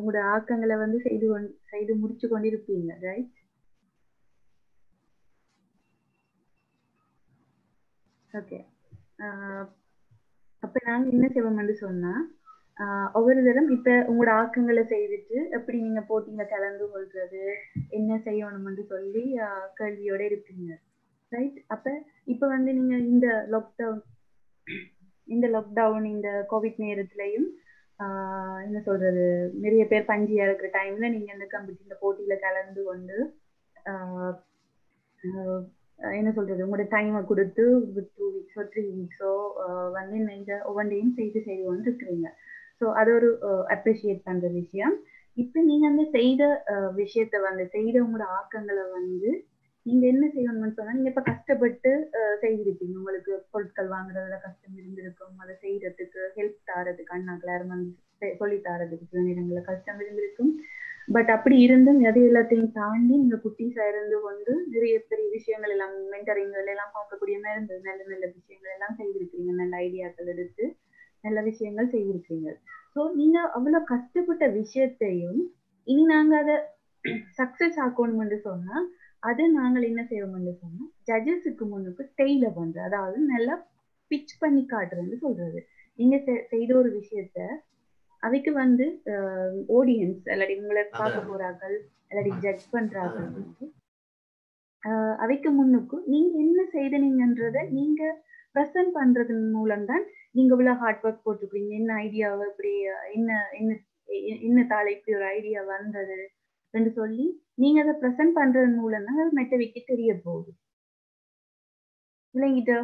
உங்களோட ஆக்கங்களை வந்து செய்து கொண்- செய்து முடிச்சு கொண்டிருப்பீங்க ரைட் ஓகே அப்ப நாங்க என்ன செய்வோம்னு சொன்னா ஒவ்வொரு தரம் இப்ப உங்களோட ஆக்கங்களை செய்துட்டு எப்படி நீங்க போட்டியில கலந்து கொள்றது என்ன செய்யணும்னு சொல்லி கல்வியோட கேள்வியோட இருப்பீங்க ரைட் அப்ப இப்ப வந்து நீங்க இந்த லாக்டவுன் இந்த லாக்டவுன் இந்த கோவிட் நேரத்திலையும் என்ன சொல்றது நிறைய பேர் பஞ்சியா இருக்கிற டைம்ல நீங்க இந்த கம்பெனில போட்டியில கலந்து கொண்டு என்ன சொல்றது உங்களோட டைமை கொடுத்து டூ வீக்ஸோ த்ரீ வீக்ஸோ வந்து நீங்க ஒவ்வொன்றையும் செய்து செய்து கொண்டு இருக்கிறீங்க ஸோ அது ஒரு அப்ரிஷியேட் பண்ற விஷயம். இப்போ நீங்க வந்து செய்த விஷயத்த வந்து செய்த உங்களோட ஆக்கங்களை வந்து நீங்க என்ன செய்யணும்னு சொன்னா நீங்க இப்ப கஷ்டப்பட்டு அஹ், செய்திருப்பீங்க. உங்களுக்கு பொருட்கள் வாங்குறதுல கஷ்டம் இருந்திருக்கும். அதை செய்யறதுக்கு ஹெல்ப் தாரதுக்கு அண்ணாக்கள் யாரும் வந்து சொல்லி தாரதுக்கு சில நேரங்களில் கஷ்டம் இருந்திருக்கும். பட் அப்படி இருந்தும் எது எல்லாத்தையும் தாண்டி நீங்க குட்டீஸா இருந்து கொண்டு நிறைய பெரிய விஷயங்கள் எல்லாம் மென்டரிங்கள் எல்லாம் பார்க்கக்கூடிய மாதிரி இருந்தது நல்ல நல்ல விஷயங்கள் எல்லாம் செய்திருக்கீங்க நல்ல ஐடியாக்கள் எடுத்து நல்ல விஷயங்கள் செய்திருக்கீங்க ஸோ நீங்க அவ்வளவு கஷ்டப்பட்ட விஷயத்தையும் இனி நாங்க அதை சக்சஸ் ஆக்கணும்னு சொன்னா அதை நாங்கள் என்ன செய்வோம்னு சொன்னா ஜட்ஜஸுக்கு முன்னுக்கு ஸ்டெயில பண்றது அதாவது நல்லா பிச் பண்ணி காட்டுறதுன்னு சொல்றது. நீங்க செய்த ஒரு விஷயத்த அவைக்கு வந்து ஆடியன்ஸ் இல்லாட்டி உங்களை பார்க்க. போறார்கள் இல்லாட்டி ஜட்ஜ் பண்றார்கள் அவைக்கு முன்னுக்கு நீங்க என்ன செய்தனீங்கன்றத நீங்க ப்ரெசென்ட் பண்றதன் மூலம் தான் நீங்க இவ்வளவு ஹார்ட் ஒர்க் போட்டிருக்கீங்க என்ன ஐடியாவை இப்படி என்ன என்ன என்ன தாளை இப்படி ஒரு ஐடியா வந்தது என்று சொல்லி நீங்க அதை ப்ரெசென்ட் பண்றது மூலம் தான் அது மெட்டவைக்கு தெரிய போகுது. விளங்கிட்டோ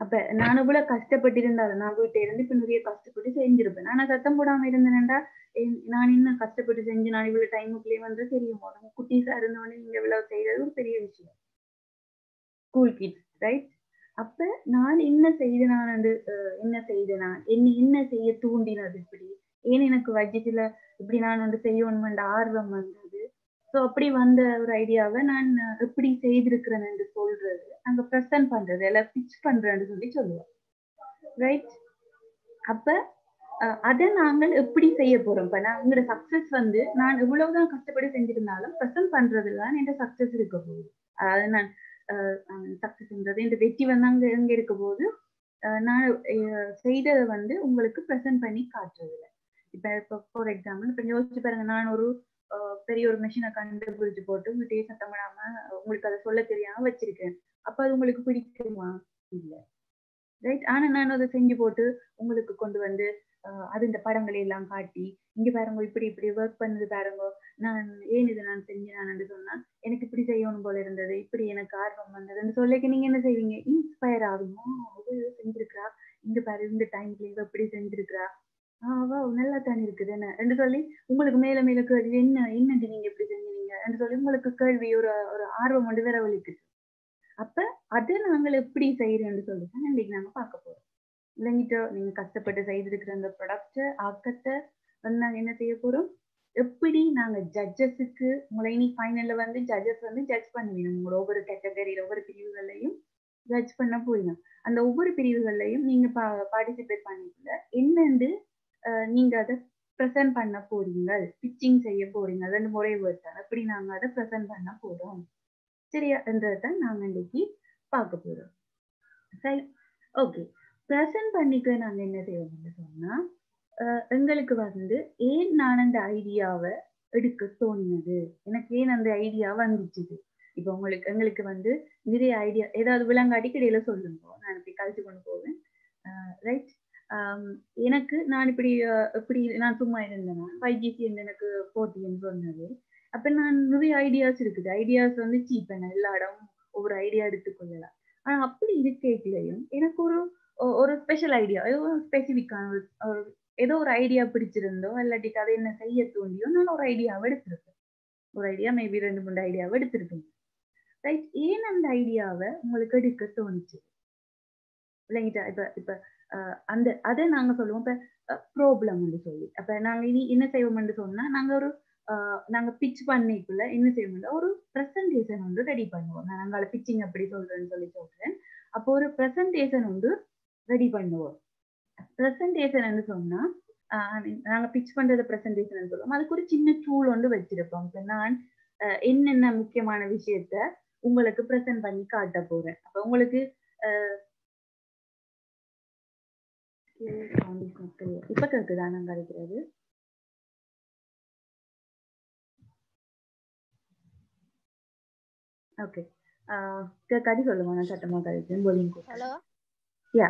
அப்ப நான் இவ்வளவு கஷ்டப்பட்டு இருந்தாலும் நான் வீட்டை இருந்து இப்ப நிறைய கஷ்டப்பட்டு செஞ்சிருப்பேன். ஆனா சத்தம் போடாம இருந்தேன்டா நான் இன்னும் கஷ்டப்பட்டு செஞ்சு நான் இவ்வளவு டைமுக்குள்ளே வந்து தெரியும் போதும் குட்டீஸா இருந்தவொடனே நீங்க இவ்வளவு செய்யறது ஒரு பெரிய விஷயம். ஸ்கூல் கிட்ஸ் ரைட் அப்ப நான் என்ன செய்து நான் வந்து என்ன செய்து நான் என்ன என்ன செய்ய தூண்டினது இப்படி? ஏன் எனக்கு வஜ்ஜத்துல இப்படி நான் வந்து செய்யணுமென்ற ஆர்வம் வந்தது? ஸோ அப்படி வந்த ஒரு ஐடியாவை நான் எப்படி செய்திருக்கிறேன் என்று சொல்றது அங்கே ப்ரெசென்ட் பண்றது எல்லாம் பிச் பண்றேன்னு சொல்லி சொல்லுவோம். ரைட் அப்ப அஹ், அதை நாங்கள் எப்படி செய்ய போறோம்? இப்ப நான் உங்களோட சக்சஸ் வந்து நான் எவ்வளவுதான் கஷ்டப்பட்டு செஞ்சிருந்தாலும் ப்ரெசன்ட் பண்றதுல தான் என் சக்சஸ் இருக்க போகுது. அதாவது நான் சக்சஸ்ன்றது இந்த வெற்றி வந்து அங்க எங்க இருக்க போது நான் செய்ததை வந்து உங்களுக்கு ப்ரெசன்ட் பண்ணி காட்டுறதுல இப்ப இப்போ ஃபார் எக்ஸாம்பிள் இப்ப யோசிச்சு பாருங்க நான் ஒரு பெரிய ஒரு மிஷினை கண்டுபிடிச்சு போட்டு வீட்டையே சத்தம் போடாம உங்களுக்கு அதை சொல்ல தெரியாம வச்சிருக்கேன். அப்ப அது உங்களுக்கு பிடிக்குமா? இல்ல. ரைட் ஆனா நான் அதை செஞ்சு போட்டு உங்களுக்கு கொண்டு வந்து அஹ், அது இந்த படங்களை எல்லாம் காட்டி இங்க பாருங்க இப்படி இப்படி ஒர்க் பண்ணது பாருங்க நான் ஏன் இதை நான் செஞ்சேன் சொன்னா எனக்கு இப்படி செய்யணும் போல இருந்தது இப்படி எனக்கு ஆர்வம் வந்ததுன்னு சொல்லிக்க நீங்க என்ன செய்வீங்க? இன்ஸ்பயர் ஆகுமோ? அவ செஞ்சிருக்கிறா இங்க பாரு இந்த டைம்ல இப்படி செஞ்சிருக்கிறா ஆவா நல்லா தானே இருக்குது என்ன ரெண்டு சொல்லி உங்களுக்கு மேல மேல கேள்வி என்ன என்னண்டு நீங்க இப்படி செஞ்சீங்க? என்று சொல்லி உங்களுக்கு கேள்வி ஒரு ஒரு ஆர்வம் வந்து வரவழிக்குது அப்ப அதை நாங்கள் எப்படி செய்யறோம்னு சொல்லிட்டு இன்னைக்கு நாங்க பார்க்க போறோம். இல்லைங்கிட்ட நீங்க கஷ்டப்பட்டு செய்திருக்கிற அந்த ப்ராடக்ட ஆக்கத்தை வந்து நாங்க என்ன செய்ய போறோம்? எப்படி நாங்க ஜட்ஜஸுக்கு உங்களை இனி ஃபைனல்ல வந்து ஜட்ஜஸ் வந்து ஜட்ஜ் பண்ணுவீங்க. உங்களோட ஒவ்வொரு கேட்டகரியில ஒவ்வொரு பிரிவுகளையும் ஜட்ஜ் பண்ண போயிடும் அந்த ஒவ்வொரு பிரிவுகள்லையும் நீங்க பார்ட்டிசிபேட் பண்ணிக்கல என்னென்று நீங்க அதை ப்ரெசென்ட் பண்ண போறீங்க பிச்சிங் செய்ய போறீங்க ரெண்டு முறை வேர்ட் அப்படி நாங்க அதை ப்ரெசென்ட் பண்ண போறோம். சரியா நாங்க இன்னைக்கு பார்க்க போறோம். சரி. ஓகே ப்ரெசென்ட் பண்ணிக்க நாங்க என்ன செய்வோம்னு சொன்னா எங்களுக்கு வந்து ஏன் நான் அந்த ஐடியாவை எடுக்க தோணினது எனக்கு ஏன் அந்த ஐடியா வந்துச்சுது இப்போ உங்களுக்கு எங்களுக்கு வந்து நிறைய ஐடியா ஏதாவது விலங்காட்டி கிடையில சொல்லுங்க. நான் இப்படி கழிச்சு கொண்டு போவேன். ரைட் எனக்கு நான் இப்படி இப்படி நான் சும்மா இருந்தேன்னா ஃபைவ் ஜிசி எனக்கு போட்டின்னு சொன்னது. அப்ப நான் நிறைய ஐடியாஸ் இருக்குது. ஐடியாஸ் வந்து சீப் என்ன எல்லா இடமும் ஒவ்வொரு ஐடியா எடுத்துக்கொள்ளலாம் ஆனா அப்படி இருக்கேட்லையும் எனக்கு ஒரு ஒரு ஸ்பெஷல் ஐடியா ஏதோ ஸ்பெசிஃபிக்கான ஒரு ஏதோ ஒரு ஐடியா பிடிச்சிருந்தோ இல்லாட்டி அதை என்ன செய்ய தூண்டியோ நான் ஒரு ஐடியாவை எடுத்திருப்பேன். ஒரு ஐடியா மேபி ரெண்டு மூணு ஐடியாவை எடுத்திருப்பேன். ரைட் ஏன் அந்த ஐடியாவை உங்களுக்கு எடுக்க தோணுச்சு? இல்லைங்கிட்டா இப்ப இப்ப அந்த அதை நாங்க சொல்லுவோம். இப்ப ப்ராப்ளம் சொல்லி. அப்ப நாங்க இனி என்ன செய்வோம்னு சொன்னா நாங்க ஒரு நாங்க பிச் பண்ணிக்குள்ள என்ன செய்வோம்னா ஒரு ப்ரெசன்டேஷன் வந்து ரெடி பண்ணுவோம். நான் நாங்கள பிச்சிங் அப்படி சொல்றேன்னு சொல்லி சொல்றேன். அப்போ ஒரு ப்ரெசன்டேஷன் வந்து ரெடி பண்ணுவோம். ப்ரெசன்டேஷன் சொன்னா நாங்க பிச் பண்றது ப்ரெசன்டேஷன் சொல்லுவோம். அதுக்கு ஒரு சின்ன டூல் ஒன்று வச்சிருப்போம். இப்ப நான் என்னென்ன முக்கியமான விஷயத்த உங்களுக்கு ப்ரெசென்ட் பண்ணி காட்ட போறேன். அப்ப உங்களுக்கு இப்ப கேக்குதா நான் கரைக்கிறது ஓகே கடி சொல்லுங்க நான் சட்டமா கழிச்சேன் போலிங் ஹலோ யா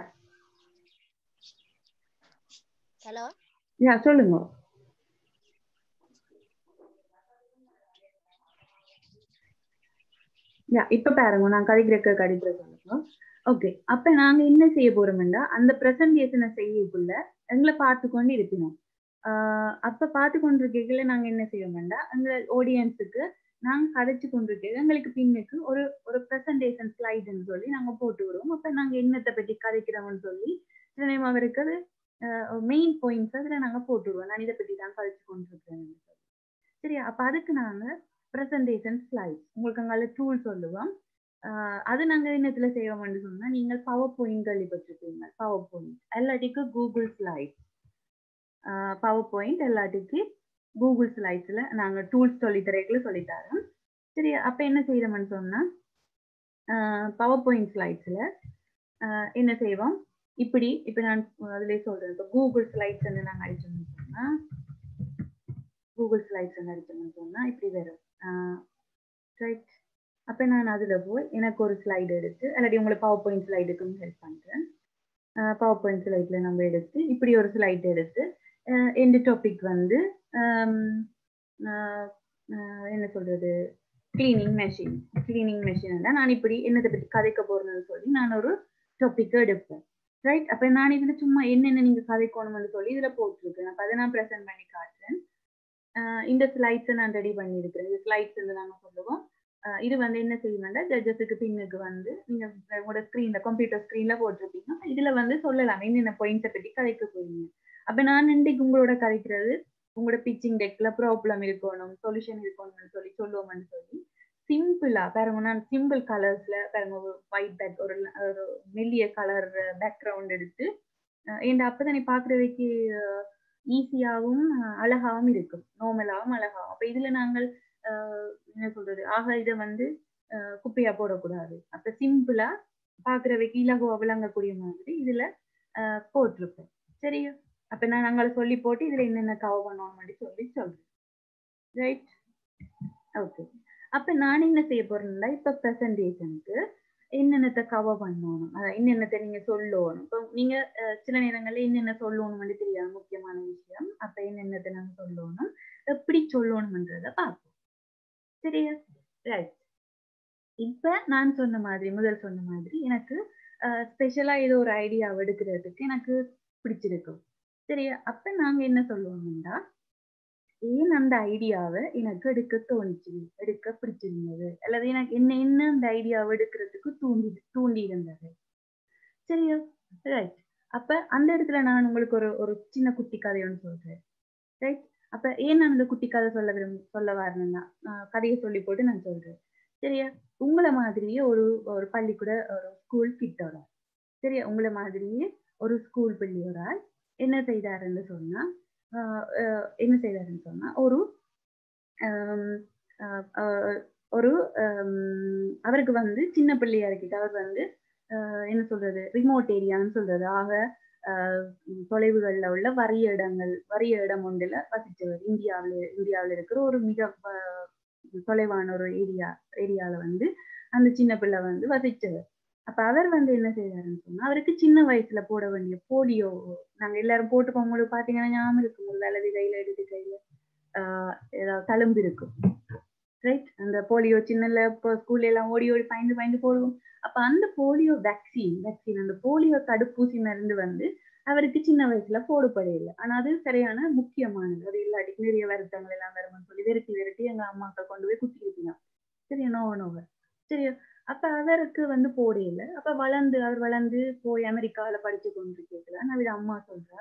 ஹலோ யா சொல்லுங்க. யா இப்ப பாருங்க நான் கடிக்கிறக்க கடிக்கிற சொல்லுங்க. ஓகே அப்ப நாங்க என்ன செய்ய போறோம்னா அந்த பிரசன்டேஷனை செய்யக்குள்ள எங்களை பார்த்து கொண்டு இருக்கணும் அப்ப பார்த்து கொண்டிருக்கையில நாங்க என்ன செய்வோம்னா அந்த ஆடியன்ஸுக்கு நாங்க கதைச்சு கொண்டிருக்கோம் எங்களுக்கு பின்னுக்கு ஒரு ஒரு பிரசன்டேஷன் ஸ்லைடுன்னு சொல்லி நாங்க போட்டு விடுவோம். அப்ப நாங்க என்னத்தை பற்றி கதைக்கிறோம்னு சொல்லி சில நேரம் அவருக்கு மெயின் பாயிண்ட்ஸ் அதுல நாங்க போட்டுருவோம் நான் இதை பத்தி தான் கதைச்சு கொண்டிருக்கேன் சரியா? அப்ப அதுக்கு நாங்க பிரசன்டேஷன் ஸ்லைட் உங்களுக்கு அங்கால டூல் சொல்லுவோம். அது நாங்க என்னத்துல செய்வோம்னு சொன்னா நீங்கள் பவர் பாயிண்ட் கேள்விப்பட்டிருப்பீங்க பவர் பாயிண்ட் எல்லாட்டிக்கும் கூகுள் ஸ்லைட்ஸ் பவர் பாயிண்ட் எல்லாட்டிக்கு கூகுள் ஸ்லைட்ஸ்ல நாங்க டூல்ஸ் சொல்லி தரேக்குல சொல்லித்தரோம் சரி அப்ப என்ன செய்யறோம்னு சொன்னா பவர் பாயிண்ட் ஸ்லைட்ஸ்ல என்ன செய்வோம்? இப்படி இப்ப நான் அதுல சொல்றேன். இப்போ கூகுள் ஸ்லைட்ஸ் வந்து நாங்க அடிச்சோம்னு சொன்னா கூகுள் ஸ்லைட்ஸ் வந்து அடிச்சோம்னு சொன்னா இப்படி வரும். ரைட் அப்ப நான் அதுல போய் எனக்கு ஒரு ஸ்லைடு எடுத்து இல்லாட்டி உங்களுக்கு பவர் பாயிண்ட் ஸ்லைடுக்கும் ஹெல்ப் பண்றேன். பவர் பாயிண்ட் ஸ்லைட்ல நம்ம எடுத்து இப்படி ஒரு ஸ்லைட் எடுத்து எந்த டாபிக் வந்து என்ன சொல்றது? கிளீனிங் மெஷின் கிளீனிங் மெஷின் நான் இப்படி என்னதை பத்தி கதைக்க போறேன்னு சொல்லி நான் ஒரு டாபிக் எடுப்பேன். ரைட் அப்ப நான் இதுல சும்மா என்னென்ன நீங்க கதைக்கணும்னு சொல்லி இதுல போட்டிருக்கேன். அப்ப அதை நான் ப்ரெசென்ட் பண்ணி காட்டுறேன். இந்த ஸ்லைட்ஸை நான் ரெடி பண்ணியிருக்கிறேன். இந்த ஸ்லைட்ஸ் வந்து நாங்க சொல்லுவோம். இது வந்து என்ன செய்யணும்னா ஜட்ஜஸுக்கு பின்னுக்கு வந்து நீங்க உங்களோட ஸ்க்ரீன்ல கம்ப்யூட்டர் ஸ்க்ரீன்ல போட்டிருப்பீங்க. இதுல வந்து சொல்லலாம் என்னென்ன பாயிண்ட்ஸை பத்தி கதைக்க போறீங்க. அப்ப நான் இன்றைக்கு உங்களோட கதைக்கிறது உங்களோட பிச்சிங் டெக்ல ப்ராப்ளம் இருக்கணும் சொல்யூஷன் இருக்கணும்னு சொல்லி சொல்லுவோம்னு சொல்லி சிம்பிளா பாருங்க நான் சிம்பிள் கலர்ஸ்ல பாருங்க ஒரு ஒயிட் பேக் ஒரு மெல்லிய கலர் பேக்ரவுண்ட் எடுத்து என் அப்பதான் நீ பாக்குறதுக்கு ஈஸியாகவும் அழகாவும் இருக்கும் நார்மலாகவும் அழகாகவும் அப்ப இதுல நாங்கள் என்ன சொல்றது? ஆக இதை வந்து குப்பையா போடக்கூடாது. அப்ப சிம்பிளா பாக்குறவைக்கு இலகுவா விளங்கக்கூடிய மாதிரி இதுல போட்டிருப்பேன் சரியா? அப்ப நான் நாங்களை சொல்லி போட்டு இதுல என்னென்ன கவர் பண்ணணும் சொல்லி சொல்றேன். ரைட் ஓகே அப்ப நான் என்ன செய்ய போறேன்னா இப்ப ப்ரெசன்டேஷனுக்கு என்னென்னத்தை கவர் பண்ணணும்? அதான் என்னென்னத்தை நீங்க சொல்லணும்? இப்போ நீங்க சில நேரங்கள்ல என்னென்ன சொல்லணும்னு தெரியாது முக்கியமான விஷயம். அப்ப என்னென்னத்தை நாங்க சொல்லணும்? எப்படி சொல்லணும்ன்றத பார்ப்போம். சரியா ரைட் இப்ப நான் சொன்ன மாதிரி முதல் சொன்ன மாதிரி எனக்கு ஸ்பெஷலா ஏதோ ஒரு ஐடியா எடுக்கிறதுக்கு எனக்கு பிடிச்சிருக்கும் சரியா அப்ப நாங்க என்ன சொல்லுவோம்னா ஏன் அந்த ஐடியாவை எனக்கு எடுக்க தோணுச்சு எடுக்க பிடிச்சிருந்தது? அல்லது எனக்கு என்ன என்ன அந்த ஐடியாவை எடுக்கிறதுக்கு தூண்டி தூண்டி இருந்தது சரியா ரைட் அப்ப அந்த இடத்துல நான் உங்களுக்கு ஒரு ஒரு சின்ன குட்டி கதை ஒன்று சொல்றேன். ரைட் அப்ப ஏன் நான் அந்த குட்டி கதை சொல்ல விரும்ப சொல்ல வரணும்னா கதையை சொல்லி போட்டு நான் சொல்றேன். சரியா? உங்களை மாதிரியே ஒரு ஒரு பள்ளிக்கூட ஒரு ஸ்கூல் கிட்டோட சரியா? உங்களை மாதிரியே ஒரு ஸ்கூல் பிள்ளையோரால் என்ன செய்தாருன்னு சொன்னா என்ன செய்தாருன்னு சொன்னா ஒரு ஒரு அவருக்கு வந்து சின்ன பிள்ளையா இருக்கிட்டு அவர் வந்து என்ன சொல்றது? ரிமோட் ஏரியான்னு சொல்றது. ஆக தொலைவுகள்ல உள்ள வறிய இடங்கள் வறிய இடம் ஒன்றில் வசித்தவர். இந்தியாவில் இந்தியாவில் இருக்கிற ஒரு மிக தொலைவான ஒரு ஏரியா ஏரியால வந்து அந்த சின்ன பிள்ளை வந்து வசித்தவர். அப்ப அவர் வந்து என்ன செய்யறாருன்னு சொன்னா அவருக்கு சின்ன வயசுல போட வேண்டிய போலியோ நாங்க எல்லாரும் போட்டு போகும்போது பாத்தீங்கன்னா ஞாபகம் இருக்கும். ஒரு வலது கையில இடது கையில ஆஹ் ஏதாவது தழும்பு இருக்கும். ரைட் அந்த போலியோ சின்னல இப்போ ஸ்கூல்ல எல்லாம் ஓடி ஓடி பயந்து பயந்து போடுவோம். அப்ப அந்த போலியோ வேக்சின் வேக்சின் அந்த போலியோ தடுப்பூசி மருந்து வந்து அவருக்கு சின்ன வயசுல போடப்படையில ஆனா அது சரியான முக்கியமானது. அது இல்லாட்டி நிறைய வருத்தங்கள் எல்லாம் வரும்னு சொல்லி விரட்டி விரட்டி எங்க அம்மாக்கள் கொண்டு போய் குத்தி இருப்பீங்க சரியா? நோவ நோவ சரியா? அப்ப அவருக்கு வந்து போடையில அப்ப வளர்ந்து அவர் வளர்ந்து போய் அமெரிக்காவில படிச்சு கொண்டு கேட்கலாம் விட அம்மா சொல்றா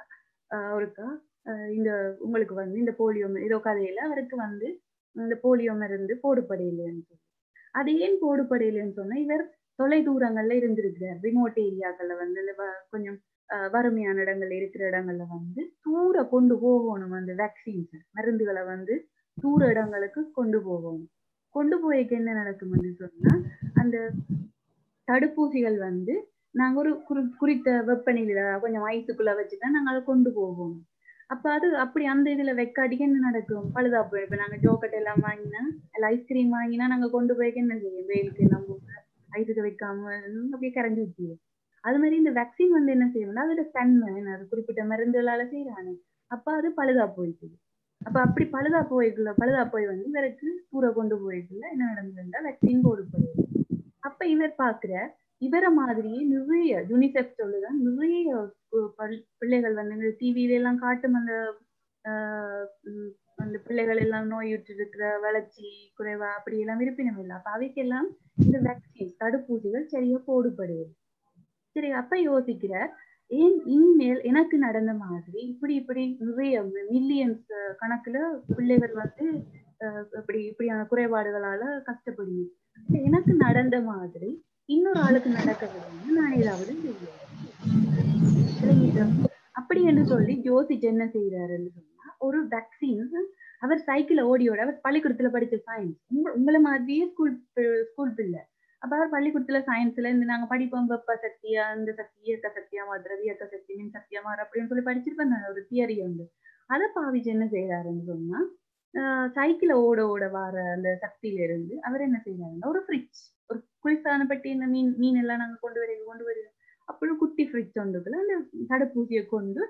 அவருக்கா இந்த உங்களுக்கு வந்து இந்த போலியோ இதோ கதையில அவருக்கு வந்து இந்த போலியோ மருந்து போடுபடையிலன்னு சொல்லி. அது ஏன் போடுபடையிலன்னு சொன்னா இவர் தொலை தூரங்கள்ல இருந்திருக்கிறார். ரிமோட் ஏரியாக்கள்ல வந்து கொஞ்சம் வறுமையான இடங்கள்ல இருக்கிற இடங்கள்ல வந்து தூர கொண்டு போகணும் அந்த வேக்சின்ஸ் மருந்துகளை வந்து தூர இடங்களுக்கு கொண்டு போகணும். கொண்டு போய்க்கு என்ன நடக்கும்னு சொன்னா அந்த தடுப்பூசிகள் வந்து நாங்க ஒரு குறி குறித்த வெப்பநிலையில கொஞ்சம் ஐஸுக்குள்ள வச்சுதான் நாங்க அதை கொண்டு போவோம் அப்ப அது அப்படி அந்த இதுல வைக்காட்டிக்கு என்ன நடக்கும்? பழுதா போயிடும் இப்ப நாங்க ஜோக்கட் எல்லாம் வாங்கினா இல்ல ஐஸ்கிரீம் வாங்கினா நாங்க கொண்டு போய்க்க என்ன செய்யும்? வெயிலுக்கு நம்ம ஐஸுக்கு வைக்காம அப்படியே கரைஞ்சு ஊற்றிடுவோம் அது மாதிரி இந்த வேக்சின் வந்து என்ன செய்யணும்னா அதோட தன்மை என்ன, அது குறிப்பிட்ட மருந்துகளால செய்யறாங்க அப்ப அது பழுதா போயிடுது அப்ப அப்படி பழுதா போய்க்குள்ள பழுதா போய் வந்து இவருக்கு தூர கொண்டு போய்க்குள்ள என்ன நடந்ததுன்னா வேக்சின் போடப்படுது அப்ப இவர் பாக்குற இவர மாதிரியே நிறைய யூனிசெஃப் சொல்லுதான் நிறைய பள்- பிள்ளைகள் வந்து இந்த டிவில எல்லாம் காட்டும் அந்த ஆஹ் அந்த பிள்ளைகள் எல்லாம் நோயுற்று இருக்கிற வளர்ச்சி குறைவா அப்படி எல்லாம் இருப்பினும் இல்லை. அப்ப அவைக்கெல்லாம் இந்த வேக்சின் தடுப்பூசிகள் சரியா போடுபடுது. சரி அப்ப யோசிக்கிறார் ஏன் இனிமேல் எனக்கு நடந்த மாதிரி இப்படி இப்படி நிறைய மில்லியன்ஸ் கணக்குல பிள்ளைகள் வந்து இப்படி இப்படியான குறைபாடுகளால கஷ்டப்படுது. எனக்கு நடந்த மாதிரி இன்னொரு ஆளுக்கு நடக்க விடாம நான் ஏதாவது செய்வேன். அப்படி என்று சொல்லி யோசிச்சு என்ன செய்யறாருன்னு சொன்னா ஒரு வேக்சின் அவர் சைக்கிள் ஓடியோட அவர் பள்ளிக்கூடத்துல படிச்ச சயின்ஸ் உங்களை மாதிரியே ஸ்கூல் ஸ்கூல் பிள்ளை. அப்ப அவர் பள்ளிக்கூடத்துல சயின்ஸ்ல இந்த நாங்க படிப்போம். வெப்ப சக்தியா இந்த சக்தி இயக்க சக்தியா மாத்துறது இயக்க சக்தி மின் சக்தியா மாறு அப்படின்னு சொல்லி படிச்சிருப்பேன் ஒரு தியரி உண்டு. அதை பாவிச்சு என்ன செய்யறாருன்னு சொன்னா சைக்கிள ஓட ஓட வர அந்த சக்தியில இருந்து அவர் என்ன செய்யறாருன்னா ஒரு ஃப்ரிட்ஜ் ஒரு குளிர்சாதன பெட்டி இந்த மீன் மீன் எல்லாம் நாங்க கொண்டு வர கொண்டு வருவோம் அப்படி குட்டி ஃப்ரிட்ஜ் ஒன்றுக்குள்ள அந்த தடுப்பூசியை கொண்டு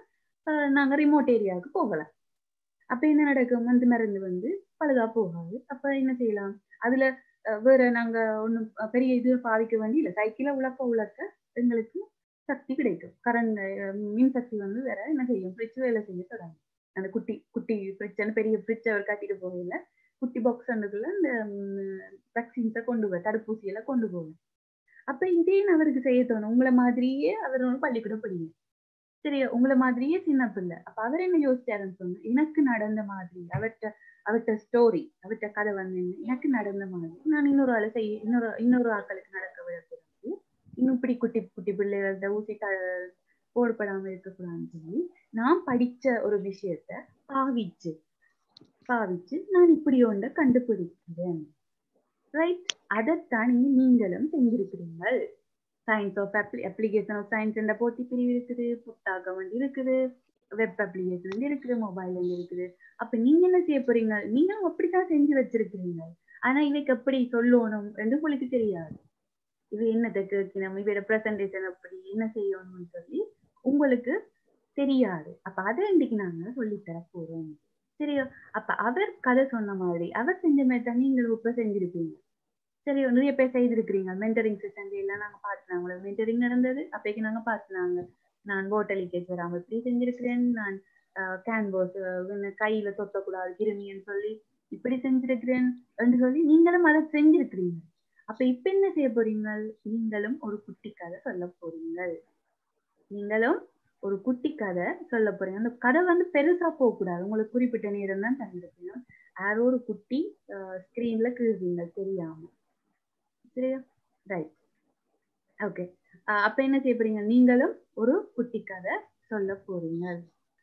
நாங்க ரிமோட் ஏரியாவுக்கு போகலாம். அப்ப என்ன நடக்கும்? அந்த மருந்து வந்து பழுதா போகாது. அப்ப என்ன செய்யலாம்? அதுல அஹ் வேற நாங்க ஒண்ணும் பெரிய இது பாதிக்க வேண்டிய இல்ல. சைக்கிளை உழக்க உழக்க எங்களுக்கு சக்தி கிடைக்கும். கரண்ட் மின் சக்தி வந்து வேற என்ன செய்யும்? ஃப்ரிட்ஜ் வேலை செய்ய தொடங்கும். அந்த குட்டி குட்டி ஃப்ரிட்ஜ் பெரிய ஃப்ரிட்ஜ் அவர் காட்டிட்டு போகல குட்டி பாக்ஸ் அண்டுக்குள்ள அந்த வேக்சின்ஸை கொண்டு போய் தடுப்பூசியெல்லாம் கொண்டு போவேன். அப்ப இதே அவருக்கு செய்ய தோணும். உங்களை மாதிரியே அவர் பள்ளிக்கூடம் படிங்க. சரி உங்களை மாதிரியே சின்ன பிள்ளை. அப்ப அவர் என்ன யோசிச்சாருன்னு சொன்னா எனக்கு நடந்த மாதிரி அவர்கிட்ட அவர்கிட்ட ஸ்டோரி அவர்கிட்ட கதை வந்து எனக்கு நடந்த மாதிரி. நான் இன்னொரு ஆளை செய்ய இன்னொரு இன்னொரு ஆட்களுக்கு நடக்க விடக்கூடாது. இன்னும் இப்படி குட்டி குட்டி பிள்ளைகள்ட ஊசி த போடப்படாம இருக்கக்கூடாதுன்னு சொல்லி நான் படிச்ச ஒரு விஷயத்த பாவிச்சு பாவிச்சு நான் இப்படி ஒன்றை கண்டுபிடிக்கிறேன். ரைட் அதைத்தான் இங்க நீங்களும் செஞ்சிருக்கிறீங்கள் science of application of science என்ற போட்டி பிரிவு இருக்குது புத்தாக்கம் வந்து இருக்குது வெப் அப்ளிகேஷன் வந்து இருக்குது மொபைல் வந்து இருக்குது. அப்ப நீங்க என்ன செய்ய போறீங்க? நீங்களும் அப்படித்தான் செஞ்சு வச்சிருக்கிறீங்க. ஆனா இவைக்கு எப்படி சொல்லணும் என்று உங்களுக்கு தெரியாது. இது என்னத்தை கேட்கணும் இவையோட ப்ரெசன்டேஷன் அப்படி என்ன செய்யணும்னு சொல்லி உங்களுக்கு தெரியாது. அப்ப அதை இன்னைக்கு நாங்க சொல்லித்தர போறோம். சரி அப்ப அவர் கதை சொன்ன மாதிரி அவர் செஞ்ச மாதிரி தான் நீங்கள் இப்ப செஞ்சிருக்கீங்க சரி நிறைய பேர் செய்திருக்கிறீங்க. மென்டரிங் செஷன்ல எல்லாம் நாங்க பார்த்தோம் மென்டரிங் நடந்தது அப்பைக்கு நாங்க பார்த்தோம் நான் ஓட்டல் லீக்கேஜ் வராம இப்படி செஞ்சிருக்கிறேன். நான் கேன்வாஸ் கையில சொத்தக்கூடாது கிருமின்னு சொல்லி இப்படி செஞ்சிருக்கிறேன் என்று சொல்லி நீங்களும் அதை செஞ்சிருக்கிறீங்க. அப்ப இப்ப என்ன செய்ய போறீங்க நீங்களும் ஒரு குட்டி கதை சொல்ல போறீங்கள். நீங்களும் ஒரு குட்டி கதை சொல்ல போறீங்க அந்த கதை வந்து பெருசா போக கூடாது உங்களுக்கு குறிப்பிட்ட நேரம் தான் தந்திருக்கணும் யாரோ ஒரு குட்டி ஸ்கிரீன்ல கீழ்வீங்க தெரியாம. சரியா? ரைட் ஓகே அப்ப என்ன செய்ய போறீங்க? நீங்களும் ஒரு குட்டி கதை சொல்ல போறீங்க.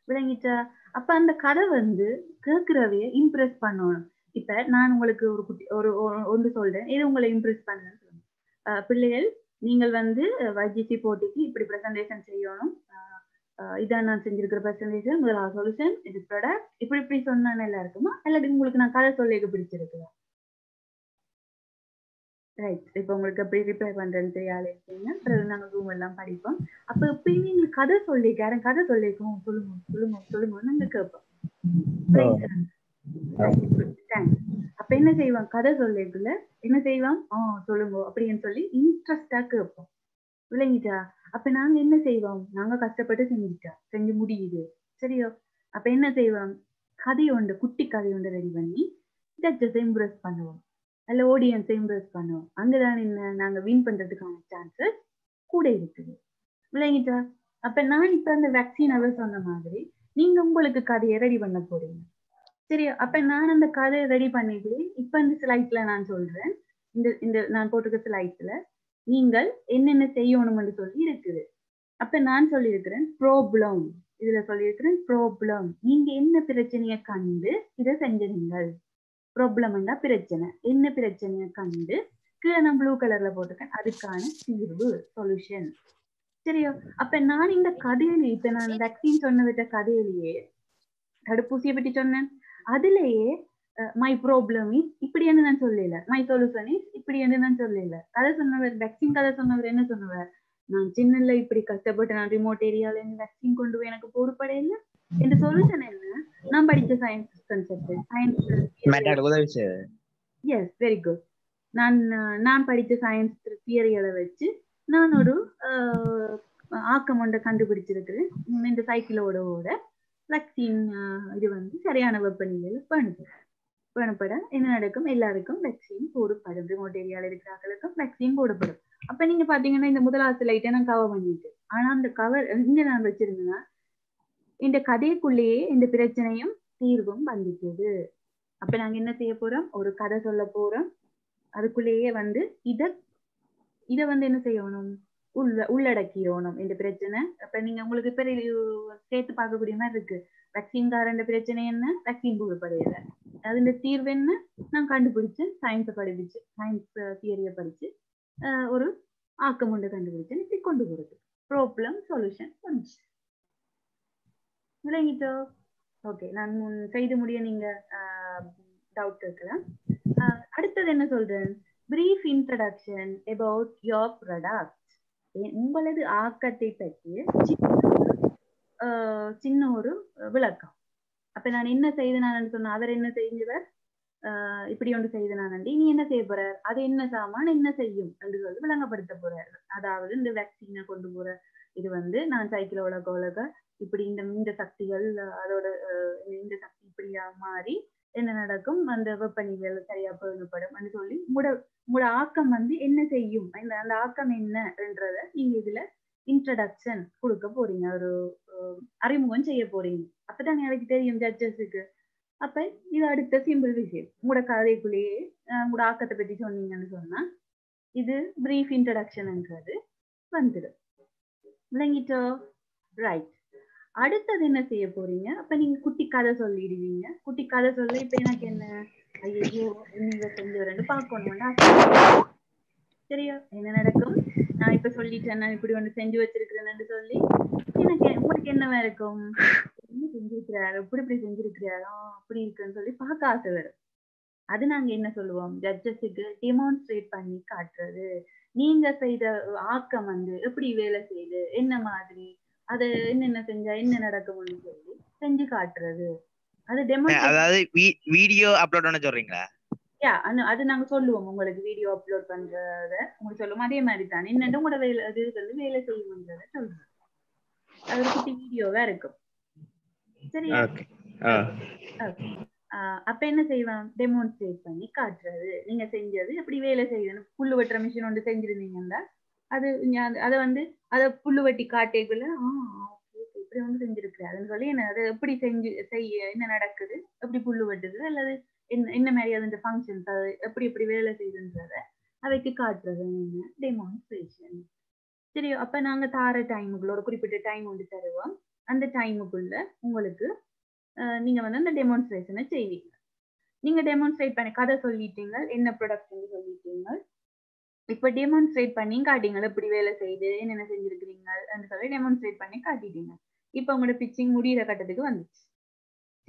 விளங்கிச்சா அப்ப அந்த கதை வந்து கேட்கிறவைய இம்ப்ரெஸ் பண்ணணும். இப்ப நான் உங்களுக்கு ஒரு குட்டி ஒரு ஒன்று சொல்றேன். இது உங்களை இம்ப்ரெஸ் பண்ணுன்னு சொல்லுங்க. பிள்ளைகள் நீங்கள் வந்து வைஜிசி போட்டிக்கு இப்படி ப்ரெசன்டேஷன் செய்யணும். இதான் நான் செஞ்சிருக்கிற ப்ரெசன்டேஷன் முதலாவது சொல்யூஷன் இது ப்ராடக்ட் இப்படி இப்படி சொன்னா நல்லா இருக்குமா இல்லாட்டி உங்களுக்கு நான் கதை சொல்லிக்க பிடிச்சிருக்குதா? ரைட் இப்போ உங்களுக்கு எப்படி ரிப்ளை பண்றேன்னு தெரியாது இருக்கீங்க பிறகு நாங்க ரூம் எல்லாம் படிப்போம். அப்ப எப்பயுமே எங்களுக்கு கதை சொல்லி யாரும் கதை சொல்லிக்கோம் சொல்லுங்க சொல்லுங்க சொல்லுங்க நாங்க கேட்போம். அப்ப என்ன செய்வோம்? கதை சொல்லிக்குள்ள என்ன செய்வோம்? ஆ சொல்லுங்க அப்படின்னு சொல்லி இன்ட்ரெஸ்டா கேட்போம். விளங்கிட்டா அப்ப நாங்க என்ன செய்வோம்? நாங்க கஷ்டப்பட்டு செஞ்சுட்டோம் செஞ்சு முடியுது. சரியோ? அப்ப என்ன செய்வோம்? கதை உண்டு குட்டி கதை உண்டு ரெடி பண்ணி ஜட்ஜஸ் இம்ப்ரெஸ் பண்ணுவோம். அல்ல ஆடியன்ஸை இம்ப்ரெஸ் பண்ணுவோம். அங்கதான் என்ன நாங்க வின் பண்றதுக்கான சான்சஸ் கூட இருக்குது. விளங்கிட்டா? அப்ப நான் இப்ப அந்த வேக்சின் அவர் சொன்ன மாதிரி நீங்க உங்களுக்கு கதையை ரெடி பண்ண போறீங்க. சரி அப்ப நான் அந்த கதையை ரெடி பண்ணிட்டு இப்ப இந்த ஸ்லைட்ல நான் சொல்றேன். இந்த இந்த நான் போட்டிருக்க ஸ்லைட்ல நீங்கள் என்னென்ன செய்யணும்னு சொல்லி இருக்குது. அப்ப நான் சொல்லியிருக்கிறேன் ப்ராப்ளம் இதுல சொல்லியிருக்கிறேன் ப்ராப்ளம் நீங்க என்ன பிரச்சனைய கண்டு இதை செஞ்சிருங்கள். ப்ராப்ளம்னா பிரச்சனை. என்ன பிரச்சனைய கண்டு கீழே நான் ப்ளூ கலர்ல போட்டிருக்கேன். அதுக்கான தீர்வு சொல்யூஷன் சரியா? அப்ப நான் இந்த கதையிலேயே இப்ப நான் வேக்சின் சொன்ன விட்ட கதையிலேயே தடுப்பூசியை பற்றி சொன்னேன். அதுலயே மை ப்ராப்ளம் இஸ் இப்படி என்று நான் சொல்லல. மை சொல்யூஷன் இஸ் இப்படி என்று நான் சொல்லல. கதை சொன்னவர் வேக்சின் கதை சொன்னவர் என்ன சொன்னவர்? நான் சின்னல இப்படி கஷ்டப்பட்டு நான் ரிமோட் ஏரியால இருந்து வேக்சின் கொண்டு போய் எனக்கு போடுபட இல்ல இந்த சொல்யூஷன் என்ன? நான் படிச்ச சயின்ஸ் கான்செப்ட் சயின்ஸ் உதவி எஸ் வெரி குட் நான் நான் படித்த சயின்ஸ் தியரிகளை வச்சு நான் ஒரு ஆக்கம் ஒன்றை கண்டுபிடிச்சிருக்கிறேன். இந்த சைக்கிளோட வேக்சின் இது வந்து சரியான வெப்பநிலையில் பேணப்படும் பேணப்பட என்ன நடக்கும்? எல்லாருக்கும் வேக்சின் போடப்படும். ரிமோட் ஏரியால இருக்கிறவர்களுக்கும் வேக்சின் போடப்படும். அப்ப நீங்க பாத்தீங்கன்னா இந்த முதலாவது லைட்டை நான் கவர் பண்ணிட்டு ஆனா அந்த கவர் இங்க நான் வச்சிருந்தேன்னா இந்த கதைக்குள்ளேயே இந்த பிரச்சனையும் தீர்வும் வந்துட்டது. அப்ப நாங்க என்ன செய்ய போறோம்? ஒரு கதை சொல்ல போறோம். அதுக்குள்ளேயே வந்து இத இத வந்து என்ன செய்யணும்? உள்ள உள்ளடக்கிடணும் இந்த பிரச்சனை. அப்ப நீங்க உங்களுக்கு இப்ப சேர்த்து பார்க்கக்கூடிய மாதிரி இருக்கு. வேக்சின் காரண்ட பிரச்சனை என்ன? வேக்சின் போடப்படையில அதுல தீர்வு என்ன? நான் கண்டுபிடிச்சேன் சயின்ஸை படிப்பிச்சு சயின்ஸ் தியரியை படிச்சு ஒரு ஆக்கம் ஒன்று கண்டுபிடிச்சேன் இப்படி கொண்டு போறது. ப்ராப்ளம் சொல்யூஷன் வந்துச்சு. விளங்கிட்டோ? ஓகே நான் செய்து முடிய நீங்க டவுட் இருக்கலாம். அடுத்தது என்ன சொல்றேன்? Brief introduction about your product உங்களது ஆக்கத்தை பற்றிய சின்ன ஒரு விளக்கம். அப்ப நான் என்ன செய்தனான்னு சொன்ன அவர் என்ன செஞ்சவர்? இப்படி ஒன்று செய்தனானண்டி நீ என்ன செய்ய போற? அது என்ன சாமான் என்ன செய்யும்? என்று சொல்லி விளங்கப்படுத்த போறார். அதாவது இந்த வேக்சினை கொண்டு போற இது வந்து நான் சைக்கிள் உலக உலக இப்படி இந்த இந்த சக்திகள் அதோட இந்த சக்தி இப்படியா மாறி என்ன நடக்கும்? அந்த வெப்பநிலைகள் சரியா பேணப்படும் சொல்லி உங்களோட உங்களோட ஆக்கம் வந்து என்ன செய்யும்? அந்த அந்த ஆக்கம் என்னன்றத நீங்க இதுல இன்ட்ரடக்ஷன் கொடுக்க போறீங்க. ஒரு அறிமுகம் செய்ய போறீங்க. அப்பதான் எனக்கு தெரியும் ஜட்ஜஸுக்கு அப்ப இது அடுத்த சிம்பிள் விஷயம். உங்களோட கதைக்குள்ளேயே உங்களோட ஆக்கத்தை பத்தி சொன்னீங்கன்னு சொன்னா இது பிரீஃப் இன்ட்ரடக்ஷன்ன்றது வந்துடும் விளங்கிட்டோ ரைட் அடுத்தது என்ன செய்ய போறீங்க? அப்ப நீங்க குட்டி கதை சொல்லிடுவீங்க. குட்டி கதை சொல்ல இப்ப எனக்கு என்ன? ஐயோ நீங்க செஞ்சு வரேன்னு பாக்கணும்னா சரியா? என்ன நடக்கும்? நான் இப்ப சொல்லிட்டேன் நான் இப்படி ஒண்ணு செஞ்சு வச்சிருக்கிறேன்னு சொல்லி எனக்கு உங்களுக்கு என்னவா இருக்கும்? என்ன செஞ்சிருக்கிறாரு இப்படி இப்படி செஞ்சிருக்கிறாரோ அப்படி இருக்குன்னு சொல்லி பார்க்க ஆசை வரும். அது நாங்க என்ன சொல்லுவோம்? ஜட்ஜஸுக்கு டெமான்ஸ்ட்ரேட் பண்ணி காட்டுறது. நீங்க செய்த ஆக்கம் வந்து எப்படி வேலை செய்யுது என்ன மாதிரி அது என்னென்ன செஞ்சா என்ன நடக்கும்னு சொல்லி செஞ்சு காட்டுறது. அது டெமான்ஸ்ட்ரேட் அதாவது வீடியோ அப்லோட் பண்ண சொல்றீங்களா? யா அது நாங்க சொல்லுவோம். உங்களுக்கு வீடியோ அப்லோட் பண்றத. உங்களுக்கு சொல்லுவோம். அதே மாதிரி தான் என்னென்ன உங்களோட வேலை அது வந்து வேலை செய்யும்ன்றத சொல்றோம். அது ஒரு குட்டி வீடியோவா இருக்கும். சரியா? அப்ப என்ன செய்வான் டெமான்ஸ்ட்ரேட் பண்ணி காட்டுறது. நீங்க செஞ்சது எப்படி வேலை செய்யுதுன்னு புல்லு வெட்டுற மிஷின் ஒன்று செஞ்சிருந்தீங்கன்னா அது அதை வந்து அதை புல்லு வெட்டி காட்டேக்குள்ள இப்படி வந்து செஞ்சிருக்கிறாருன்னு சொல்லி என்ன அதை எப்படி செஞ்சு செய்ய என்ன நடக்குது? எப்படி புல்லு வெட்டுது? அல்லது என்ன என்ன மாதிரி அது ஃபங்க்ஷன்ஸ் அது எப்படி எப்படி வேலை செய்யுதுன்றத அவைக்கு காட்டுறது டெமான்ஸ்ட்ரேஷன் சரி அப்ப நாங்க தார டைமுக்குள்ள ஒரு குறிப்பிட்ட டைம் வந்து தருவோம். அந்த டைமுக்குள்ள உங்களுக்கு நீங்க வந்து அந்த டெமான்ஸ்ட்ரேஷனை செய்வீங்க. நீங்க டெமான்ஸ்ட்ரேட் பண்ணி கதை சொல்லிட்டீங்க என்ன ப்ராடக்ட் சொல்லிட்டீங்க இப்ப டெமான்ஸ்ட்ரேட் பண்ணி காட்டிங்க எப்படி வேலை செய்யுது என்னென்ன செஞ்சிருக்கிறீங்க சொல்லி டெமான்ஸ்ட்ரேட் பண்ணி காட்டிட்டீங்க. இப்ப உங்களோட பிச்சிங் முடிகிற கட்டத்துக்கு வந்துச்சு.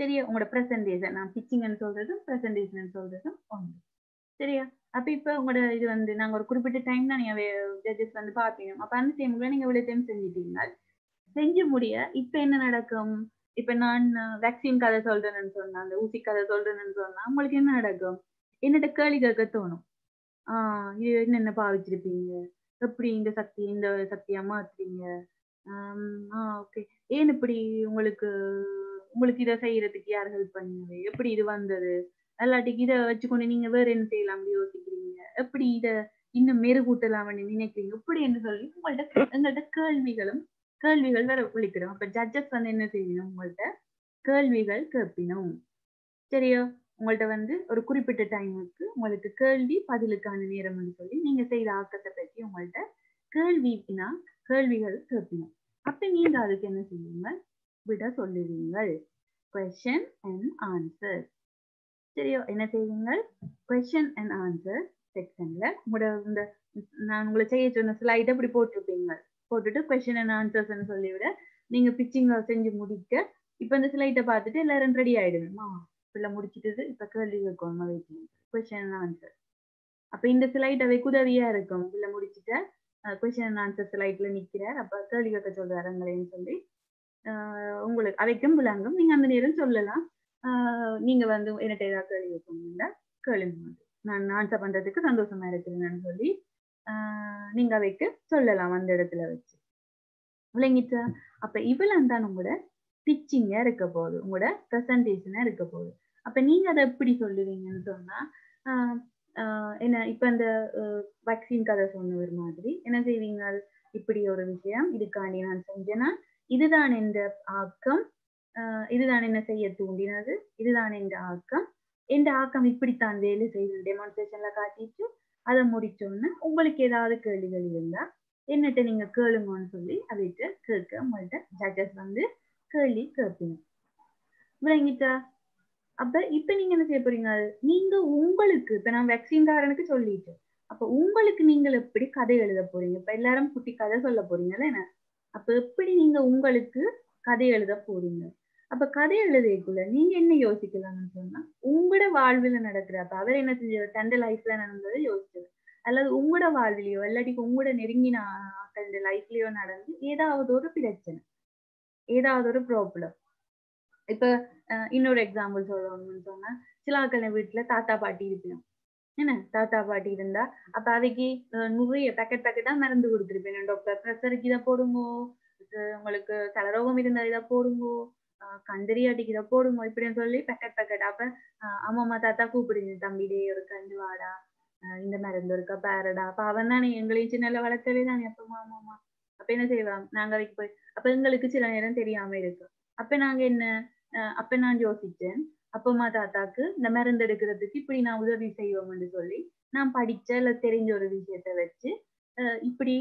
சரியா உங்களோட ப்ரெசன்டேஷன் நான் பிச்சிங்னு சொல்றதும் ப்ரெசன்டேஷன் சொல்றதும் ஒன்று சரியா? அப்ப இப்ப உங்களோட இது வந்து நாங்க ஒரு குறிப்பிட்ட டைம் தான் நீங்க ஜட்ஜஸ் வந்து பாப்பீங்க அப்ப அந்த டைம்ல நீங்க இவ்வளவு டைம் செஞ்சிட்டீங்க செஞ்சு முடிய இப்ப என்ன நடக்கும்? இப்ப நான் வேக்சின் கதை சொல்றேன்னு சொன்னா அந்த ஊசி கதை சொல்றேன்னு சொன்னா உங்களுக்கு என்ன நடக்கும்? என்னட்ட கேள்வி கேட்க தோணும். ஆஹ் இது என்னென்ன பாவிச்சிருப்பீங்க? எப்படி இந்த சக்தி இந்த சக்தியா மாத்துறீங்க? ஆஹ் ஓகே ஏன் இப்படி உங்களுக்கு உங்களுக்கு இதை செய்யறதுக்கு யார் ஹெல்ப் பண்ணது எப்படி இது வந்தது? அல்லாட்டிக்கு இதை வச்சுக்கொண்டு நீங்க வேற என்ன செய்யலாம் யோசிக்கிறீங்க? எப்படி இத இன்னும் மெருகூட்டலாம்னு நினைக்கிறீங்க? இப்படி என்று சொல்லி உங்கள்ட்ட எங்கள்ட்ட கேள்விகளும் கேள்விகள் வேற விழிக்கிறோம் அப்ப ஜட்ஜஸ் வந்து என்ன செய்யணும் உங்கள்ட்ட? கேள்விகள் கேட்பினோம் சரியா? உங்கள்ட்ட வந்து ஒரு குறிப்பிட்ட டைமுக்கு உங்களுக்கு கேள்வி பதிலுக்கான நேரம்னு சொல்லி நீங்க செய்த ஆக்கத்தை பற்றி உங்கள்ட்ட கேள்வினா கேள்விகள் கேட்பினோம் அப்ப நீங்க அதுக்கு என்ன செய்வீங்க? விட சொல்லுவீங்கள். கொஸ்டின் அண்ட் ஆன்சர் சரியோ என்ன செய்வீங்க கொஸ்டின் அண்ட் ஆன்சர் செக்ஷன்ல உங்களோட இந்த நான் உங்களை செய்ய சொன்ன ஸ்லைட் அப்படி போட்டிருப்பீங்க. போட்டுட்டு கொஸ்டின் அண்ட் ஆன்சர்ஸ்ன்னு சொல்லிவிட நீங்க பிச்சிங் செஞ்சு முடிக்க இப்ப இந்த ஸ்லைட்டை பார்த்துட்டு எல்லாரும் ரெடி ஆயிடுவேமா பிள்ளை முடிச்சிட்டு இப்ப கேள்வி கேட்கணும் வெயிட்டிங் கொஸ்டின் அண்ட் ஆன்சர் அப்ப இந்த ஸ்லைட் அவை உதவியா இருக்கும். பிள்ளை முடிச்சுட்டு கொஸ்டின் அண்ட் ஆன்சர் ஸ்லைட்ல நிக்கிறார் அப்ப கேள்வி கேட்க சொல்றாருங்களேன்னு சொல்லி உங்களுக்கு அவைக்கும் விளங்கும். நீங்க அந்த நேரம் சொல்லலாம். நீங்க வந்து என்கிட்ட ஏதாவது கேள்வி கேட்கணும்ல? கேளுங்க. நான் ஆன்சர் பண்றதுக்கு சந்தோஷமா இருக்கிறேன்னு சொல்லி நீங்க அவைக்கு சொல்லலாம் அந்த இடத்துல வச்சு. விளங்கிச்சா அப்ப இவ்வளவு தான் உங்களோட டீச்சிங்கா இருக்க போகுது. உங்களோட ப்ரெசன்டேஷனா இருக்க போகுது. அப்ப நீங்க அதை எப்படி சொல்லுவீங்கன்னு சொன்னா என்ன இப்ப இந்த வேக்சின் கதை சொன்ன ஒரு மாதிரி என்ன செய்வீங்க? இப்படி ஒரு விஷயம் இதுக்காண்டி நான் செஞ்சேன்னா இதுதான் என்ற ஆக்கம் ஆஹ் இதுதான் என்ன செய்ய தூண்டினது இதுதான் என்ற ஆக்கம். எந்த ஆக்கம் இப்படித்தான் வேலை செய்து டெமான்ஸ்ட்ரேஷன்ல காட்டிட்டு அதை முடிச்சோன்னு உங்களுக்கு ஏதாவது கேள்விகள் இருந்தா என்னட்ட நீங்க கேளுங்கன்னு சொல்லி அதைட்டு கேட்க உங்கள்ட்ட ஜட்ஜஸ் வந்து கேள்வி கேட்பீங்க. விளங்கிட்டா? அப்ப இப்ப நீங்க என்ன செய்ய போறீங்க? நீங்க உங்களுக்கு இப்ப நான் வேக்சின்காரனுக்கு சொல்லிட்டு அப்ப உங்களுக்கு நீங்கள் எப்படி கதை எழுத போறீங்க? இப்ப எல்லாரும் குட்டி கதை சொல்ல போறீங்கல்ல என்ன? அப்ப எப்படி நீங்க உங்களுக்கு கதை எழுத போறீங்க? அப்ப கதை எழுதைக்குள்ள நீங்க என்ன யோசிக்கலாம்னு சொன்னா உங்களோட வாழ்வில் நடக்கிற அப்ப அவர் என்ன செஞ்சார்? தண்ட லைஃப்ல நடந்ததை யோசிச்சது அல்லது உங்களோட வாழ்விலையோ இல்லாட்டி உங்களோட நெருங்கின ஆக்களோட லைஃப்லயோ நடந்து ஏதாவது ஒரு பிரச்சனை ஏதாவது ஒரு ப்ராப்ளம் இப்ப இன்னொரு எக்ஸாம்பிள் சொல்லணும்னு சொன்னா சில ஆக்கள் வீட்டுல தாத்தா பாட்டி இருப்பினோம் என்ன? தாத்தா பாட்டி இருந்தா? அப்ப அவைக்கு நிறைய பேக்கெட் பேக்கெட்டா மருந்து கொடுத்துருப்பேன். டாக்டர் பிரஷருக்கு இதை போடுங்கோ. உங்களுக்கு தலரோகம் இருந்தா இதை போடுங்கோ. கந்தரி அடிக்கு இதை போடுங்கோ. இப்படின்னு சொல்லி பேக்கெட் பேக்கெட் அப்ப அம்மா அம்மா தாத்தா கூப்பிடுங்க. தம்பிடே ஒரு கண்டு வாடா. இந்த மருந்து இருக்கா? பேரடா. அப்ப அவன் தானே எங்களையும் சின்ன வளர்த்தவே தானே. அப்பமா அம்மா அப்ப என்ன செய்வாங்க நாங்க அதுக்கு போய் அப்ப எங்களுக்கு சில நேரம் தெரியாம இருக்கு. அப்ப நாங்க என்ன? அப்ப நான் யோசிச்சேன். அப்பமா தாத்தாக்கு இந்த மருந்து எடுக்கிறதுக்கு இப்படி நான் உதவி செய்வோம்னு சொல்லி நான் படிச்ச இல்ல தெரிஞ்ச ஒரு விஷயத்த வச்சு இப்படி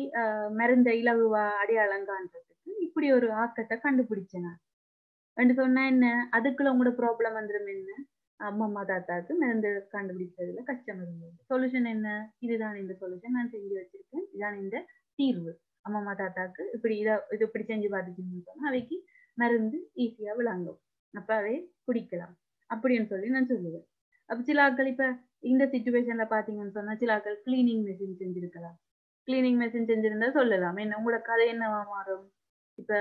மருந்த இலகுவா அடையாளம் காண்றதுக்கு இப்படி ஒரு ஆக்கத்தை கண்டுபிடிச்சேன் நான். ரெண்டு சொன்னா என்ன? அதுக்குள்ள உங்களோட ப்ராப்ளம் வந்துடும் என்ன? அம்மா அம்மா தாத்தாக்கு மருந்து கண்டுபிடிச்சதுல கஷ்டம் இருந்தது. சொல்யூஷன் என்ன? இதுதான் இந்த சொல்யூஷன் நான் செஞ்சு வச்சிருக்கேன். இதுதான் இந்த தீர்வு. அம்மா அம்மா தாத்தாக்கு இப்படி இதை இது இப்படி செஞ்சு பார்த்துட்டீங்கன்னு சொன்னா அவைக்கு மருந்து ஈஸியா விளங்கும். அப்ப அவை குடிக்கலாம். அப்படின்னு சொல்லி நான் சொல்லுவேன். அப்ப சில ஆட்கள் இப்ப இந்த சுச்சுவேஷன்ல பாத்தீங்கன்னு சொன்னா சில ஆட்கள் கிளீனிங் மெஷின் செஞ்சிருக்கலாம். கிளீனிங் மெஷின் செஞ்சிருந்தா சொல்லலாம். என்ன உங்களோட கதை என்னவா மாறும்? இப்ப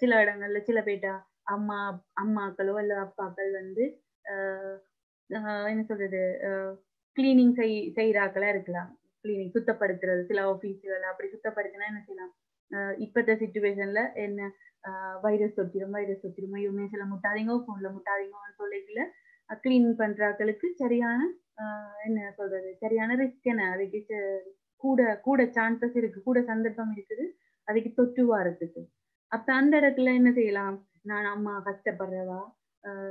சில இடங்கள்ல சில பேட்டா அம்மா அம்மாக்களோ அல்ல அப்பாக்கள் வந்து என்ன சொல்றது கிளீனிங் செய் செய்யறாக்களா இருக்கலாம். கிளீனிங் சுத்தப்படுத்துறது சில ஆபீஸ்கள் அப்படி சுத்தப்படுத்தினா என்ன செய்யலாம்? இப்பத்த சுச்சுவேஷன்ல என்ன வைரஸ் தொற்றிடும் வைரஸ் தொற்றிடும் ஐயோமே சில முட்டாதீங்க போன்ல முட்டாதீங்கன்னு சொல்லிக்கல கிளீன் பண்றாக்களுக்கு சரியான என்ன சொல்றது சரியான ரிஸ்க் என்ன அதுக்கு கூட கூட சான்சஸ் இருக்கு கூட சந்தர்ப்பம் இருக்குது அதுக்கு தொற்று வாரத்துக்கு அப்ப அந்த இடத்துல என்ன செய்யலாம் நான் அம்மா கஷ்டப்படுறவா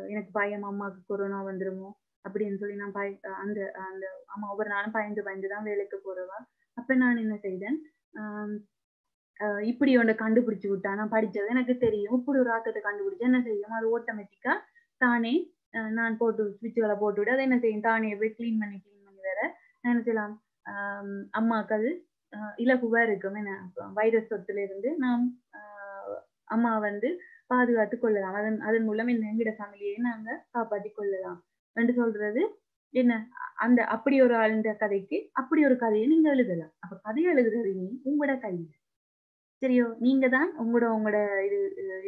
எனக்கு பயம் அம்மாவுக்கு கொரோனா வந்துருமோ அப்படின்னு சொல்லி நான் பய அந்த அந்த அம்மா ஒவ்வொரு நாளும் பயந்து பயந்து தான் வேலைக்கு போறவா அப்ப நான் என்ன செய்தேன் இப்படி ஒன்று கண்டுபிடிச்சு விட்டா? நான் படிச்சது எனக்கு தெரியும். இப்படி ஒரு ஆக்கத்தை கண்டுபிடிச்சா என்ன செய்யும்? அது ஆட்டோமேட்டிக்கா தானே நான் போட்டு சுவிட்சுகளை போட்டு விட அதை என்ன செய்யும்? தானே போய் கிளீன் பண்ணி கிளீன் பண்ணி வேற நான் என்ன செய்யலாம்? அம்மாக்கள் இலகுவா இருக்கும். என்ன வைரஸ் சொத்துல இருந்து நாம் அம்மா வந்து பாதுகாத்து கொள்ளலாம். அதன் அதன் மூலம் இந்த எங்கிட ஃபேமிலியை நாங்க காப்பாத்தி கொள்ளலாம். என்று சொல்றது என்ன? அந்த அப்படி ஒரு ஆழ்ந்த கதைக்கு அப்படி ஒரு கதையை நீங்க எழுதலாம். அப்ப கதையை எழுதுறது நீ உங்களோட கையில. சரியோ நீங்க தான் உங்களோட உங்களோட இது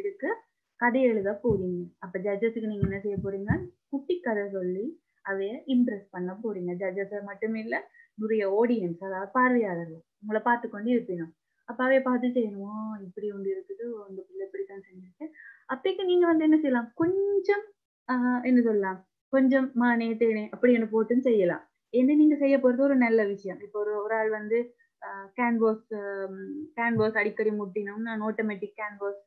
இதுக்கு கதை எழுத போறீங்க. அப்ப ஜட்ஜஸுக்கு நீங்க என்ன செய்ய போறீங்க? குட்டி கதை சொல்லி அதைய இம்ப்ரெஸ் பண்ண போறீங்க. ஜட்ஜஸ் மட்டும் இல்ல நிறைய ஆடியன்ஸ் அதாவது பார்வையாளர்கள் உங்களை பார்த்து கொண்டு இருப்பினோம். அப்ப அவைய பார்த்து செய்யணுமா இப்படி ஒன்று இருக்குது அந்த பிள்ளை இப்படித்தான் செஞ்சிருக்கு. அப்பைக்கு நீங்க வந்து என்ன செய்யலாம்? கொஞ்சம் ஆஹ் என்ன சொல்லலாம்? கொஞ்சம் மானே தேனே அப்படி என்ன போட்டும் செய்யலாம். என்ன நீங்க செய்ய போறது ஒரு நல்ல விஷயம். இப்போ ஒரு ஒரு ஆள் வந்து கேன்வாஸ் கேன்வாஸ் அடிக்கடி முட்டினோம் நான் ஆட்டோமேட்டிக் கேன்வாஸ்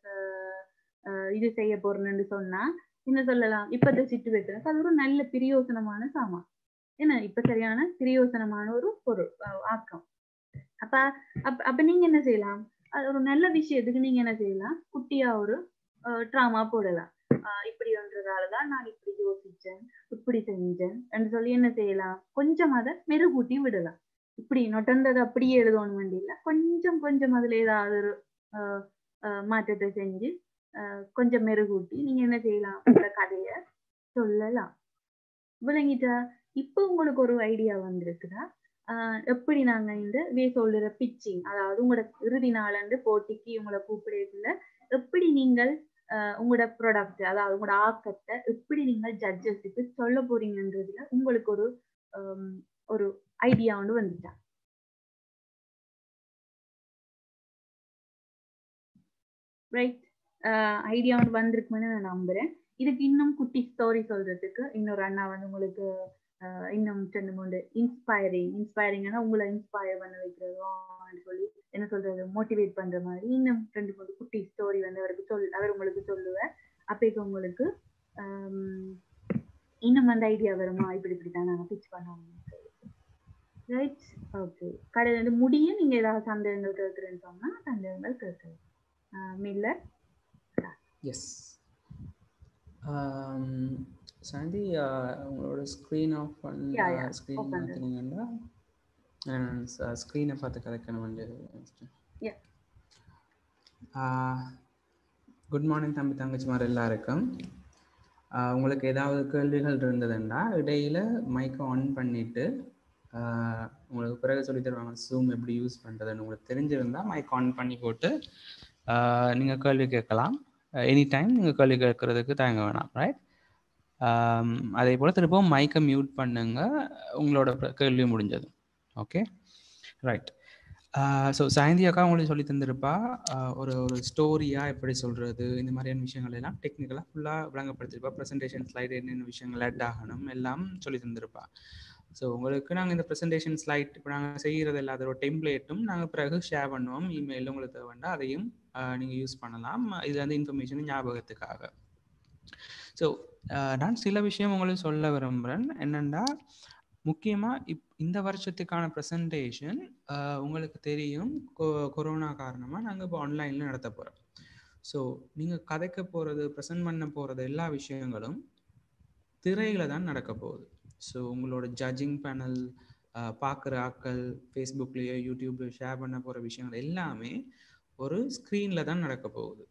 இது செய்ய போறேன்னு சொன்னா என்ன சொல்லலாம்? இப்பத்த சிச்சுவேஷனுக்கு அது ஒரு நல்ல பிரியோசனமான சாமான். என்ன? இப்ப சரியான பிரியோசனமான ஒரு பொருள் ஆக்கம். அப்ப அப்ப அப்ப நீங்க என்ன செய்யலாம்? அது ஒரு நல்ல விஷயத்துக்கு நீங்க என்ன செய்யலாம்? குட்டியா ஒரு ட்ராமா போடலாம். ஆஹ் இப்படி நான் இப்படி யோசிச்சேன் இப்படி செஞ்சேன் என்று சொல்லி என்ன செய்யலாம்? கொஞ்சம் அதை மெருகூட்டி விடலாம். இப்படி நொட்டந்தது அப்படியே எழுதணும் வேண்டியில்ல. கொஞ்சம் கொஞ்சம் அதுல ஏதாவது ஒரு ஆஹ் ஆஹ் மாற்றத்தை செஞ்சு ஆஹ் கொஞ்சம் மெருகூட்டி நீங்க என்ன செய்யலாம்? உங்க கதைய சொல்லலாம். விளங்கிட்டா இப்ப உங்களுக்கு ஒரு ஐடியா வந்திருக்குதா? ஆஹ் எப்படி நாங்க இந்த வே சொல்ற பிச்சிங் அதாவது உங்களோட இறுதி நாளன்று போட்டிக்கு உங்களை கூப்பிடுறதுல எப்படி நீங்கள் ஆஹ் உங்களோட ப்ராடக்ட் அதாவது உங்களோட ஆக்கத்தை எப்படி நீங்கள் ஜட்ஜஸுக்கு சொல்ல போறீங்கன்றதுல உங்களுக்கு ஒரு ஒரு ஐடியா ஒன்று வந்துட்டா ரைட் ஐடியா ஒன்று வந்திருக்குன்னு நான் நம்புறேன் இதுக்கு இன்னும் குட்டி ஸ்டோரி சொல்றதுக்கு இன்னொரு அண்ணா வந்து உங்களுக்கு இன்னும் ரெண்டு மூணு இன்ஸ்பைரிங் இன்ஸ்பைரிங்னா உங்களை இன்ஸ்பயர் பண்ண வைக்கிறதும் சொல்லி என்ன சொல்றது மோட்டிவேட் பண்ற மாதிரி இன்னும் ரெண்டு மூணு குட்டி ஸ்டோரி வந்து அவருக்கு சொல் அவர் உங்களுக்கு சொல்லுவார் அப்பைக்கு உங்களுக்கு இன்னும் அந்த ஐடியா வருமா இப்படி இப்படி தான் நாங்கள் பிச் பண்ணுவோம் ரைட் ஓகே கடையில் வந்து முடிய நீங்க ஏதாவது சந்தேகங்கள் கேட்குறேன்னு சொன்னா சந்தேகங்கள் கேட்குறேன் மில்லர். எஸ் சாந்தி உங்களோட ஸ்க்ரீன் ஆஃப் பண்ண. ஸ்க்ரீன். மாற்றினீங்கன்னா ஸ்க்ரீனை பார்த்து Yeah. குட் மார்னிங் தம்பி தங்கச்சிமார் எல்லாருக்கும். உங்களுக்கு ஏதாவது கேள்விகள் இருந்ததுன்னா இடையில மைக்கை ஆன் பண்ணிட்டு உங்களுக்கு பிறகு சொல்லி தருவாங்க ஜூம் எப்படி யூஸ் பண்ணுறதுன்னு உங்களுக்கு தெரிஞ்சிருந்தால் மைக் ஆன் பண்ணி போட்டு நீங்கள் கேள்வி கேட்கலாம். எனி டைம் நீங்கள் கேள்வி கேட்கறதுக்கு தயங்க வேணாம் ரைட் அதே போல் திரும்பவும் மைக்கை மியூட் பண்ணுங்க. உங்களோட கேள்வி முடிஞ்சது. ஓகே ரைட் ஸோ சாயந்தி அக்கா உங்களுக்கு சொல்லி தந்திருப்பா ஒரு ஒரு ஸ்டோரியாக எப்படி சொல்கிறது இந்த மாதிரியான விஷயங்கள் எல்லாம் டெக்னிக்கலாக ஃபுல்லாக விளங்கப்படுத்திருப்பா. ப்ரெசன்டேஷன் ஸ்லைடு என்னென்ன விஷயங்கள் ஆட் ஆகணும் எல்லாம் சொல்லி தந்திருப்பா. ஸோ உங்களுக்கு நாங்கள் இந்த ப்ரெசன்டேஷன் ஸ்லைட் இப்போ நாங்கள் செய்கிறது இல்லாத அதோட டெம்ப்ளேட்டும் நாங்கள் பிறகு ஷேர் பண்ணுவோம். இமெயில் உங்களுக்கு வேண்டாம் அதையும் நீங்கள் யூஸ் பண்ணலாம். இது வந்து இன்ஃபர்மேஷன் ஞாபகத்துக்காக. ஸோ நான் சில விஷயம் உங்களுக்கு சொல்ல விரும்புகிறேன் என்னென்னா முக்கியமாக இப் இந்த வருஷத்துக்கான ப்ரெசன்டேஷன் உங்களுக்கு தெரியும். கொ- கொரோனா காரணமாக நாங்கள் இப்போ ஆன்லைனில் நடத்த போகிறோம் ஸோ நீங்கள் கதைக்க போகிறது ப்ரெசன்ட் பண்ண போகிறது எல்லா விஷயங்களும் திரையில் தான் நடக்க போகுது. ஸோ உங்களோட ஜட்ஜிங் பேனல் பார்க்குற ஆட்கள் ஃபேஸ்புக்லேயோ யூடியூப்லேயோ ஷேர் பண்ண போகிற விஷயங்கள் எல்லாமே ஒரு ஸ்க்ரீனில் தான் நடக்க போகுது.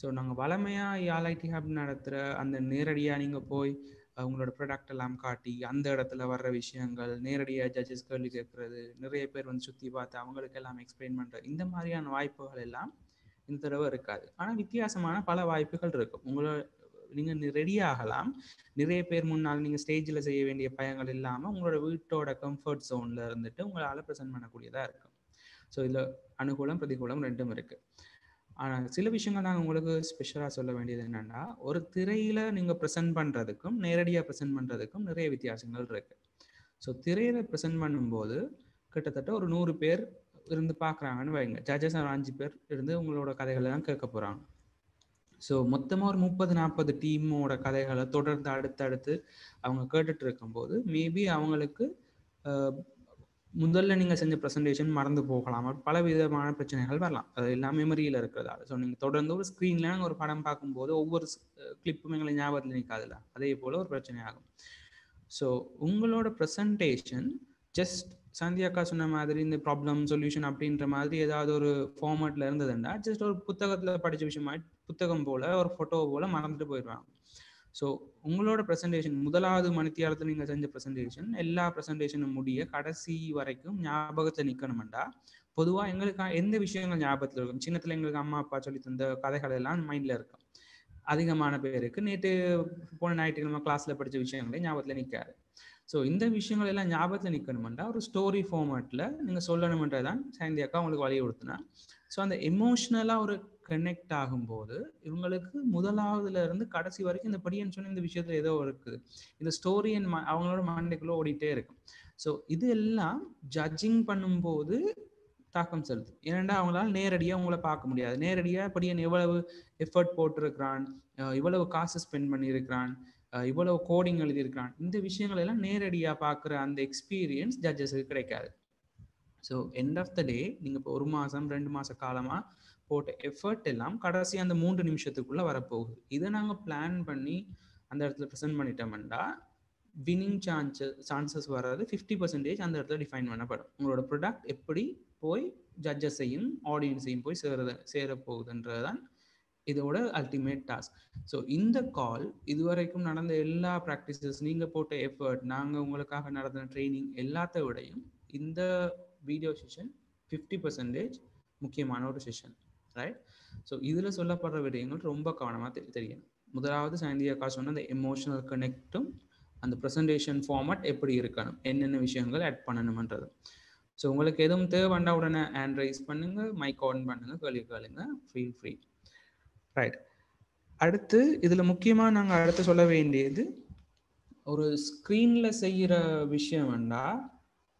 ஸோ நாங்கள் வளமையாக யாலைட்டி ஹப் நடத்துகிற அந்த நேரடியாக நீங்கள் போய் அவங்களோட உங்களோட ப்ராடக்ட் எல்லாம் காட்டி அந்த இடத்துல வர்ற விஷயங்கள் நேரடியாக ஜட்ஜஸ் கேள்வி கேட்குறது நிறைய பேர் வந்து சுற்றி பார்த்து அவங்களுக்கு எல்லாம் எக்ஸ்பிளைன் பண்ணுற இந்த மாதிரியான வாய்ப்புகள் எல்லாம் இந்த தடவை இருக்காது. ஆனால் வித்தியாசமான பல வாய்ப்புகள் இருக்கும். உங்களோட நீங்கள் ரெடி ஆகலாம். நிறைய பேர் முன்னால் நீங்கள் ஸ்டேஜில் செய்ய வேண்டிய பயங்கள் இல்லாமல் உங்களோட வீட்டோட கம்ஃபர்ட் ஜோனில் இருந்துட்டு உங்களால் ப்ரெசென்ட் பண்ணக்கூடியதாக இருக்கும். ஸோ இதில் அனுகூலம் பிரதிகூலம் ரெண்டும் இருக்குது ஆனால் சில விஷயங்கள் நாங்கள் உங்களுக்கு ஸ்பெஷலாக சொல்ல வேண்டியது என்னென்னா ஒரு திரையில் நீங்கள் ப்ரெசென்ட் பண்ணுறதுக்கும் நேரடியாக ப்ரெசென்ட் பண்ணுறதுக்கும் நிறைய வித்தியாசங்கள் இருக்குது ஸோ திரையில் ப்ரெசென்ட் பண்ணும்போது கிட்டத்தட்ட ஒரு நூறு பேர் இருந்து பார்க்குறாங்கன்னு வைங்க. ஜட்ஜஸ் ஒரு அஞ்சு பேர் இருந்து உங்களோட கதைகளை தான் கேட்க போகிறாங்க ஸோ மொத்தமாக ஒரு முப்பது நாற்பது டீமோட கதைகளை தொடர்ந்து அடுத்தடுத்து அவங்க கேட்டுட்டு இருக்கும்போது மேபி அவங்களுக்கு முதல்ல நீங்கள் செஞ்ச ப்ரெசன்டேஷன் மறந்து போகலாம். பல விதமான பிரச்சனைகள் வரலாம். அது எல்லாம் மெமரியில் இருக்கிறதால. ஸோ நீங்கள் தொடர்ந்து ஒரு ஸ்க்ரீனில் நாங்கள் ஒரு படம் பார்க்கும்போது ஒவ்வொரு கிளிப்பும் எங்களை ஞாபகத்தில் நிற்காதுல அதே போல் ஒரு பிரச்சனை ஆகும். ஸோ உங்களோட ப்ரெசன்டேஷன் ஜஸ்ட் சந்தியாக்கா சொன்ன மாதிரி இந்த ப்ராப்ளம் சொல்யூஷன் அப்படின்ற மாதிரி ஏதாவது ஒரு ஃபார்மேட்டில் இருந்ததுன்னா ஜஸ்ட் ஒரு புத்தகத்தில் படித்த விஷயமா? புத்தகம் போல் ஒரு ஃபோட்டோ போல் மறந்துட்டு போயிடுவாங்க ஸோ உங்களோட ப்ரெசன்டேஷன் முதலாவது மணித்தியாலத்தில் நீங்கள் செஞ்ச ப்ரெசன்டேஷன் எல்லா ப்ரெசன்டேஷனும் முடிய கடைசி வரைக்கும் ஞாபகத்தில் நிற்கணுமெண்டா பொதுவாக எங்களுக்கு எந்த விஷயங்கள் ஞாபகத்தில் இருக்கும்? சின்னத்தில் எங்களுக்கு அம்மா அப்பா சொல்லி தந்த கதைகள் எல்லாம் மைண்டில் இருக்கும். அதிகமான பேருக்கு நேற்று போன ஞாயிற்றுக்கிழமை கிளாஸில் படித்த விஷயங்களே ஞாபகத்தில் நிற்காது ஸோ இந்த விஷயங்கள் எல்லாம் ஞாபகத்தில் நிற்கணுமெண்டா ஒரு ஸ்டோரி ஃபார்மேட்டில் நீங்கள் சொல்லணுமென்றதான் தான் அக்கா உங்களுக்கு வலியுறுத்தினா ஸோ அந்த எமோஷ்னலாக ஒரு கனெக்ட் ஆகும்போது இவங்களுக்கு முதலாவதுல இருந்து கடைசி வரைக்கும் இந்த படியன்னு சொன்ன இந்த விஷயத்துல ஏதோ இருக்குது இந்த ஸ்டோரி அவங்களோட மண்டைக்குள்ள ஓடிட்டே இருக்கும் ஸோ இது எல்லாம் ஜட்ஜிங் பண்ணும்போது தாக்கம் செலுத்தும். ஏன்னா அவங்களால நேரடியாக உங்களை பார்க்க முடியாது. நேரடியாக படியன் எவ்வளவு எஃபர்ட் போட்டிருக்கிறான் இவ்வளவு காசு ஸ்பெண்ட் பண்ணியிருக்கிறான் இவ்வளவு கோடிங் எழுதியிருக்கிறான். இந்த விஷயங்கள் எல்லாம் நேரடியாக பார்க்குற அந்த எக்ஸ்பீரியன்ஸ் ஜட்ஜஸுக்கு கிடைக்காது. So end of the day நீங்கள் இப்போ ஒரு மாதம் ரெண்டு மாத காலமாக போட்ட எஃபர்ட் எல்லாம் கடைசி அந்த மூன்று நிமிஷத்துக்குள்ளே வரப்போகுது. இதை நாங்கள் பிளான் பண்ணி அந்த இடத்துல ப்ரெசென்ட் பண்ணிட்டோம்னா வின்னிங் சான்சஸ் சான்சஸ் வர்றது ஃபிஃப்டி பர்சன்டேஜ் அந்த இடத்துல டிஃபைன் பண்ணப்படும். உங்களோட ப்ரொடக்ட் எப்படி போய் ஜட்ஜஸையும் ஆடியன்ஸையும் போய் சேர சேர போகுதுன்றது தான் இதோட அல்டிமேட் டாஸ்க் ஸோ இந்த கால் இதுவரைக்கும் நடந்த எல்லா ப்ராக்டிசஸ் நீங்கள் போட்ட எஃபர்ட் நாங்கள் உங்களுக்காக நடந்த ட்ரைனிங் எல்லாத்த விடையும் இந்த வீடியோ செஷன் ஃபிஃப்டி பர்சன்டேஜ் முக்கியமான ஒரு செஷன் ரைட் ஸோ இதில் சொல்லப்படுற விடயங்கள் ரொம்ப கவனமாக தெ தெரியும். முதலாவது சாந்தியாக்கா சொன்ன அந்த எமோஷனல் கனெக்டும் அந்த ப்ரெசன்டேஷன் ஃபார்மட் எப்படி இருக்கணும்? என்னென்ன விஷயங்கள் ஆட் பண்ணணுமன்றது. ஸோ உங்களுக்கு எதுவும் தேவைண்டா உடனே ஹேண்ட் ரைஸ் பண்ணுங்க மைக் ஆன் பண்ணுங்க கேள்வி கேளுங்க ஃபீல் ஃப்ரீ ரைட் அடுத்து இதில் முக்கியமாக நாங்கள் அடுத்து சொல்ல வேண்டியது ஒரு ஸ்க்ரீனில் செய்கிற விஷயம் வேண்டா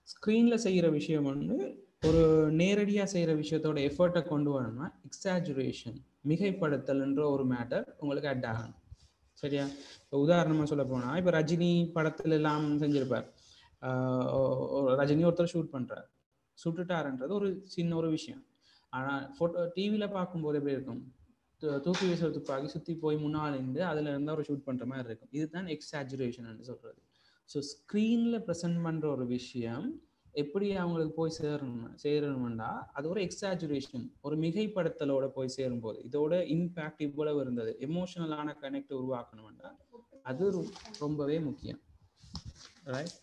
ஸ்க்ரீனில் செய்கிற விஷயம் வந்து ஒரு நேரடியாக செய்கிற விஷயத்தோட எஃபர்ட்டை கொண்டு வரணும்னா எக்ஸாஜுரேஷன் மிகைப்படுத்தல்ன்ற ஒரு மேட்டர் உங்களுக்கு அட் ஆகணும். சரியா? இப்போ உதாரணமாக சொல்ல போனால் இப்போ ரஜினி படத்துல எல்லாம் செஞ்சிருப்பார். ரஜினி ஒருத்தர் ஷூட் பண்ணுறார் சுட்டுட்டாருன்றது ஒரு சின்ன ஒரு விஷயம். ஆனால் ஃபோட்டோ டிவியில் பார்க்கும்போது எப்படி இருக்கும்? தூக்கி வீசுற துப்பாக்கி சுற்றி போய் முன்னால் இருந்து அதில் இருந்தால் ஒரு ஷூட் பண்ணுற மாதிரி இருக்கும். இதுதான் எக்ஸாஜுரேஷன் சொல்கிறது ஸோ ஸ்க்ரீனில் ப்ரெசென்ட் பண்ணுற ஒரு விஷயம் எப்படி அவங்களுக்கு போய் சேரணும் சேரணும்னா அது ஒரு எக்ஸாஜுரேஷன் ஒரு மிகைப்படுத்தலோட போய் சேரும்போது. இதோட இம்பேக்ட் இவ்வளவு இருந்தது. எமோஷனலான கனெக்ட் உருவாக்கணும்னா அது ரொம்பவே முக்கியம். ரைட்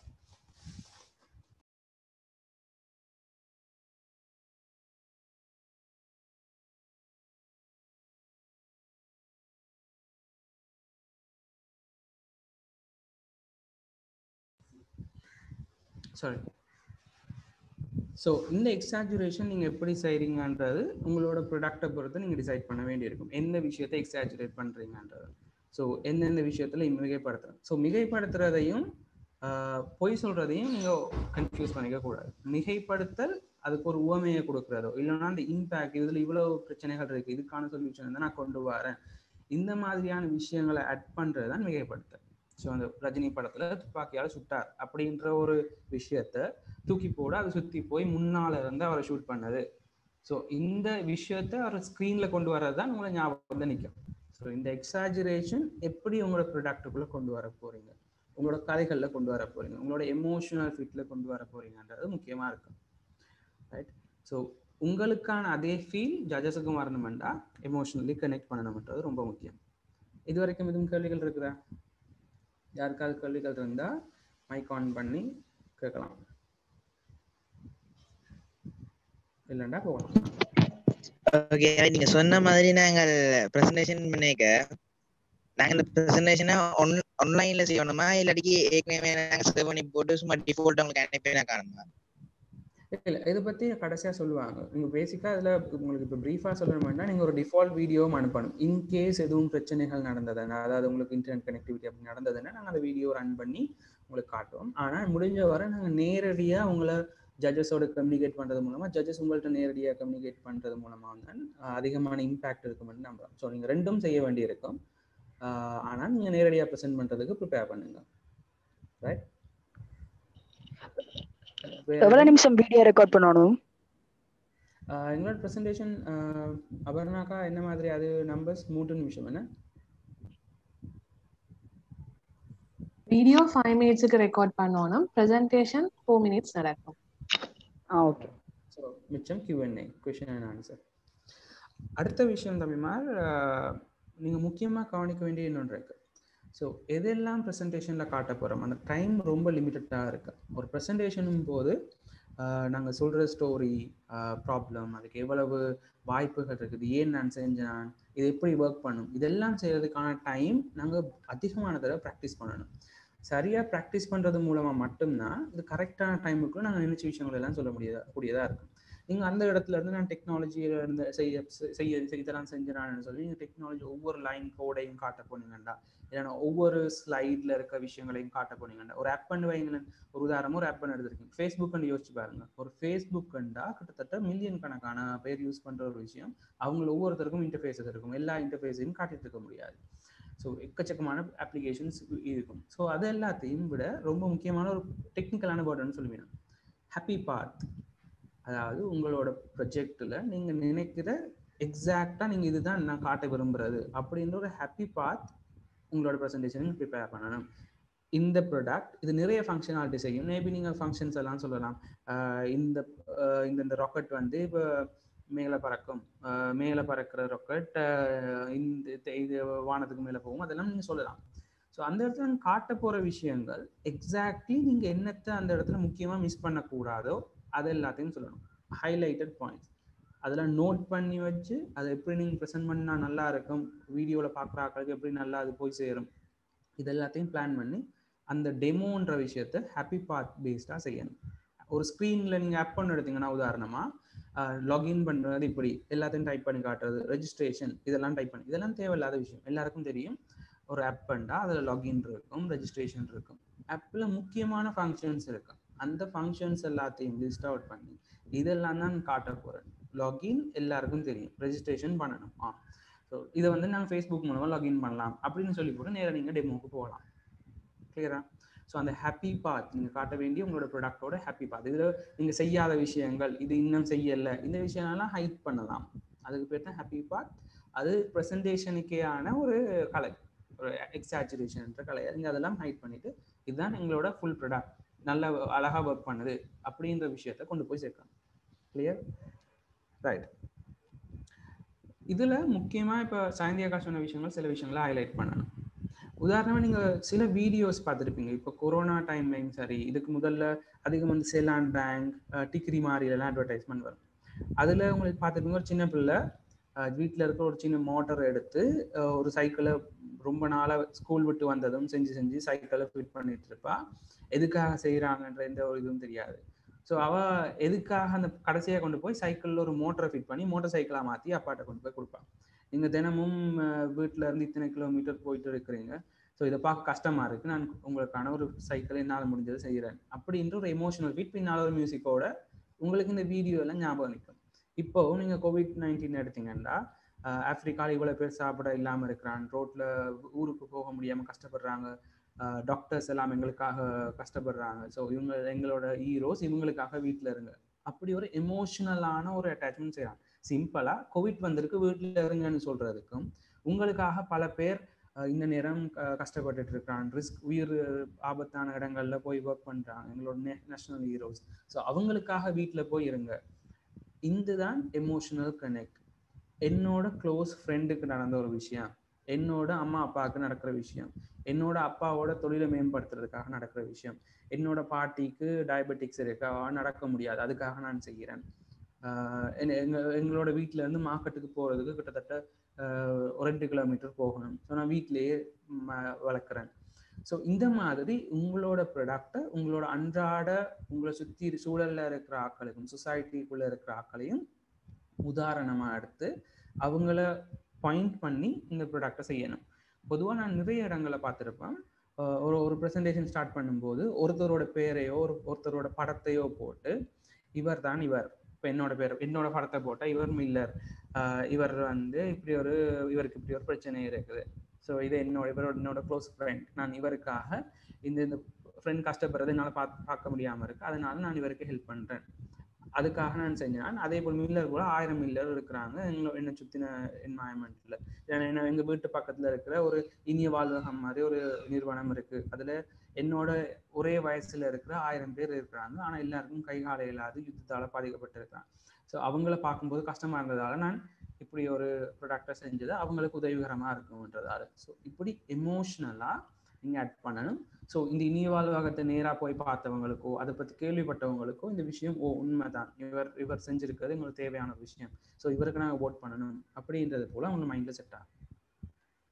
சாரி ஸோ இந்த எக்ஸாஜுரேஷன் நீங்கள் எப்படி செய்கிறீங்கன்றது உங்களோட ப்ரொடக்டை பொறுத்து நீங்கள் டிசைட் பண்ண வேண்டியிருக்கும். எந்த விஷயத்தை எக்ஸாஜுரேட் பண்ணுறீங்கன்றது ஸோ எந்தெந்த விஷயத்தில் மிகைப்படுத்துறோம் ஸோ மிகைப்படுத்துறதையும் பொய் சொல்கிறதையும் நீங்கள் கன்ஃபியூஸ் பண்ணிக்க கூடாது. மிகைப்படுத்தல் அதுக்கு ஒரு உவமையை கொடுக்குறதோ இல்லைன்னா அந்த இம்பேக்ட் இதில் இவ்வளோ பிரச்சனைகள் இருக்குது இதுக்கான சொல்யூஷன் வந்து நான் கொண்டு வரேன். இந்த மாதிரியான விஷயங்களை அட் பண்ணுறது தான் மிகைப்படுத்தல். ஸோ அந்த ரஜினி படத்தில் துப்பாக்கியால் சுட்டார் அப்படின்ற ஒரு விஷயத்த தூக்கி போட அதை சுற்றி போய் முன்னால் இருந்து அவரை ஷூட் பண்ணது. ஸோ இந்த விஷயத்த அவர் ஸ்க்ரீனில் கொண்டு வர்றது தான் உங்களை ஞாபகம் வந்து நிற்கும் ஸோ இந்த எக்ஸாஜுரேஷன் எப்படி உங்களோட ப்ரொடக்டுக்குள்ள கொண்டு வர போகிறீங்க உங்களோட கதைகளில் கொண்டு வர போகிறீங்க உங்களோட எமோஷனல் ஃபிட்டில் கொண்டு வர போகிறீங்கன்றது முக்கியமாக இருக்கும். ரைட் ஸோ உங்களுக்கான அதே ஃபீல் ஜட்ஜஸுக்கும் வரணுமெண்டா எமோஷனலி கனெக்ட் பண்ணணும்ன்றது ரொம்ப முக்கியம். இது வரைக்கும் எதுவும் கேள்விகள் இருக்குதா? யாருக்காவது கேள்விகள் இருந்தால் மைக் ஆன் பண்ணி கேட்கலாம். இல்லைண்டா போகலாம். ஓகே நீங்க சொன்ன மாதிரி நாங்கள் பிரசன்டேஷன் பண்ணிக்க. நாங்க இந்த பிரசன்டேஷனை ஆன்லைன்ல செய்யணுமா? இல்லாட்டி ஏற்கனவே நாங்க சேவ் பண்ணி போட்டு சும்மா டிஃபால்ட் உங்களுக்கு அனுப்பி காணுமா இல்லை இதை பற்றி கடைசியாக சொல்லுவாங்க. நீங்கள் பேசிக்காக அதில் உங்களுக்கு இப்போ ப்ரீஃபாக சொல்லணும்னா நீங்கள் ஒரு டிஃபால்ட் வீடியோவும் அனுப்பணும். இன்கேஸ் எதுவும் பிரச்சனைகள் நடந்ததுன்னா அதாவது உங்களுக்கு இன்டர்நெட் கனெக்டிவிட்டி அப்படி நடந்ததுன்னா நாங்கள் அந்த வீடியோ ரன் பண்ணி உங்களுக்கு காட்டுவோம். ஆனால் முடிஞ்ச வரை நாங்கள் நேரடியாக உங்களை ஜட்ஜஸோட கம்யூனிகேட் பண்ணுறது மூலமாக ஜட்ஜஸ் உங்கள்கிட்ட நேரடியாக கம்யூனிகேட் பண்ணுறது மூலமாக தான் அதிகமான இம்பேக்ட் இருக்குமென்னு நம்புறோம். ஸோ நீங்கள் ரெண்டும் செய்ய வேண்டியிருக்கும். ஆனால் நீங்கள் நேரடியாக ப்ரெசென்ட் பண்ணுறதுக்கு ப்ரிப்பேர் பண்ணுங்க. ரைட் எவ்வளவு நிமிஷம் வீடியோ ரெக்கார்ட் பண்ணணும்? எங்களோட ப்ரெசன்டேஷன் அபர்ணாக்கா என்ன மாதிரி? அது நம்பர்ஸ் மூன்று நிமிஷம் என்ன? வீடியோ ஃபைவ் மினிட்ஸுக்கு ரெக்கார்ட் பண்ணணும். ப்ரெசன்டேஷன் ஃபோர் மினிட்ஸ் நடக்கும். ஆ ஓகே ஸோ மிச்சம் Q and A question and answer அடுத்த விஷயம் தம்பிமார் நீங்கள் முக்கியமாக கவனிக்க வேண்டிய இன்னொன்று இருக்கு. ஸோ எதெல்லாம் ப்ரெசன்டேஷனில் காட்ட போகிறோம் அந்த டைம் ரொம்ப லிமிட்டடாக இருக்குது ஒரு ப்ரெசன்டேஷனும் போது நாங்கள் சொல்கிற ஸ்டோரி ப்ராப்ளம் அதுக்கு எவ்வளவு வாய்ப்புகள் இருக்குது ஏன் நான் செஞ்சேன் இது எப்படி ஒர்க் பண்ணும் இதெல்லாம் செய்கிறதுக்கான டைம் நாங்கள் அதிகமான தடவை ப்ராக்டிஸ் பண்ணணும். சரியாக ப்ராக்டிஸ் பண்ணுறது மூலமாக மட்டும்தான் இது கரெக்டான டைமுக்குள்ள நாங்கள் நினைச்ச விஷயங்கள் எல்லாம் சொல்ல முடியாத கூடியதாக இருக்கும். நீங்கள் அந்த இடத்துல இருந்து நான் டெக்னாலஜியில் இருந்து செய்ய செய்ய இதெல்லாம் செஞ்சேனான்னு சொல்லி நீங்கள் டெக்னாலஜி ஒவ்வொரு லைன் கோடையும் காட்ட போனீங்கண்டா இல்லைன்னா ஒவ்வொரு ஸ்லைடில் இருக்க விஷயங்களையும் காட்ட போனீங்கண்டா ஒரு ஆப் பண்ணி வைங்களேன். ஒரு உதாரணம் ஒரு ஆப் பண்ண எடுத்திருக்கீங்க. ஃபேஸ்புக்னு யோசிச்சு பாருங்க. ஒரு ஃபேஸ்புக்குண்டா கிட்டத்தட்ட மில்லியன் கணக்கான பேர் யூஸ் பண்ணுற ஒரு விஷயம். அவங்க ஒவ்வொருத்தருக்கும் இன்டர்ஃபேஸஸ் இருக்கும். எல்லா இன்டர்ஃபேஸையும் காட்டிட்டு இருக்க முடியாது. ஸோ எக்கச்சக்கமான அப்ளிகேஷன்ஸ் இருக்கும். ஸோ அது எல்லாத்தையும் விட ரொம்ப முக்கியமான ஒரு டெக்னிக்கலான வேர்டுன்னு சொல்லுவேன் ஹாப்பி பாத் அதாவது உங்களோட ப்ரொஜெக்டில் நீங்கள் நினைக்கிற எக்ஸாக்டாக நீங்கள் இதுதான் நான் காட்ட விரும்புறது அப்படின்ற ஒரு ஹாப்பி பாத் உங்களோட ப்ரெசன்டேஷன் ப்ரிப்பேர் பண்ணணும். இந்த ப்ராடக்ட் இது நிறைய ஃபங்க்ஷனாலிட்டி செய்யும். மேபி நீங்கள் ஃபங்க்ஷன்ஸ் எல்லாம் சொல்லலாம். இந்த இந்த இந்த ராக்கெட் வந்து இப்போ மேலே பறக்கும். மேலே பறக்கிற ராக்கெட் இந்த இது- வானத்துக்கு மேலே போகும். அதெல்லாம் நீங்கள் சொல்லலாம். ஸோ அந்த இடத்துல நீங்கள் காட்ட போகிற விஷயங்கள் எக்ஸாக்ட்லி நீங்கள் என்னத்தை அந்த இடத்துல முக்கியமாக மிஸ் பண்ணக்கூடாதோ அது எல்லாத்தையும் சொல்லணும். ஹைலைட்டட் பாயிண்ட்ஸ் அதெல்லாம் நோட் பண்ணி வச்சு அதை எப்படி நீங்கள் ப்ரெசென்ட் பண்ணால் நல்லா இருக்கும் வீடியோவில் பார்க்குற ஆக்களுக்கு எப்படி நல்லா அது போய் சேரும். இது எல்லாத்தையும் பிளான் பண்ணி அந்த டெமோன்ற விஷயத்த ஹாப்பி பாத் பேஸ்டாக செய்யணும். ஒரு ஸ்க்ரீனில் நீங்கள் ஆப் பண்ண எடுத்தீங்கன்னா உதாரணமாக லாகின் பண்ணுறது இப்படி எல்லாத்தையும் டைப் பண்ணி காட்டுறது ரெஜிஸ்ட்ரேஷன் இதெல்லாம் டைப் பண்ணி இதெல்லாம் தேவையில்லாத விஷயம் எல்லாருக்கும் தெரியும். ஒரு ஆப் பண்ணால் அதில் லாகின் இருக்கும் ரெஜிஸ்ட்ரேஷன் இருக்கும். ஆப்பில் முக்கியமான ஃபங்க்ஷன்ஸ் இருக்கும் அந்த ஃபங்க்ஷன்ஸ் எல்லாத்தையும் லிஸ்ட் அவுட் பண்ணி இதெல்லாம் தான் காட்ட போகிறேன் லாகின் எல்லாருக்கும் தெரியும். ரெஜிஸ்ட்ரேஷன் பண்ணணும். ஆ. ஸோ இதை வந்து நாங்கள் ஃபேஸ்புக் மூலமாக லாகின் பண்ணலாம். அப்படின்னு சொல்லி போட்டு நேராக நீங்கள் டெமோக்கு போகலாம். கிளியரா ஸோ அந்த ஹாப்பி பாத் நீங்கள் காட்ட வேண்டிய உங்களோட ப்ராடக்டோட ஹாப்பி பாத் இதில் நீங்கள் செய்யாத விஷயங்கள் இது இன்னும் செய்யலை இந்த விஷயம்லாம் ஹைட் பண்ணலாம். அதுக்கு பேர் தான் ஹாப்பி பாத் அது ப்ரெசன்டேஷனுக்கேயான ஒரு கலை. ஒரு எக்ஸாச்சுரேஷன்ன்ற கலை. நீங்கள் அதெல்லாம் ஹைட் பண்ணிவிட்டு இதுதான் எங்களோட ஃபுல் ப்ராடக்ட் நல்ல அழகாக ஒர்க் பண்ணுது. அப்படின்ற விஷயத்த கொண்டு போய் சேர்க்கணும் கிளியர் ரைட் இதுல முக்கியமா இப்போ சாயந்தியாக்கா சொன்ன விஷயங்கள் சில விஷயங்களை ஹைலைட் பண்ணணும். உதாரணமா நீங்க சில வீடியோஸ் பார்த்துருப்பீங்க. இப்போ கொரோனா டைம்லையும் சரி இதுக்கு முதல்ல அதிகம் வந்து செலான் பேங்க் டிகிரி மாதிரி அட்வர்டைஸ்மெண்ட் வரும். அதுல உங்களுக்கு பார்த்துருப்பீங்க ஒரு சின்ன பிள்ளை வீட்டில் இருக்கிற ஒரு சின்ன மோட்டர் எடுத்து ஒரு சைக்கிளை ரொம்ப நாளாக ஸ்கூல் விட்டு வந்ததும் செஞ்சு செஞ்சு சைக்கிளை ஃபிட் பண்ணிட்டு இருப்பா. எதுக்காக செய்கிறாங்கன்ற எந்த ஒரு இதுவும் தெரியாது. ஸோ அவ எதுக்காக அந்த கடைசியாக கொண்டு போய் சைக்கிளில் ஒரு மோட்டரை ஃபிட் பண்ணி மோட்டர் சைக்கிளாக மாற்றி அப்பாட்ட கொண்டு போய் கொடுப்பான் நீங்கள் தினமும் வீட்டில் இருந்து இத்தனை கிலோமீட்டர் போயிட்டு இருக்கிறீங்க. ஸோ இதை பார்க்க கஷ்டமாக இருக்குது நான் உங்களுக்கான ஒரு சைக்கிள் என்னால் முடிஞ்சதை செய்கிறேன் அப்படின்ற ஒரு எமோஷனல் ஃபீட் பின்னால் ஒரு மியூசிக்கோட உங்களுக்கு இந்த வீடியோ எல்லாம் ஞாபகம் நிற்கும். இப்போ நீங்கள் கோவிட் நைன்டீன் எடுத்தீங்கன்னா ஆஃப்ரிக்காவில் இவ்வளோ பேர் சாப்பிட இல்லாமல் இருக்கிறான் ரோட்டில் ஊருக்கு போக முடியாமல் கஷ்டப்படுறாங்க. டாக்டர்ஸ் எல்லாம் எங்களுக்காக கஷ்டப்படுறாங்க. ஸோ இவங்க எங்களோட ஹீரோஸ் இவங்களுக்காக வீட்டில் இருங்க. அப்படி ஒரு எமோஷனலான ஒரு அட்டாச்மெண்ட் செய்கிறாங்க சிம்பிளாக கோவிட் வந்திருக்கு வீட்டில் இருங்கன்னு சொல்கிறதுக்கும் உங்களுக்காக பல பேர் இந்த நேரம் க- கஷ்டப்பட்டுட்டு இருக்கிறான் ரிஸ்க் உயிர் ஆபத்தான இடங்கள்ல போய் ஒர்க் பண்ணுறாங்க எங்களோட நேஷனல் ஹீரோஸ் ஸோ அவங்களுக்காக வீட்டில் போய் இருங்க. இதுதான் எமோஷனல் கனெக்ட் என்னோட க்ளோஸ் ஃப்ரெண்டுக்கு நடந்த ஒரு விஷயம். என்னோட அம்மா அப்பாவுக்கு நடக்கிற விஷயம். என்னோட அப்பாவோட தொழிலை மேம்படுத்துறதுக்காக நடக்கிற விஷயம். என்னோட பாட்டிக்கு டயபெட்டிக்ஸ் இருக்கா நடக்க முடியாது. அதுக்காக நான் செய்கிறேன். எங்க எங்களோட வீட்டில இருந்து மார்க்கெட்டுக்கு போறதுக்கு கிட்டத்தட்ட ஒரு ரெண்டு கிலோமீட்டர் போகணும். ஸோ நான் வீட்டிலேயே வளர்க்குறேன். ஸோ இந்த மாதிரி உங்களோட ப்ராடக்டை உங்களோட அன்றாட உங்களை சுற்றி சூழல்ல இருக்கிற ஆட்களுக்கும் சொசைட்டிக்குள்ள இருக்கிற ஆட்களையும் உதாரணமாக எடுத்து அவங்கள பாயிண்ட் பண்ணி இந்த ப்ராடக்டை செய்யணும். பொதுவாக நான் நிறைய இடங்களை பார்த்துருப்பேன். ஒரு ஒரு ப்ரெசன்டேஷன் ஸ்டார்ட் பண்ணும்போது ஒருத்தரோட பேரையோ ஒரு ஒருத்தரோட படத்தையோ போட்டு இவர் தான் இவர். இப்போ என்னோட பேர் என்னோட படத்தை போட்டால் இவர் மில்லர் இவர் வந்து இப்படி ஒரு இவருக்கு இப்படி ஒரு பிரச்சனை இருக்குது. ஸோ இது என்னோட இவரோட என்னோட க்ளோஸ் ஃப்ரெண்ட் நான் இவருக்காக இந்த இந்த ஃப்ரெண்ட் கஷ்டப்படுறது என்னால் பார்த்து பார்க்க முடியாமல் இருக்குது அதனால நான் இவருக்கு ஹெல்ப் பண்ணுறேன் அதுக்காக நான் செஞ்சேன் அதே போல் மில்லர் கூட ஆயிரம் மில்லர் இருக்கிறாங்க. எங்களை என்னை சுற்றின என்வாயன்மெண்ட்டில் என்ன எங்கள் வீட்டு பக்கத்தில் இருக்கிற ஒரு இனிய வாழ்வகம் மாதிரி ஒரு நிறுவனம் இருக்கு. அதில் என்னோட ஒரே வயசுல இருக்கிற ஆயிரம் பேர் இருக்கிறாங்க. ஆனால் எல்லாருக்கும் கை கால இல்லாது யுத்தத்தால் பாதிக்கப்பட்டிருக்கிறாங்க. ஸோ அவங்கள பார்க்கும்போது கஷ்டமா இருந்ததால நான் இப்படி ஒரு ப்ரொடக்டை செஞ்சது. அவங்களுக்கு உதவிகரமாக இருக்கும்ன்றதால. ஸோ இப்படி எமோஷ்னலாக நீங்கள் ஆட் பண்ணணும். ஸோ இந்த இனிய வாழ்வாகத்தை நேராக போய் பார்த்தவங்களுக்கோ அதை பற்றி கேள்விப்பட்டவங்களுக்கோ இந்த விஷயம் ஓ உண்மைதான். இவர் இவர் செஞ்சிருக்கிறது எங்களுக்கு தேவையான விஷயம். ஸோ இவருக்கு நாங்கள் ஓட் பண்ணணும். அப்படின்றது போல அவங்க மைண்டில் செட் ஆகும்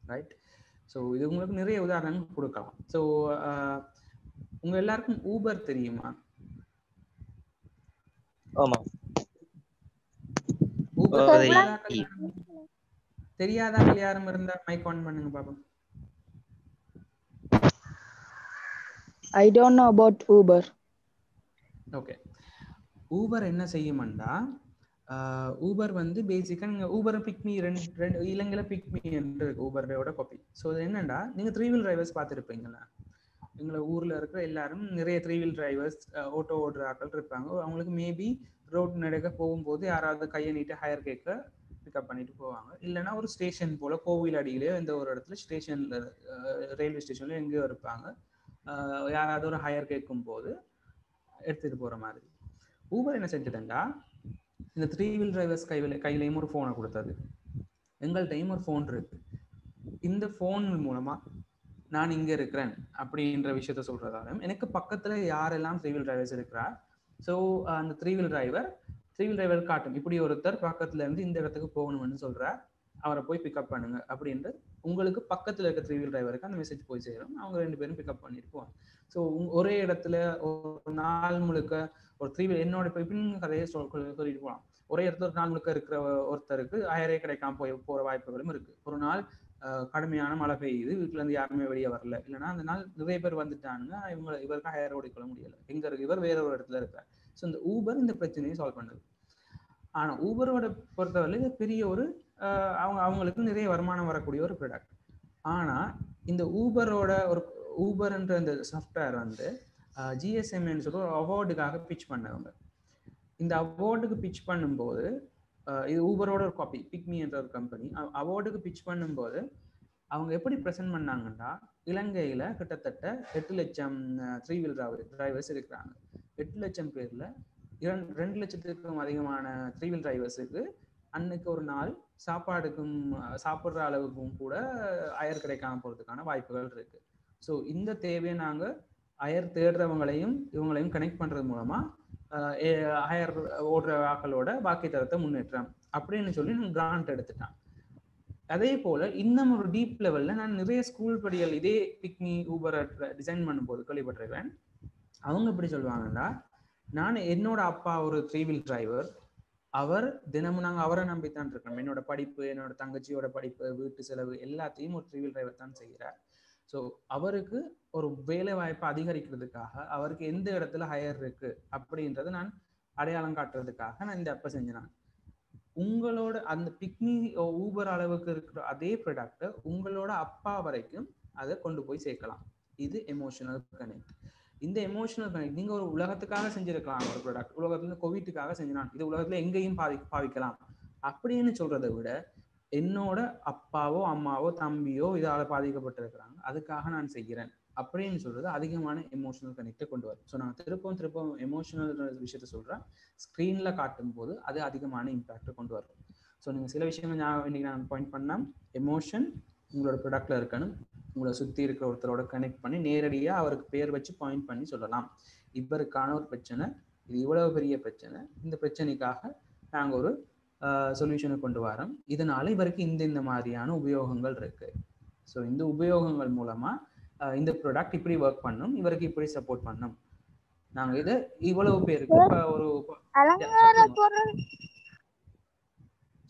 ரைட் ஸோ இது உங்களுக்கு நிறைய உதாரணங்கள் கொடுக்கலாம். ஸோ உங்க எல்லாருக்கும் ஊபர் தெரியுமா? தெரியாதாக்கள் யாரும் இருந்தா மைக் ஆன் பண்ணுங்க பாப்போம். I don't know about Uber okay Uber என்ன செய்யும்டா ஊபர் வந்து பேசிக்காக நீங்கள் ஊபர் பிக்மி ரெண்டு ரெண்டு இலங்கையில் பிக்மி என்று இருக்கு ஊபரோட காப்பி ஸோ இது என்னண்டா நீங்கள் த்ரீ வீல் டிரைவர்ஸ் பார்த்துருப்பீங்களா? எங்களை ஊர்ல இருக்கிற எல்லாரும் நிறைய த்ரீ வீல் டிரைவர்ஸ் ஓட்டோ ஓடுற ஆட்கள் இருப்பாங்க. அவங்களுக்கு மேபி ரோட் நடக்க போகும்போது யாராவது கையை நீட்டு ஹையர் கேட்க பிக்கப் பண்ணிட்டு போவாங்க. இல்லைன்னா ஒரு ஸ்டேஷன் போல கோவில் அடியிலேயோ இந்த ஒரு இடத்துல ஸ்டேஷன்ல ரயில்வே ஸ்டேஷன்ல எங்கேயோ இருப்பாங்க. யாராவது ஒரு ஹையர் கேட்கும் போது எடுத்துட்டு போற மாதிரி. ஊபர் என்ன செஞ்சதுண்டா? இந்த த்ரீ வீல் டிரைவர்ஸ் கையில் கையிலையும் ஒரு ஃபோனை கொடுத்தது. எங்கள்கிட்டையும் ஒரு ஃபோன் இருக்கு. இந்த ஃபோன் மூலமா நான் இங்க இருக்கிறேன் அப்படின்ற விஷயத்த சொல்றதாலும் எனக்கு பக்கத்துல யாரெல்லாம் த்ரீ வீல் டிரைவர்ஸ் இருக்கிறார் ஸோ அந்த three wheel driver three wheel driver காட்டும். இப்படி ஒருத்தர் பக்கத்துல இருந்து இந்த இடத்துக்கு போகணும்னு சொல்றார். அவரை போய் பிக்கப் பண்ணுங்க அப்படின்ட்டு உங்களுக்கு பக்கத்தில் இருக்க த்ரீ வீல் டிரைவருக்கு அந்த மெசேஜ் போய் சேரும். அவங்க ரெண்டு பேரும் பிக்கப் பண்ணிட்டு போவாங்க ஸோ ஒரே இடத்துல ஒரு நாள் முழுக்க ஒரு த்ரீ வீல் என்னோட இப்போ இப்படின்னு கதையை சொல் சொல்லிட்டு போகலாம் ஒரே இடத்துல ஒரு நாள் முழுக்க இருக்கிற ஒருத்தருக்கு அயரே கிடைக்காம போய் போகிற வாய்ப்புகளும் இருக்கு. ஒரு நாள் கடுமையான மழை பெய்யுது. வீட்டுல இருந்து யாருமே வெளியே வரல. இல்லைன்னா அந்த நாள் நிறைய பேர் வந்துட்டானுங்க. இவங்க இவருக்கு ஹையர் ஓடிக்கொள்ள முடியல. எங்க இருக்கு? இவர் வேற ஒரு இடத்துல இருக்கார். ஸோ இந்த ஊபர் இந்த பிரச்சனையை சால்வ் பண்ணுது. ஆனா ஊபரோட பொறுத்தவரை இது பெரிய ஒரு அவங்க அவங்களுக்கு நிறைய வருமானம் வரக்கூடிய ஒரு ப்ராடக்ட் ஆனால் இந்த ஊபரோட ஒரு ஊபர்ன்ற இந்த சாஃப்ட்வேர் வந்து ஜிஎஸ்எம்னு சொல்லி ஒரு அவார்டுக்காக பிச் பண்ணவங்க. இந்த அவார்டுக்கு பிச் பண்ணும்போது இது ஊபரோட ஒரு காப்பி பிக்மி என்ற ஒரு கம்பெனி அவார்டுக்கு பிச் பண்ணும்போது அவங்க எப்படி ப்ரெசென்ட் பண்ணாங்கன்னா இலங்கையில் கிட்டத்தட்ட எட்டு லட்சம் த்ரீ வீல் டிரைவர்ஸ் இருக்கிறாங்க. எட்டு லட்சம் பேரில் இரண்டு ரெண்டு லட்சத்துக்கும் அதிகமான த்ரீ வீல் டிரைவர்ஸுக்கு அன்னைக்கு ஒரு நாள் சாப்பாடுக்கும் சாப்பிட்ற அளவுக்கும் கூட அயர் கிடைக்காம போறதுக்கான வாய்ப்புகள் இருக்கு. ஸோ இந்த தேவையை நாங்கள் அயர் தேடுறவங்களையும் இவங்களையும் கனெக்ட் பண்றது மூலமா ஹையர் ஓடுற ஆக்களோட பாக்கி தரத்தை முன்னேற்றம் அப்படின்னு சொல்லி நான் கிராண்ட் எடுத்துட்டான். அதே போல இன்னும் ஒரு டீப் லெவல்ல நான் நிறைய ஸ்கூல் படிகள் இதே பிக்னி ஊபரை டிசைன் பண்ணும்போது கேள்விப்பட்டிருக்கிறேன். அவங்க எப்படி சொல்லுவாங்கன்னா நான் என்னோட அப்பா ஒரு த்ரீ வீல் டிரைவர் அவர் தினமும் நாங்கள் அவரை நம்பித்தான் இருக்கணும் என்னோட படிப்பு என்னோட தங்கச்சியோட படிப்பு வீட்டு செலவு எல்லாத்தையும் ஒரு ட்ரிவில் டிரைவர் தான் செய்கிறார் ஸோ அவருக்கு ஒரு வேலை வாய்ப்பை அதிகரிக்கிறதுக்காக அவருக்கு எந்த இடத்துல ஹையர் இருக்கு அப்படின்றத நான் அடையாளம் காட்டுறதுக்காக நான் இந்த அப்ப செஞ்சேன். உங்களோட அந்த பிக்னி ஊபர் அளவுக்கு இருக்கிற அதே ப்ராடக்ட்டை உங்களோட அப்பா வரைக்கும் அதை கொண்டு போய் சேர்க்கலாம். இது எமோஷனல் கனெக்ட் இந்த எமோஷனல் கனெக்ட் நீங்க ஒரு உலகத்துக்காக செஞ்சிருக்கலாம் ஒரு ப்ராடக்ட் உலகத்துல கோவிட்டுக்காக செஞ்சினான் இது உலகத்துல எங்கேயும் பாவி பாவிக்கலாம் அப்படின்னு சொல்றதை விட என்னோட அப்பாவோ அம்மாவோ தம்பியோ இதால பாதிக்கப்பட்டிருக்கிறாங்க. அதுக்காக நான் செய்கிறேன். அப்படின்னு சொல்றது அதிகமான எமோஷனல் கனெக்டை கொண்டு வரும். ஸோ நான் திருப்பவும் திருப்பவும் எமோஷனல் விஷயத்த சொல்றேன். ஸ்க்ரீன்ல காட்டும் போது அது அதிகமான இம்பாக்டை கொண்டு வரும். ஸோ நீங்க சில விஷயங்கள் ஞாபகம் இன்னைக்கு நான் பாயிண்ட் பண்ணா எமோஷன் உங்களோட ப்ராடக்ட்ல இருக்கணும். உங்களை சுத்தி இருக்கிற ஒருத்தரோட கனெக்ட் பண்ணி நேரடியா அவருக்கு பேர் வச்சு பாயிண்ட் பண்ணி சொல்லலாம். இவருக்கான ஒரு பிரச்சனை இது இவ்வளவு பெரிய பிரச்சனை இந்த பிரச்சனைக்காக நாங்க ஒரு சொல்யூஷனை கொண்டு வரோம். இதனால இவருக்கு இந்த இந்த மாதிரியான உபயோகங்கள் இருக்கு. ஸோ இந்த உபயோகங்கள் மூலமா இந்த ப்ராடக்ட் இப்படி ஒர்க் பண்ணும் இவருக்கு இப்படி சப்போர்ட் பண்ணும். நாங்க இதை இவ்வளவு பேருக்கு இப்ப ஒரு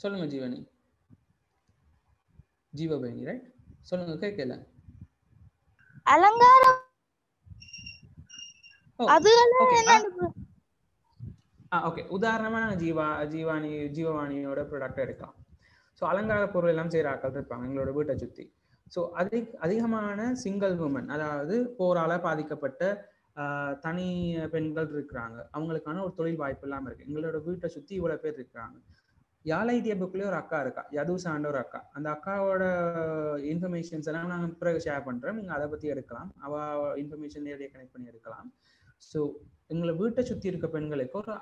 சொல்லுங்க. ஜீவனி. ஜீவபயணி ரைட் சொல்லுங்க கேட்கல அலங்கார ஓ அதுகளும் ஓகே உதாரணமா நாங்கள் ஜீவா ஜீவானி ஜீவவாணியோட ப்ராடக்ட் எடுக்கலாம் ஸோ அலங்கார பொருள் எல்லாம் செய்கிற ஆட்கள் இருப்பாங்க எங்களோட வீட்டை சுற்றி ஸோ அதிக அதிகமான சிங்கிள் உமன் அதாவது போரால பாதிக்கப்பட்ட ஆஹ், தனி பெண்கள் இருக்கிறாங்க. அவங்களுக்கான ஒரு தொழில் வாய்ப்பு இல்லாமல் இருக்கு. எங்களோட வீட்டை சுற்றி இவ்வளோ பேர் இருக்கிறாங்க. யாழைத்திய புக்லேயே ஒரு அக்கா இருக்கா? யதுசாண்ட ஒரு அக்கா. அந்த அக்காவோட இன்ஃபர்மேஷன்ஸ் எல்லாம் நாங்கள் பிறகு ஷேர் பண்ணுறோம் நீங்கள் அதை பற்றி எடுக்கலாம். அவள் இன்ஃபர்மேஷன் நேரடியாக கனெக்ட் பண்ணி எடுக்கலாம். ஸோ எங்களை வீட்டை சுற்றி இருக்க பெண்களுக்கு ஒரு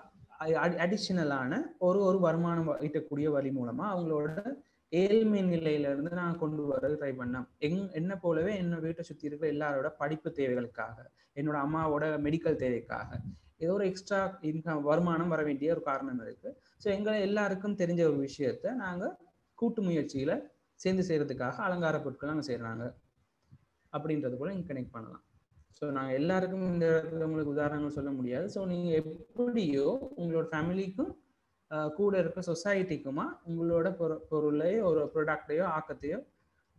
அடிஷனலான ஒரு ஒரு வருமானம் ஈட்டக்கூடிய வழி மூலமா அவங்களோட ஏழ்மை நிலையில இருந்து நான் கொண்டு வர ட்ரை பண்ணேன். எங் என்ன போலவே என்னோட வீட்டை சுத்தி இருக்கிற எல்லாரோட படிப்பு தேவைகளுக்காக என்னோட அம்மாவோட மெடிக்கல் தேவைக்காக ஏதோ ஒரு எக்ஸ்ட்ரா இன்கம் வருமானம் வர வேண்டிய ஒரு காரணம் இருக்கு. ஸோ எங்களை எல்லாருக்கும் தெரிஞ்ச ஒரு விஷயத்த நாங்கள் கூட்டு முயற்சியில சேர்ந்து செய்யறதுக்காக அலங்கார பொருட்கள் நாங்கள் செய்யறாங்க. அப்படின்றது கூட நீங்க கனெக்ட் பண்ணலாம். ஸோ நாங்கள் எல்லாருக்கும் இந்த இடத்துல உங்களுக்கு உதாரணங்கள் சொல்ல முடியாது. ஸோ நீங்கள் எப்படியோ உங்களோட ஃபேமிலிக்கும் கூட இருக்க சொசைட்டிக்குமா உங்களோட பொரு பொருளையோ ஒரு ப்ராடக்டையோ ஆக்கத்தையோ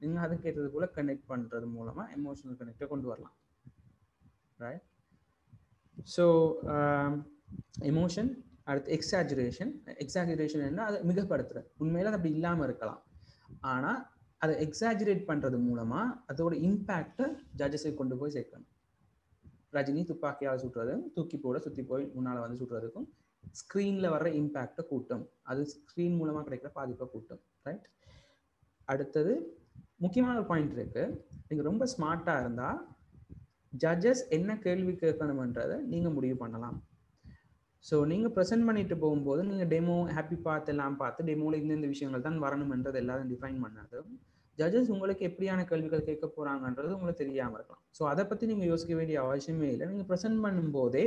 நீங்கள் அதுக்கேற்றது கூட கனெக்ட் பண்ணுறது மூலமாக எமோஷனல் கனெக்டை கொண்டு வரலாம். ரைட் ஸோ எமோஷன் um, அடுத்து எக்ஸாஜுரேஷன் எக்ஸாஜுரேஷன் என்ன அதை மிகப்படுத்துறது உண்மையில அது அப்படி இல்லாமல் இருக்கலாம். ஆனால் அதை எக்ஸாஜுரேட் பண்ணுறது மூலமாக அதோட இம்பேக்டை ஜட்ஜஸை கொண்டு போய் சேர்க்கணும். ரஜினி துப்பாக்கியால் சுட்டுறதும் தூக்கி போட சுற்றி போய் முன்னால் வந்து சுடுறதுக்கும் ஸ்க்ரீனில் வர்ற இம்பேக்டை கூட்டும். அது ஸ்க்ரீன் மூலமாக கிடைக்கிற பாதிப்பை கூட்டும். ரைட் அடுத்தது முக்கியமான ஒரு பாயிண்ட் இருக்குது நீங்கள் ரொம்ப ஸ்மார்ட்டாக இருந்தால் ஜட்ஜஸ் என்ன கேள்வி கேட்கணுன்றதை நீங்கள் முடிவு பண்ணலாம். ஸோ நீங்கள் ப்ரெசென்ட் பண்ணிட்டு போகும்போது நீங்கள் டெமோ ஹாப்பி பார்த்து எல்லாம் பார்த்து டெமோவில் இந்தந்த விஷயங்கள் தான் வரணுன்றது எல்லாரும் டிஃபைன் பண்ணது ஜட்ஜஸ் உங்களுக்கு எப்படியான கேள்விகள் கேட்க போகிறாங்கன்றது உங்களுக்கு தெரியாமல் இருக்கலாம். ஸோ அதை பற்றி நீங்கள் யோசிக்க வேண்டிய அவசியமே இல்லை. நீங்கள் ப்ரெசென்ட் பண்ணும்போதே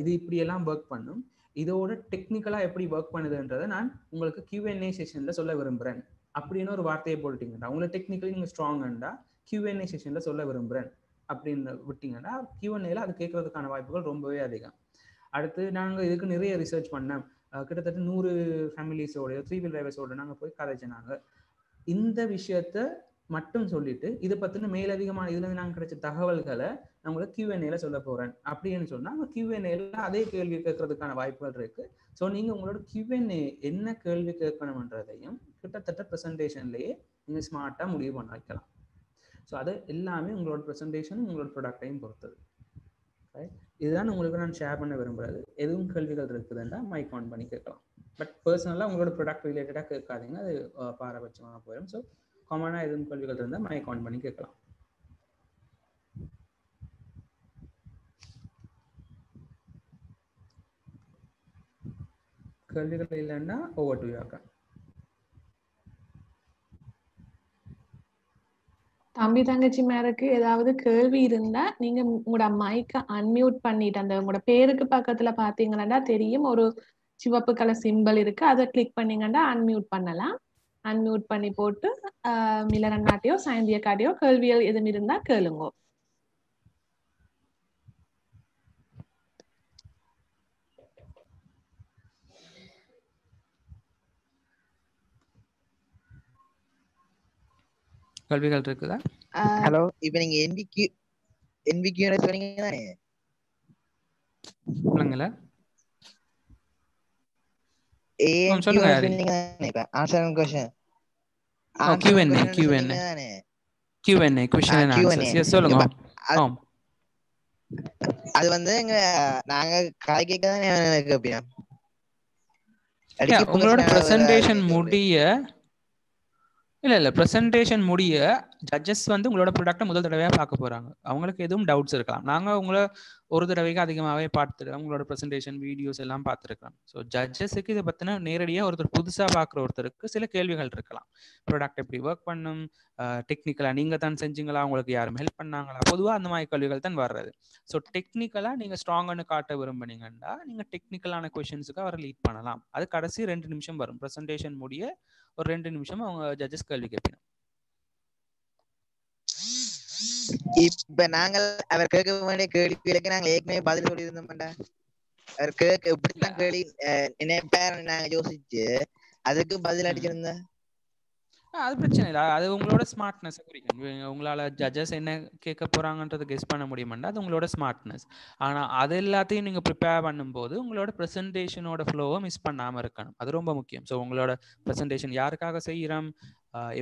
இது இப்படியெல்லாம் ஒர்க் பண்ணும். இதோட டெக்னிக்கலாக எப்படி ஒர்க் பண்ணுதுன்றதை நான் உங்களுக்கு கியூஎன்ஏ செஷனில் சொல்ல விரும்புகிறேன் அப்படின்னு ஒரு வார்த்தையை போட்டுட்டீங்கன்னா உங்களுக்கு டெக்னிக்கலி நீங்கள் ஸ்ட்ராங்கண்டா கியூஎன்ஏ செஷனில் சொல்ல விரும்புகிறேன் அப்படின்னு விட்டீங்கன்னா கியூஎன்ஏல அது கேட்கறதுக்கான வாய்ப்புகள் ரொம்பவே அதிகம். அடுத்து நாங்கள் இதுக்கு நிறைய ரிசர்ச் பண்ணோம். கிட்டத்தட்ட நூறு ஃபேமிலிஸோட த்ரீ வீல் டிரைவர்ஸோட நாங்கள் போய் கதைச்சினாங்க இந்த விஷயத்த மட்டும் சொல்லிட்டு இதை பற்றின மேலதிகமான இதுலேருந்து நாங்கள் கிடைச்ச தகவல்களை நான் உங்களுக்கு கியூஎன்ஏல சொல்ல போகிறேன் அப்படின்னு சொன்னால் அவங்க கியூஎன்ஏல அதே கேள்வி கேட்கறதுக்கான வாய்ப்புகள் இருக்கு. ஸோ நீங்கள் உங்களோட கியூஎன்ஏ என்ன கேள்வி கேட்கணுன்றதையும் கிட்டத்தட்ட ப்ரெசன்டேஷன்லேயே நீங்கள் ஸ்மார்ட்டாக முடிவு பண்ண வைக்கலாம். ஸோ அது எல்லாமே உங்களோட ப்ரெசன்டேஷனும் உங்களோட ப்ராடக்டையும் பொறுத்தது. ரைட் இதுதான் உங்களுக்கு நான் ஷேர் பண்ண விரும்புகிறது எதுவும் கேள்விகள் இருக்குதுன்னா மைக் ஆன் பண்ணி கேட்கலாம். பட் பர்சனலாக உங்களோட ப்ராடக்ட் ரிலேட்டடாக கேட்காதீங்க. அது பாரபட்சமாக போயிடும் ஸோ காமனாக எதுவும் கேள்விகள் இருந்தால் மைக் ஆன் பண்ணி கேட்கலாம். கேள்விகள் இல்லைன்னா ஓவர் டு யாக்கா தம்பி தங்கச்சி மேருக்கு ஏதாவது கேள்வி இருந்தா நீங்க உங்களோட மைக்க அன்மியூட் பண்ணிட்டு அந்த உங்களோட பேருக்கு பக்கத்துல பாத்தீங்கன்னா தெரியும். ஒரு சிவப்பு கலர் சிம்பல் இருக்கு. அதை கிளிக் பண்ணீங்கன்னா அன்மியூட் பண்ணலாம். அன்மியூட் பண்ணி போட்டு ஆஹ் மிலரன் நாட்டையோ சாயந்திய காட்டையோ கேள்விகள் எதுவும் இருந்தா கேளுங்க. கேள்விகள் இருக்குதா? ஹலோ. இப்போ நீங்க என்விக்யூ என்விக்யூ சொன்னீங்க. தானே? சொல்லுங்கள ஏஎன்கியூ சொல்லுங்க, ஆன்சர் கொஸ்டின் Q&A, Q&A. சொல்லுங்க. அது- ஆம். அது வந்து எங்க நாங்க கதை கேட்க தானே கேட்போம் Yeah, உங்களோட ப்ரெசன்டேஷன் முடிய இல்ல இல்ல. ப்ரெசன்டேஷன் முடிய ஜட்ஜஸ் வந்து உங்களோட ப்ராடக்ட்டை முதல் தடவையா பார்க்க போறாங்க. அவங்களுக்கு எதுவும் டவுட்ஸ் இருக்கலாம். நாங்க உங்களை ஒரு தடவைக்கு அதிகமாகவே பார்த்துருக்கோம் உங்களோட ப்ரெசன்டேஷன் வீடியோஸ் எல்லாம் பார்த்துருக்கோம் ஸோ ஜட்ஜஸுக்கு இதை பத்தின நேரடியாக ஒருத்தர் புதுசா பார்க்குற ஒருத்தருக்கு சில கேள்விகள் இருக்கலாம். ப்ராடக்ட் எப்படி ஒர்க் பண்ணும்? டெக்னிக்கலாக நீங்க தான் செஞ்சீங்களா? உங்களுக்கு யாரும் ஹெல்ப் பண்ணாங்களா? பொதுவாக அந்த மாதிரி கேள்விகள் தான் வர்றது. ஸோ டெக்னிக்கலாக நீங்கள் ஸ்ட்ராங்கானு காட்ட விரும்புனீங்கன்னா நீங்கள் டெக்னிக்கலான கொஷின்ஸுக்கு அவரை லீட் பண்ணலாம். அது கடைசி ரெண்டு நிமிஷம் வரும். ப்ரெசன்டேஷன் முடிய ஒரு ரெண்டு நிமிஷம் அவங்க ஜட்ஜஸ் கேள்வி கேட்பீங்க. இப்ப நாங்கள் அவர் கேட்க வேண்டிய கேள்விகளுக்கு நாங்க ஏற்கனவே பதில் சொல்லி இருந்தோம்டா அவர் கேட்க இப்படித்தான் கேள்வி நினைப்பாரு நாங்க யோசிச்சு அதுக்கு பதில் அடிச்சிருந்தேன் அது பிரச்சனை இல்லை. அது உங்களோட ஸ்மார்ட்னஸ் குறிக்கும். உங்களால் உங்களால ஜட்ஜஸ் என்ன கேட்க போகிறாங்கன்றதை கெஸ் பண்ண முடியுமாண்டா? அது உங்களோட ஸ்மார்ட்னஸ் ஆனால் அது எல்லாத்தையும் நீங்கள் ப்ரிப்பேர் பண்ணும்போது உங்களோட ப்ரெசன்டேஷனோட ஃப்ளோவை மிஸ் பண்ணாமல் இருக்கணும். அது ரொம்ப முக்கியம். ஸோ உங்களோட ப்ரெசன்டேஷன் யாருக்காக செய்கிறோம்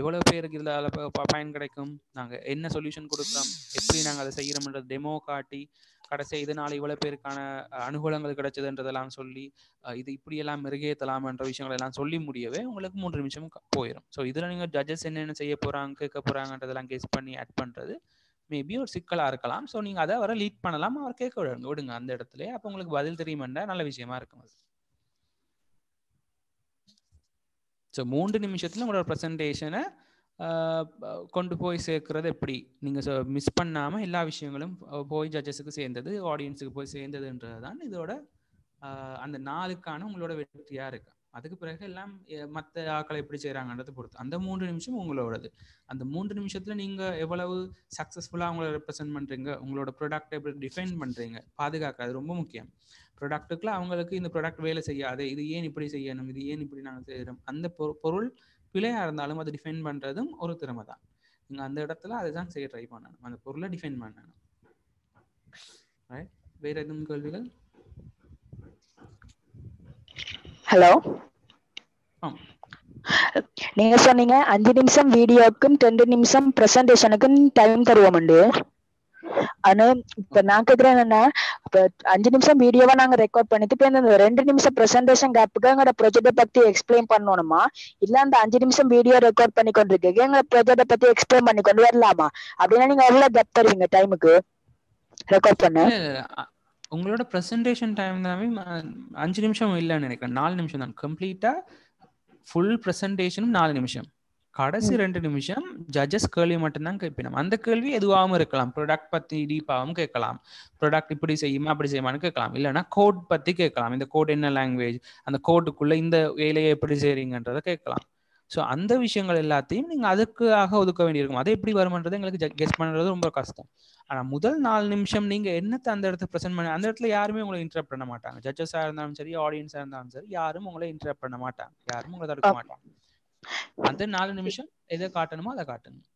எவ்வளோ பேருக்கு இதில் பயன் கிடைக்கும்? நாங்கள் என்ன சொல்யூஷன் கொடுக்குறோம்? எப்படி நாங்கள் அதை செய்யறோம்ன்றது டெமோ காட்டி கடைசி இதனால இவ்வளவு பேருக்கான அனுகூலங்கள் கிடைச்சதுன்றதெல்லாம் சொல்லி இது இப்படியெல்லாம் மெருகேற்றலாம்ன்ற விஷயங்கள் எல்லாம் சொல்லி முடியவே உங்களுக்கு மூன்று நிமிஷம் போயிடும் ஸோ இதில் நீங்கள் ஜட்ஜஸ் என்னென்ன செய்ய போகிறாங்க கேட்க போகிறாங்கன்றதெல்லாம் கெஸ் பண்ணி ஆட் பண்ணுறது மேபி ஒரு சிக்கலாக இருக்கலாம். ஸோ நீங்கள் அதை அவரை லீட் பண்ணலாம் அவர் கேட்க விடுங்க விடுங்க அந்த இடத்துல. அப்போ உங்களுக்கு பதில் தெரியுமெண்டா நல்ல விஷயமா இருக்கும் அது. ஸோ மூன்று நிமிஷத்தில் உங்களோட ப்ரெசன்டேஷனை கொண்டு போய் சேர்க்கறது எப்படி? நீங்கள் மிஸ் பண்ணாமல் எல்லா விஷயங்களும் போய் ஜட்ஜஸுக்கு சேர்ந்தது ஆடியன்ஸுக்கு போய் சேர்ந்ததுன்றது தான் இதோட அந்த நாளுக்கான உங்களோட வெற்றியாக இருக்கு. அதுக்கு பிறகு எல்லாம் மற்ற ஆட்களை எப்படி செய்கிறாங்கன்றதை பொறுத்து. அந்த மூன்று நிமிஷம் உங்களோடது. அந்த மூன்று நிமிஷத்தில் நீங்கள் எவ்வளவு சக்ஸஸ்ஃபுல்லாக உங்களை ரெப்ரசென்ட் பண்ணுறீங்க உங்களோட ப்ராடக்ட் எப்படி டிஃபைன் பண்ணுறீங்க பாதுகாக்கிறது ரொம்ப முக்கியம். ப்ராடக்ட்டுக்குள்ள அவங்களுக்கு இந்த ப்ராடக்ட் வேலை செய்யாது. இது ஏன் இப்படி செய்யணும்? இது ஏன் இப்படி நாங்கள் செய்கிறோம் அந்த பொருள் பிழையா இருந்தாலும் அதை டிஃபைன் பண்றதும் ஒரு திறமை தான் நீங்க அந்த இடத்துல அதுதான் செய்ய ட்ரை பண்ணணும். அந்த பொருளை டிஃபைன் பண்ணணும். ரைட் வேற எதுவும் கேள்விகள்? ஹலோ. நீங்க சொன்னீங்க அஞ்சு நிமிஷம் வீடியோக்கும் ரெண்டு நிமிஷம் பிரசன்டேஷனுக்கும் டைம் தருவோம்ண்டு ஆனா இப்ப நான் கேக்குறேன் என்னன்னா இப்ப அஞ்சு நிமிஷம் வீடியோவா நாங்க ரெக்கார்ட் பண்ணிட்டு இப்ப இந்த ரெண்டு நிமிஷம் பிரசன்டேஷன் கேப்புக்கு எங்களோட ப்ரொஜெக்ட பத்தி எக்ஸ்பிளைன் பண்ணணுமா? இல்ல அந்த அஞ்சு நிமிஷம் வீடியோ ரெக்கார்ட் பண்ணி கொண்டிருக்கீங்க எங்க ப்ரொஜெக்ட பத்தி எக்ஸ்பிளைன் பண்ணி கொண்டு வரலாமா? அப்படின்னா நீங்க எவ்வளவு கேப் தருவீங்க டைமுக்கு ரெக்கார்ட் பண்ண? உங்களோட பிரசன்டேஷன் டைம் தானே அஞ்சு நிமிஷம் இல்லைன்னு நினைக்கிறேன். நாலு நிமிஷம் தான். கம்ப்ளீட்டா ஃபுல் ப்ரெசன்டேஷனும் நாலு நிமிஷம். கடைசி ரெண்டு நிமிஷம் ஜட்ஜஸ் கேள்வி மட்டும்தான் கேட்பினோம். அந்த கேள்வி எதுவாகவும் இருக்கலாம். ப்ராடக்ட் பத்தி டீப்பாகவும் கேட்கலாம். ப்ராடக்ட் இப்படி செய்யுமா அப்படி செய்யுமான்னு கேட்கலாம். இல்லைன்னா கோட் பத்தி கேட்கலாம். இந்த கோட் என்ன லாங்குவேஜ் அந்த கோட்டுக்குள்ள இந்த வேலையை எப்படி செய்றீங்கன்றதை கேட்கலாம். ஸோ அந்த விஷயங்கள் எல்லாத்தையும் நீங்க அதுக்காக ஒதுக்க வேண்டியிருக்கும். அது எப்படி வருமன்றது எங்களுக்கு கெஸ் பண்றது ரொம்ப கஷ்டம். ஆனா முதல் நாலு நிமிஷம் நீங்க என்னத்தை அந்த இடத்துல ப்ரெசென்ட் பண்ண அந்த இடத்துல யாருமே உங்களை இன்டரப்ட் பண்ண மாட்டாங்க. ஜட்ஜஸா இருந்தாலும் சரி ஆடியன்ஸா இருந்தாலும் சரி யாரும் உங்களை இன்டரப்ட் பண்ண மாட்டாங்க. யாரும் உங்களை தடுக்க மாட்டாங்க. அந்த நாலு நிமிஷம். எதை காட்டணுமோ அதை காட்டணும்.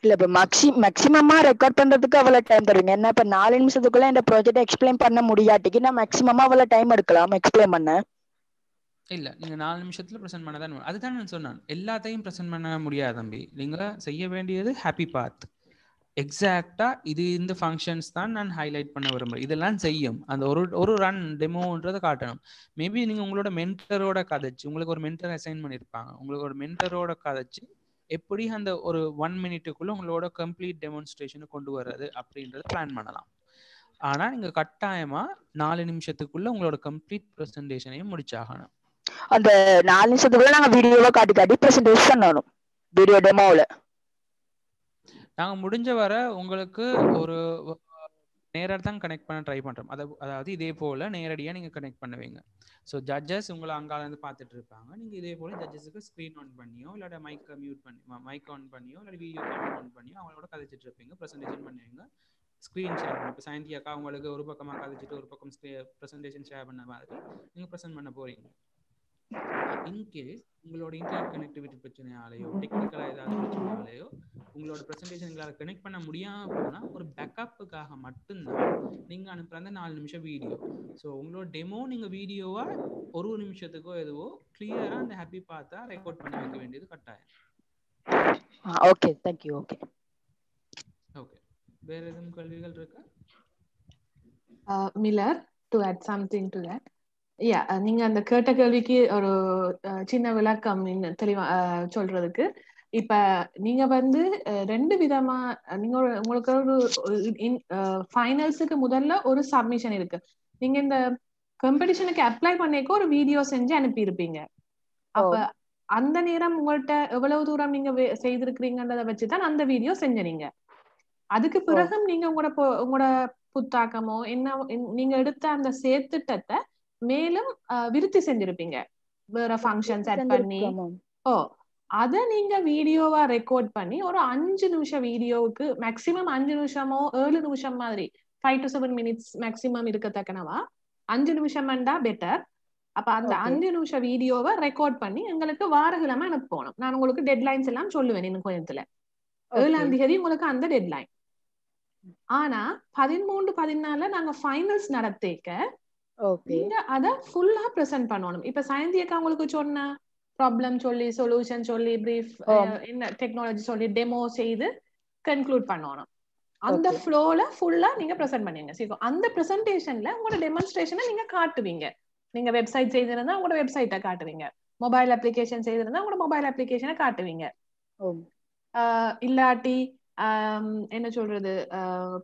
இல்ல இப்ப மேக்ஸி மேக்ஸிமமா ரெக்கார்ட் பண்றதுக்கு அவ்வளவு டைம் தருவீங்க என்ன இப்ப நாலு நிமிஷத்துக்குள்ள இந்த ப்ராஜெக்ட் எக்ஸ்பிளைன் பண்ண முடியாட்டிக்கு நான் மேக்ஸிமமா அவ்வளவு டைம் எடுக்கலாம். எக்ஸ்பிளைன் பண்ண. இல்ல நீங்க நாலு நிமிஷத்துல ப்ரெசென்ட் பண்ண தான் அதுதான் நான் சொன்னேன். எல்லாத்தையும் ப்ரெசென்ட் பண்ண முடியாது தம்பி. நீங்க செய்ய வேண்டியது ஹாப்பி பாத் எக்ஸாக்டா இது இந்த ஃபங்க்ஷன்ஸ் தான் நான் ஹைலைட் பண்ண விரும்புறேன். இதெல்லாம் செய்யும். அந்த ஒரு ஒரு ரன் டெமோன்றதை காட்டணும். மேபி நீங்க உங்களோட மென்டரோட கதைச்சு உங்களுக்கு ஒரு மென்டர் அசைன் பண்ணியிருப்பாங்க உங்களுக்கு ஒரு மென்டரோட கதைச்சு எப்படி அந்த ஒரு ஒன் மினிட்டுக்குள்ள உங்களோட கம்ப்ளீட் டெமான்ஸ்ட்ரேஷனை கொண்டு வர்றது அப்படின்றத பிளான் பண்ணலாம். ஆனா நீங்க கட்டாயமா நாலு நிமிஷத்துக்குள்ள உங்களோட கம்ப்ளீட் ப்ரெசன்டேஷனையும் முடிச்சாகணும். அந்த நாலு நிமிஷத்துக்குள்ள நாங்க வீடியோவை காட்டி காட்டி ப்ரெசன்டேஷன் பண்ணணும். வீடியோ டெமோவில் நாங்க முடிஞ்ச வரை உங்களுக்கு ஒரு நேராக தான் கனெக்ட் பண்ண ட்ரை பண்ணுறோம் அதை அதாவது இதே போல் நேரடியாக நீங்கள் கனெக்ட் பண்ணுவீங்க. ஸோ ஜட்ஜஸ் உங்களை அங்கால இருந்து பார்த்துட்டு இருப்பாங்க. நீங்கள் இதே போல் ஜட்ஜஸுக்கு ஸ்க்ரீன் ஆன் பண்ணியோ இல்லாட்ட மைக்கை மியூட் பண்ணி மைக் ஆன் பண்ணியோ இல்லை வீடியோ ஆன் பண்ணியோ அவங்களோட கதைச்சிட்டு இருப்பீங்க. ப்ரெசன்டேஷன் பண்ணுவீங்க. ஸ்க்ரீன் ஷேர் பண்ணி இப்போ சாயந்தியாக்கா உங்களுக்கு ஒரு பக்கமாக கதைச்சிட்டு ஒரு பக்கம் ப்ரெசன்டேஷன் ஷேர் பண்ண மாதிரி நீங்கள் ப்ரெசென்ட் பண்ண போறீங்க. இன்கேஸ் உங்களோட இன்டர்நெட் கனெக்டிவிட்டி பிரச்சனையாலேயோ டெக்னிக்கலாக ஏதாவது பிரச்சனையாலேயோ உங்களோட ப்ரெசன்டேஷன் எங்களால் கனெக்ட் பண்ண முடியாமல் போனால் ஒரு பேக்கப்புக்காக மட்டும்தான் நீங்கள் அனுப்புகிற அந்த நாலு நிமிஷம் வீடியோ ஸோ உங்களோட டெமோ நீங்கள் வீடியோவாக ஒரு ஒரு நிமிஷத்துக்கோ எதுவோ கிளியராக அந்த ஹாப்பி பார்த்தா ரெக்கார்ட் பண்ணி வைக்க வேண்டியது கட்டாயம். ஓகே தேங்க்யூ ஓகே ஓகே வேற எதுவும் கேள்விகள் இருக்கா? Miller to add something to that yeah நீங்க அந்த கேட்ட கேள்விக்கு ஒரு சின்ன விளக்கம் தெளிவா சொல்றதுக்கு. இப்ப நீங்க வந்து ரெண்டு விதமா நீங்க ஒரு உங்களுக்கு ஒரு ஃபைனல்ஸுக்கு முதல்ல ஒரு சப்மிஷன் இருக்கு. நீங்க இந்த காம்படிஷனுக்கு அப்ளை பண்ணிக்க ஒரு வீடியோ செஞ்சு அனுப்பியிருப்பீங்க. அப்ப அந்த நேரம் உங்கள்ட்ட எவ்வளவு தூரம் நீங்க செய்திருக்கிறீங்கன்றத வச்சுதான் அந்த வீடியோ செஞ்ச நீங்க. அதுக்கு பிறகு நீங்க உங்களோட உங்களோட புத்தாக்கமோ என்ன என்- நீங்க எடுத்த அந்த சேர்த்துட்டத்தை மேலும் விருத்தி செஞ்சிருப்பீங்க. வேற ஃபங்க்ஷன்ஸ் ஆட் பண்ணி. ஓ அத நீங்க வீடியோவா ரெக்கார்ட் பண்ணி ஒரு அஞ்சு நிமிஷம் வீடியோவுக்கு மேக்சிமம் அஞ்சு நிமிஷமோ ஏழு நிமிஷம் மாதிரி five to seven minutes maximum இருக்கத்தக்கனவா? அஞ்சு நிமிஷம்டா பெட்டர் அப்ப அந்த. அஞ்சு நிமிஷம் வீடியோவை ரெக்கார்ட் பண்ணி எங்களுக்கு வாரகிழமை அனுப்பணும் நான் உங்களுக்கு டெட்லைன்ஸ் எல்லாம் சொல்லுவேன் இன்னும் கொஞ்சத்துல. ஏழாம் தேதி உங்களுக்கு அந்த டெட்லைன் ஆனா பதிமூன்று பதினாலுல நாங்க ஃபைனல்ஸ் நடத்திக்க நீங்க அத ஃபுல்லா பிரசன்ட் பண்ணணும். இப்ப சயந்தியக்கா உங்களுக்கு சொன்ன ப்ராப்ளம் சொல்லி சொல்யூஷன் சொல்லி பிரீஃப். என்ன டெக்னாலஜி சொல்லி டெமோ செய்து கன்க்ளூட் பண்ணணும். அந்த. ஃப்ளோல ஃபுல்லா நீங்க பிரசன்ட் பண்ணுவீங்க சரி அந்த பிரசன்டேஷன்ல உங்களோட டெமான்ஸ்ட்ரேஷனை நீங்க காட்டுவீங்க. நீங்க வெப்சைட் செய்திருந்தா உங்களோட வெப்சைட்டை காட்டுவீங்க. மொபைல் அப்ளிகேஷன் செய்திருந்தா உங்களோட மொபைல் அப்ளிகேஷனை காட்டுவீங்க. இல்லாட்டி என்ன சொல்றது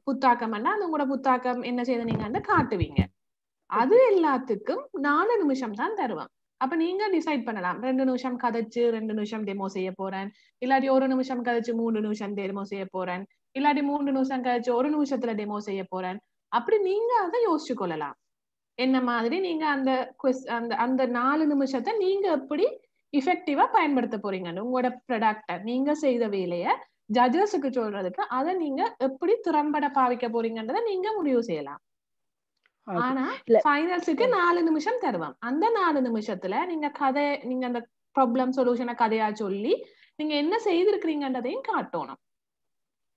புத்தாக்கம்னா அந்த உங்களோட புத்தாக்கம் என்ன செய்தீங்கன்னு காட்டுவீங்க. அது எல்லாத்துக்கும் நாலு நிமிஷம் தான் தருவான். அப்ப நீங்க டிசைட் பண்ணலாம். ரெண்டு நிமிஷம் கதைச்சு ரெண்டு நிமிஷம் டெமோ செய்ய போறேன். இல்லாட்டி ஒரு நிமிஷம் கதைச்சு மூணு நிமிஷம் டெமோ செய்ய போறேன். இல்லாட்டி மூணு நிமிஷம் கழிச்சு ஒரு நிமிஷத்துல டெமோ செய்ய போறேன். அப்படி நீங்க அதை யோசிச்சு கொள்ளலாம். என்ன மாதிரி நீங்க அந்த அந்த அந்த நாலு நிமிஷத்தை நீங்க எப்படி இஃபெக்டிவா பயன்படுத்த போறீங்கன்னு உங்களோட ப்ரொடக்ட நீங்க செய்த வேலைய ஜட்ஜஸுக்கு சொல்றதுக்கு அதை நீங்க எப்படி திறம்பட பாவிக்க போறீங்கன்றத நீங்க முடிவு செய்யலாம். ஆனா. ஃபைனல்ஸுக்கு நாலு நிமிஷம் தருவான். அந்த நாலு நிமிஷத்துல நீங்க கதை நீங்க அந்த ப்ராப்ளம் சொல்யூஷனை கதையா சொல்லி நீங்க என்ன செய்திருக்கிறீங்கன்றதையும் காட்டணும்.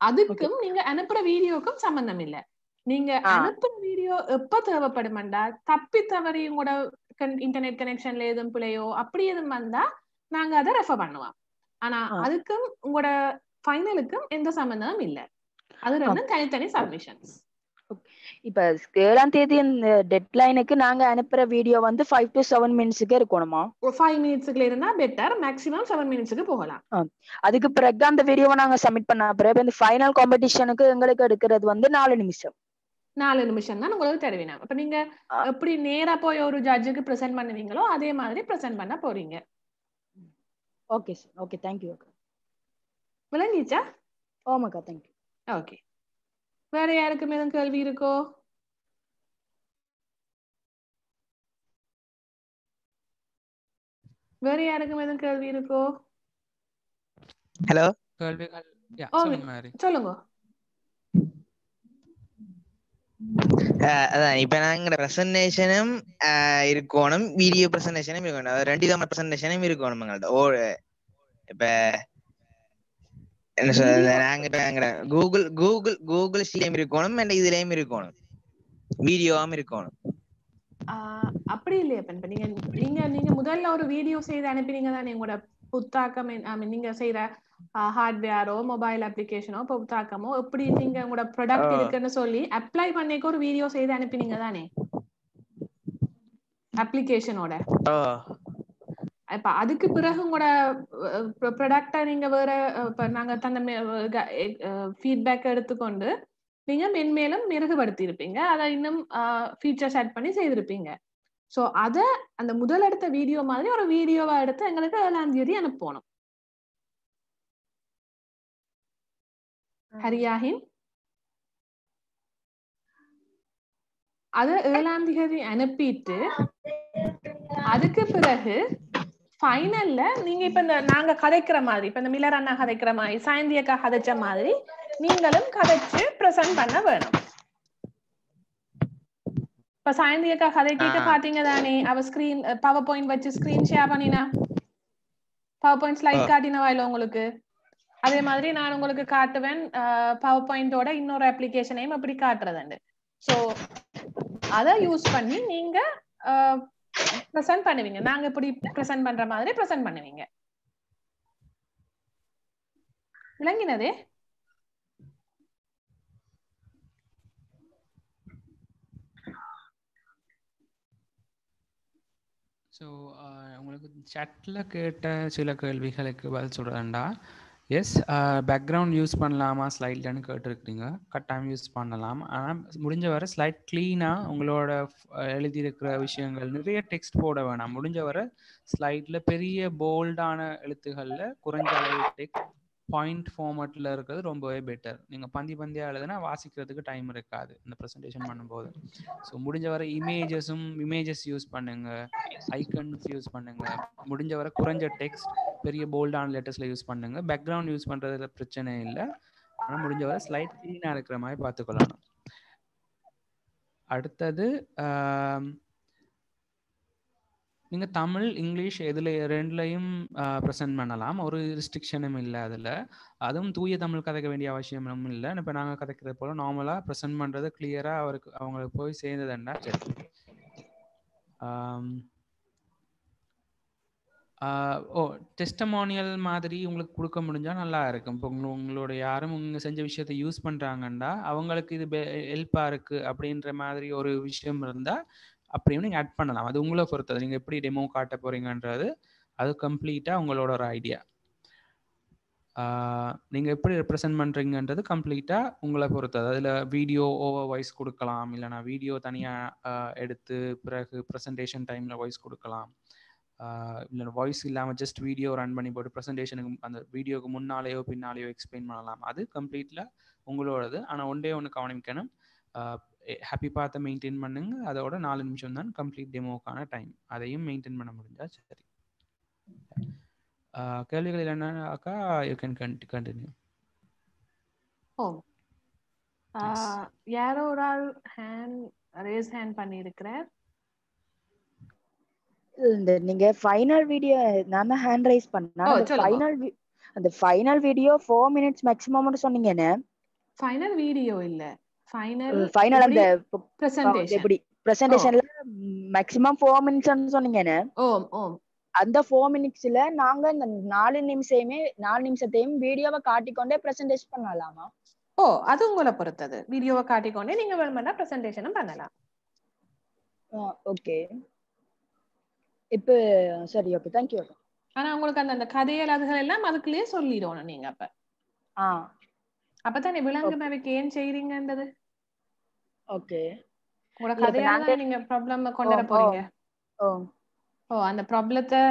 அதுக்கும் நீங்க அனுப்புற வீடியோக்கும் சம்பந்தம் இல்ல. நீங்க. அனுப்புற வீடியோ எப்ப தேவைப்படுமெண்டா? தப்பி தவறி உங்களோட இன்டர்நெட் கனெக்ஷன்ல எதுவும் பிழையோ அப்படி எதுவும் வந்தா நாங்க அதை ரெஃபர் பண்ணுவோம். ஆனா. அதுக்கும் உங்களோட ஃபைனலுக்கும் எந்த சம்பந்தமும் இல்ல. அது ரெண்டும் தனித்தனி சப்மிஷன்ஸ் இப்ப ஏழாம் தேதி இந்த டெட்லைனுக்கு நாங்க அனுப்புற வீடியோ வந்து ஃபைவ் டு செவன் மினிட்ஸுக்கு இருக்கணுமா? ஃபைவ் மினிட்ஸுக்குள்ள இருந்தா பெட்டர் மேக்ஸிமம் செவன் மினிட்ஸுக்கு போகலாம். அதுக்கு பிறகு அந்த வீடியோவை நாங்க சப்மிட் பண்ண பிறகு இந்த ஃபைனல் காம்படிஷனுக்கு எங்களுக்கு எடுக்கிறது வந்து நாலு நிமிஷம். நாலு நிமிஷம் தான் உங்களுக்கு தருவினா அப்ப நீங்க. எப்படி நேரா போய் ஒரு ஜட்ஜுக்கு ப்ரெசென்ட் பண்ணுவீங்களோ அதே மாதிரி ப்ரெசென்ட் பண்ண போறீங்க. ஓகே சார் ஓகே தேங்க்யூ விளங்கிச்சா? ஓமாக்கா தேங்க்யூ ஓகே வேற யாருக்கும் எதுவும் கேள்வி இருக்கோ? வேற யாருக்கும் எதுவும் கேள்வி இருக்கோ? ஹலோ கேள்விகள் சொல்லுங்க அதான் இப்ப நாங்க பிரசன்டேஷனும் இருக்கணும் வீடியோ பிரசன்டேஷனும் இருக்கணும். அது ரெண்டு விதமான பிரசன்டேஷனும் இருக்கணும் எங்கள்ட்ட ஓ இப்ப என்ன சொல்றது நாங்க கூகுள் கூகுள் கூகுள் ஸ்டீலையும் இருக்கணும் and இதுலயும் இருக்கணும். வீடியோவும் இருக்கணும். அப்படி இல்லையா இப்ப நீங்க நீங்க நீங்க முதல்ல ஒரு வீடியோ செய்து அனுப்பினீங்க தானே உங்களோட புத்தாக்கம் நீங்க செய்யற ஹார்ட்வேரோ மொபைல் அப்ளிகேஷனோ புத்தாக்கமோ எப்படி நீங்க உங்களோட ப்ராடக்ட். இருக்குன்னு சொல்லி அப்ளை பண்ணிக்க ஒரு வீடியோ செய்து அனுப்பினீங்க தானே? அப்ளிகேஷனோட இப்ப அதுக்கு பிறகு உங்களோட ப்ராடக்டை நீங்க வேற இப்ப நாங்க தந்த ஃபீட்பேக் எடுத்துக்கொண்டு நீங்க மென்மேலும் மெருகுபடுத்தி இருப்பீங்க அதை இன்னும் ஃபீச்சர்ஸ் ஆட் பண்ணி செய்திருப்பீங்க. ஸோ அத அந்த முதல் எடுத்த வீடியோ மாதிரி ஒரு வீடியோவா எடுத்து எங்களுக்கு ஏழாம் தேதி அனுப்பணும். ஹரியாஹின். அது ஏழாம் தேதி அனுப்பிட்டு அதுக்கு பிறகு ஃபைனல்ல நீங்க இப்ப இந்த நாங்க கதைக்கிற மாதிரி இப்ப இந்த மில்லர் அண்ணா கதைக்கிற மாதிரி சாயந்தி அக்கா கதைச்ச மாதிரி நீங்களும் கதைச்சு ப்ரெசென்ட் பண்ண வேணும். இப்ப சாயந்தி அக்கா கதை கேட்க. பாத்தீங்க தானே? அவ ஸ்கிரீன் பவர் பாயிண்ட் வச்சு ஸ்கிரீன் ஷேர் பண்ணினா? PowerPoint slide. காட்டினவா இல்ல உங்களுக்கு? அதே மாதிரி நான் உங்களுக்கு காட்டுவேன் பவர் பாயிண்டோட இன்னொரு அப்ளிகேஷனையும் எப்படி காட்டுறதுண்டு. ஸோ அதை யூஸ் பண்ணி நீங்க பிரசன்ட் பண்ணுவீங்க. நாங்க இப்படி பிரசன்ட் பண்ற மாதிரி பிரசன்ட் பண்ணுவீங்க. விளங்கினது? ஸோ uh, உங்களுக்கு சட்டில் கேட்ட சில கேள்விகளுக்கு பதில் சொல்கிறேன்டா எஸ் பேக்ரவுண்ட் யூஸ் பண்ணலாமா? ஸ்லைட்லன்னு கேட்டிருக்கிறீங்க. கட்டாயம் யூஸ் பண்ணலாம். ஆனால் முடிஞ்ச வரை ஸ்லைட் க்ளீனாக உங்களோட எழுதியிருக்கிற விஷயங்கள் நிறைய டெக்ஸ்ட் போட வேணாம். முடிஞ்ச வரை ஸ்லைடில் பெரிய போல்டான எழுத்துக்களில் குறைஞ்ச அளவு டெக்ஸ்ட் பாயிண்ட் ஃபார்மேட்டில் இருக்கிறது ரொம்பவே பெட்டர் நீங்கள் பந்தி பந்தியாக எழுதுனா வாசிக்கிறதுக்கு டைம் இருக்காது இந்த ப்ரெசன்டேஷன் பண்ணும்போது. ஸோ முடிஞ்ச வரை இமேஜஸும் இமேஜஸ் யூஸ் பண்ணுங்க. ஐக்கன்ஸ் யூஸ் பண்ணுங்க. முடிஞ்ச வரை குறைஞ்ச டெக்ஸ்ட் பெரிய போல்டான லெட்டர்ஸ்ல யூஸ் பண்ணுங்க. பேக்ரவுண்ட் யூஸ் பண்றதுல பிரச்சனை இல்லை. ஆனால் முடிஞ்ச வரை ஸ்லைட் க்ளீனாக இருக்கிற மாதிரி பார்த்துக்கொள்ளணும். அடுத்தது நீங்கள் தமிழ் இங்கிலீஷ் இதில் ரெண்டுலையும் ப்ரெசென்ட் பண்ணலாம். ஒரு ரிஸ்ட்ரிக்ஷனும் இல்லை அதுல. அதுவும் தூய தமிழ் கதைக்க வேண்டிய அவசியமும் இல்லை. இப்போ நாங்க கதைக்கிறது போல நார்மலா ப்ரெசென்ட் பண்றது கிளியராக அவருக்கு அவங்களுக்கு போய் சேர்ந்ததுன்னா சரி. ஆஹ் ஓ டெஸ்டமோனியல் மாதிரி உங்களுக்கு கொடுக்க முடிஞ்சா நல்லா இருக்கும். இப்போ உங்களு உங்களோட யாரும் உங்க செஞ்ச விஷயத்தை யூஸ் பண்றாங்கண்டா அவங்களுக்கு இது ஹெல்ப்பா இருக்கு அப்படின்ற மாதிரி ஒரு விஷயம் இருந்தா அப்படியும் நீங்கள் ஆட் பண்ணலாம். அது உங்களை பொறுத்தது. நீங்கள் எப்படி டெமோ காட்ட போறீங்கன்றது அது கம்ப்ளீட்டாக உங்களோட ஒரு ஐடியா நீங்கள் எப்படி ரெப்ரசன்ட் பண்ணுறீங்கன்றது கம்ப்ளீட்டாக உங்களை பொறுத்தது. அதில் வீடியோ ஓவர் வாய்ஸ் கொடுக்கலாம். இல்லைனா வீடியோ தனியாக எடுத்து பிறகு ப்ரெசன்டேஷன் டைமில் வாய்ஸ் கொடுக்கலாம். இல்லை வாய்ஸ் இல்லாமல் ஜஸ்ட் வீடியோ ரன் பண்ணி போட்டு ப்ரெசன்டேஷனுக்கு அந்த வீடியோக்கு முன்னாலேயோ பின்னாலேயோ எக்ஸ்பிளைன் பண்ணலாம். அது கம்ப்ளீட்டில் உங்களோடது. ஆனால் ஒன்றே ஒன்று கவனிக்கணும். ஹாப்பி பாத்தை மெயின்டைன் பண்ணுங்க. அதோட நாலு நிமிஷம் தான் கம்ப்ளீட் டெமோக்கான டைம் அதையும் மெயின்டைன் பண்ண முடிஞ்சா சரி. கேள்விகள் என்னன்னாக்கா யூ கேன் கண்டினியூ ஓ. ஆஹ் யாரோ ஒரு ஆள் ஹேண்ட் ரேஸ் ஹேண்ட் பண்ணியிருக்கிறார். இந்த நீங்க ஃபைனல் வீடியோ நான் ஹேண்ட் ரைஸ் சொல்லுங்க. ஃபைனல் அந்த ஃபைனல் வீடியோ ஃபோர் மினிட்ஸ் மேக்ஸிமம்னு சொன்னீங்கன்னு. ஃபைனல் வீடியோ இல்ல. ஃபைனல் ஃபைனல் அந்த பிரசன்டேஷன் எப்படி? பிரசன்டேஷன்ல மேக்ஸிமம் ஃபோர் மினிட்ஸ்னு சொன்னீங்கன்னு ஓம் ஓம். அந்த ஃபோர் மினிட்ஸ்ல நாங்க இந்த நாலு நிமிஷமே நாலு நிமிஷத்தையும் வீடியோவை காட்டிக்கொண்டே பிரசன்டேஷன் பண்ணலாமா? ஓ அது உங்களை பொறுத்தது. வீடியோவை காட்டிக்கொண்டே நீங்க வேணுமெண்டா ப்ரெசன்டேஷனும் பண்ணலாம். ஓகே இப்போ சரி ஓகே தேங்க்யூ ஆனா உங்களுக்கு அந்த அந்த கதையல் அதுகள் எல்லாம் அதுக்குள்ளேயே சொல்லிடணும் நீங்க அப்ப. ஆ. அப்பதானே விலங்கு அவைக்கு ஏன் செய்றீங்கன்றது? ஓகே. உங்களோட கதையால நாங்க- ப்ராப்ளம் கொண்டு வர. போறீங்க. ஓ ஓ. அந்த ப்ராப்ளத்தை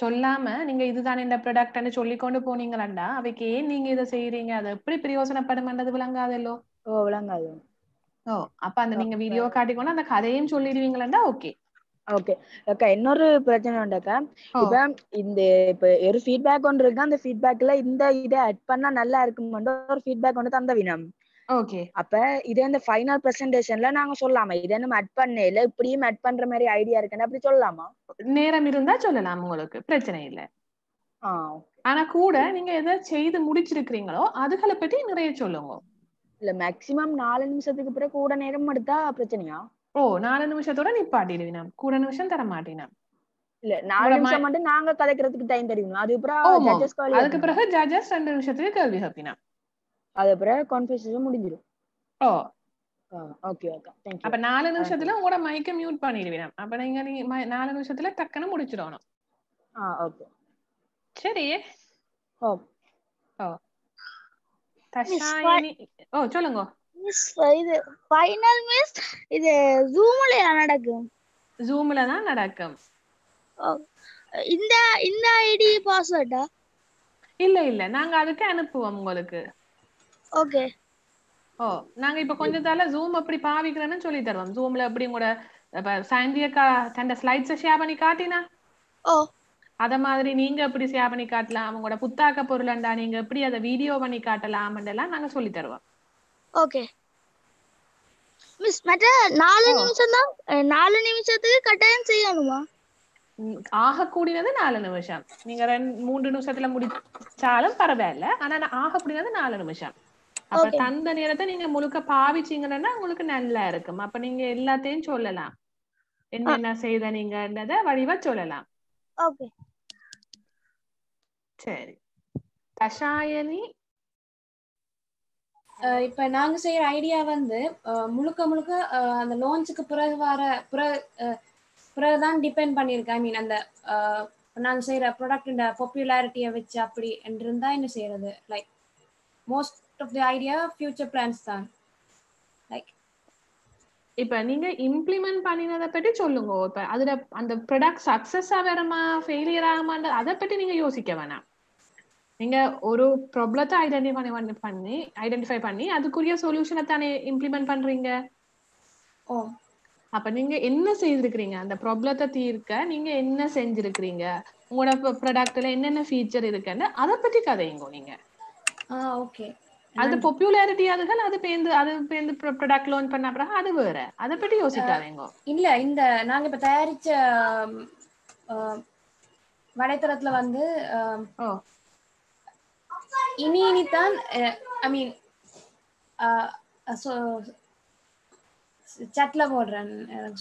சொல்லாம நீங்க இதுதான் இந்த ப்ராடக்ட்னு சொல்லி கொண்டு போனீங்களா அவைக்கு ஏன் நீங்க இதை செய்யறீங்க அது எப்படி பிரயோசனப்படும்ன்றது விளங்காதல்லோ ஓ விளங்காது. ஓ அப்ப அந்த நீங்க வீடியோ காட்டிக்கொண்டு அந்த கதையும் சொல்லிடுவீங்களா ஓகே. ஓகே. அக்கா இன்னொரு பிரச்சனை உண்டாக்கா. இப்ப இந்த இப்ப ஒரு ஃபீட்பேக் ஒன்று இருக்கு அந்த ஃபீட்பேக்ல இந்த இதை ஆட் பண்ணா நல்லா இருக்கும்னு ஒரு ஃபீட்பேக் ஒன்று தந்த வினம் ஓகே அப்ப இதே இந்த ஃபைனல் பிரசன்டேஷன்ல நாங்க சொல்லலாமா இதை நம்ம ஆட் பண்ணல இப்படியும் ஆட் பண்ற மாதிரி ஐடியா இருக்குன்னு அப்படி சொல்லலாமா நேரம் இருந்தா சொல்லலாம் உங்களுக்கு பிரச்சனை இல்லை. ஆனா கூட நீங்க எதை செய்து முடிச்சிருக்கிறீங்களோ அதுகளை பத்தி நிறைய சொல்லுங்க. இல்ல மேக்சிமம் நாலு நிமிஷத்துக்கு பிறகு கூட நேரம் எடுத்தா பிரச்சனையா? ஓ நாலு நிமிஷத்தோட நிப்பாட்டிடுவினா கூட நிமிஷம் தர மாட்டேனா இல்ல நாலு நிமிஷம் மட்டும் நாங்க கதைக்கிறதுக்கு டைம் தருவீங்களா? அது. ஜட்ஜஸ் அதுக்கு பிறகு ஜட்ஜஸ் ரெண்டு நிமிஷத்துக்கு கேள்வி கேட்பினா அது பிறகு கான்ஃபரன்ஸ் முடிஞ்சிடும் ஓ. ஓகே ஓகே தேங்க்யூ அப்ப நாலு நிமிஷத்துல உங்களோட மைக்க மியூட் பண்ணிடுவினா அப்ப நீங்க நாலு நிமிஷத்துல டக்குன்னு முடிச்சிடணும். ஆ ஓகே சரி. ஓ. தஷாயினி ஓ சொல்லுங்க. மிஸ் இது ஃபைனல் மிஸ் இது ஜூம்ல நடக்கும்? ஜூம்ல தான் நடக்கும். இந்த இந்த ஐடி பாஸ்வேர்டா இல்ல இல்ல. நாங்க அதுக்கு அனுப்புவோம் உங்களுக்கு. ஓகே ஓ நாங்க இப்ப கொஞ்சத்தால ஜூம் எப்படி பாவிக்கிறேன்னு சொல்லி தருவோம். ஜூம்ல எப்படி உங்களோட சாண்டியக்கா தண்ட ஸ்லைட்ஸை ஷேர் பண்ணி காட்டினா? ஓ. அத மாதிரி நீங்க எப்படி ஷேர் பண்ணி காட்டலாம்? உங்களோட புத்தாக்க பொருளண்டா நீங்க எப்படி அதை வீடியோ பண்ணி காட்டலாம்ன்றெல்லாம் நாங்க சொல்லி தருவோம். ஓகே மிஸ் மற்ற நாலு. நிமிஷம் தான் நாலு நிமிஷத்துக்கு கட்டாயம் செய்யணுமா? ஆக கூடினது நாலு நிமிஷம். நீங்க ரெண்டு மூன்று நிமிஷத்துல முடிச்சாலும் பரவாயில்ல. ஆனா ஆக கூடினது நாலு நிமிஷம். அப்ப. தந்த நேரத்தை நீங்க முழுக்க பாவிச்சீங்கன்னா உங்களுக்கு நல்லா இருக்கும். அப்ப நீங்க எல்லாத்தையும் சொல்லலாம். என்னென்ன செய்த நீங்கன்றத வடிவா சொல்லலாம். ஓகே சரி. கஷாயனி இப்ப நாங்க செய்யற ஐடியா வந்து முழுக்க முழுக்க அந்த லான்ச்சுக்கு பிறகு வர பிற பிறகுதான் டிபெண்ட் பண்ணிருக்கு ஐ மீன் அந்த நாங்க செய்யற ப்ராடக்ட் பாப்புலாரிட்டியை வச்சு அப்படி என்று இருந்தா என்ன செய்யறது like most of the idea future plans தான். லைக் இப்ப நீங்க இம்ப்ளிமெண்ட் பண்ணினதை பற்றி சொல்லுங்க இப்ப அதுல அந்த ப்ராடக்ட் சக்சஸா வருமா ஃபெயிலியர் ஆகுமான்ற அதை பற்றி நீங்க யோசிக்க வேணாம். நீங்க ஒரு ப்ராப்ளத்தை ஐடென்டிஃபை பண்ணி பண்ணி ஐடென்டிஃபை பண்ணி அதுக்குரிய சொல்யூஷனை தானே இம்ப்ளிமெண்ட் பண்றீங்க? ஓ. அப்ப நீங்க என்ன செய்திருக்கிறீங்க? அந்த ப்ராப்ளத்தை தீர்க்க நீங்க என்ன செஞ்சிருக்கிறீங்க? உங்களோட ப்ராடக்ட்ல என்னென்ன ஃபீச்சர் இருக்குன்னு அதை பத்தி கதையுங்க நீங்க. ஆ ஓகே அது பாப்புலாரிட்டி அதுகள் அது பேந்து அது பேந்து ப்ராடக்ட் லான்ச் பண்ண பிறகு அது வேற அதை பத்தி யோசிக்காதீங்க இல்ல இந்த நாங்க இப்ப தயாரிச்ச வலைத்தளத்துல வந்து இனி இனித்தான் ஐ மீன் சட்ல போடுறேன்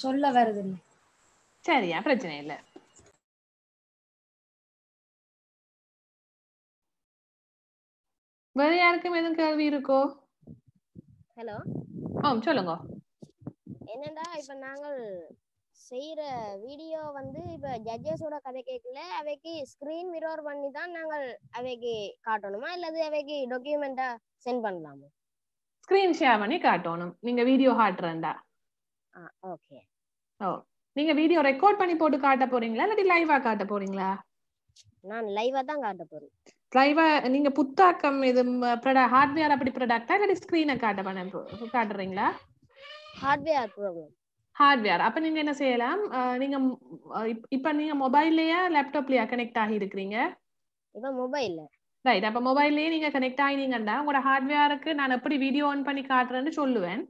சொல்ல வருது இல்லை சரியா பிரச்சனை இல்ல வேற யாருக்கும் எதுவும் கேள்வி இருக்கோ? ஹலோ? ஆம் சொல்லுங்க. என்னடா இப்ப நாங்கள் செய்யற வீடியோ வந்து இப்ப ஜட்ஜஸோட கதை கேட்கல அவைக்கு ஸ்கிரீன் மிரர் பண்ணி தான் நாங்கள் அவைக்கு காட்டணுமா? இல்லது அவைக்கு டாக்குமெண்டா சென்ட் பண்ணலாமா? ஸ்கிரீன் ஷேர் பண்ணி காட்டணும். நீங்க வீடியோ காட்டுறேன்டா. ஆ ஓகே. ஓ நீங்க வீடியோ ரெக்கார்ட் பண்ணி போட்டு காட்ட போறீங்களா? இல்லாட்டி லைவா காட்ட போறீங்களா? நான் லைவா தான் காட்ட போறேன். லைவா நீங்க புத்தாக்கம் இது ஹார்ட்வேர் அப்படி ப்ராடக்டா இல்லாட்டி ஸ்கிரீனை காட்ட காட்டுறீங்களா? ஹார்ட்வேர் ப்ராப்ளம் ஹார்ட்வேர் அப்ப நீங்க என்ன செய்யலாம்? நீங்க இப்ப நீங்க மொபைல்லயா லேப்டாப்லயா கனெக்ட் ஆகி இருக்கிறீங்க இப்ப மொபைல்ல ரைட் அப்ப மொபைல்லயே நீங்க கனெக்ட் ஆயினீங்கன்னா உங்களோட ஹார்ட்வேருக்கு நான் எப்படி வீடியோ ஆன் பண்ணி காட்டுறேன்னு சொல்லுவேன்.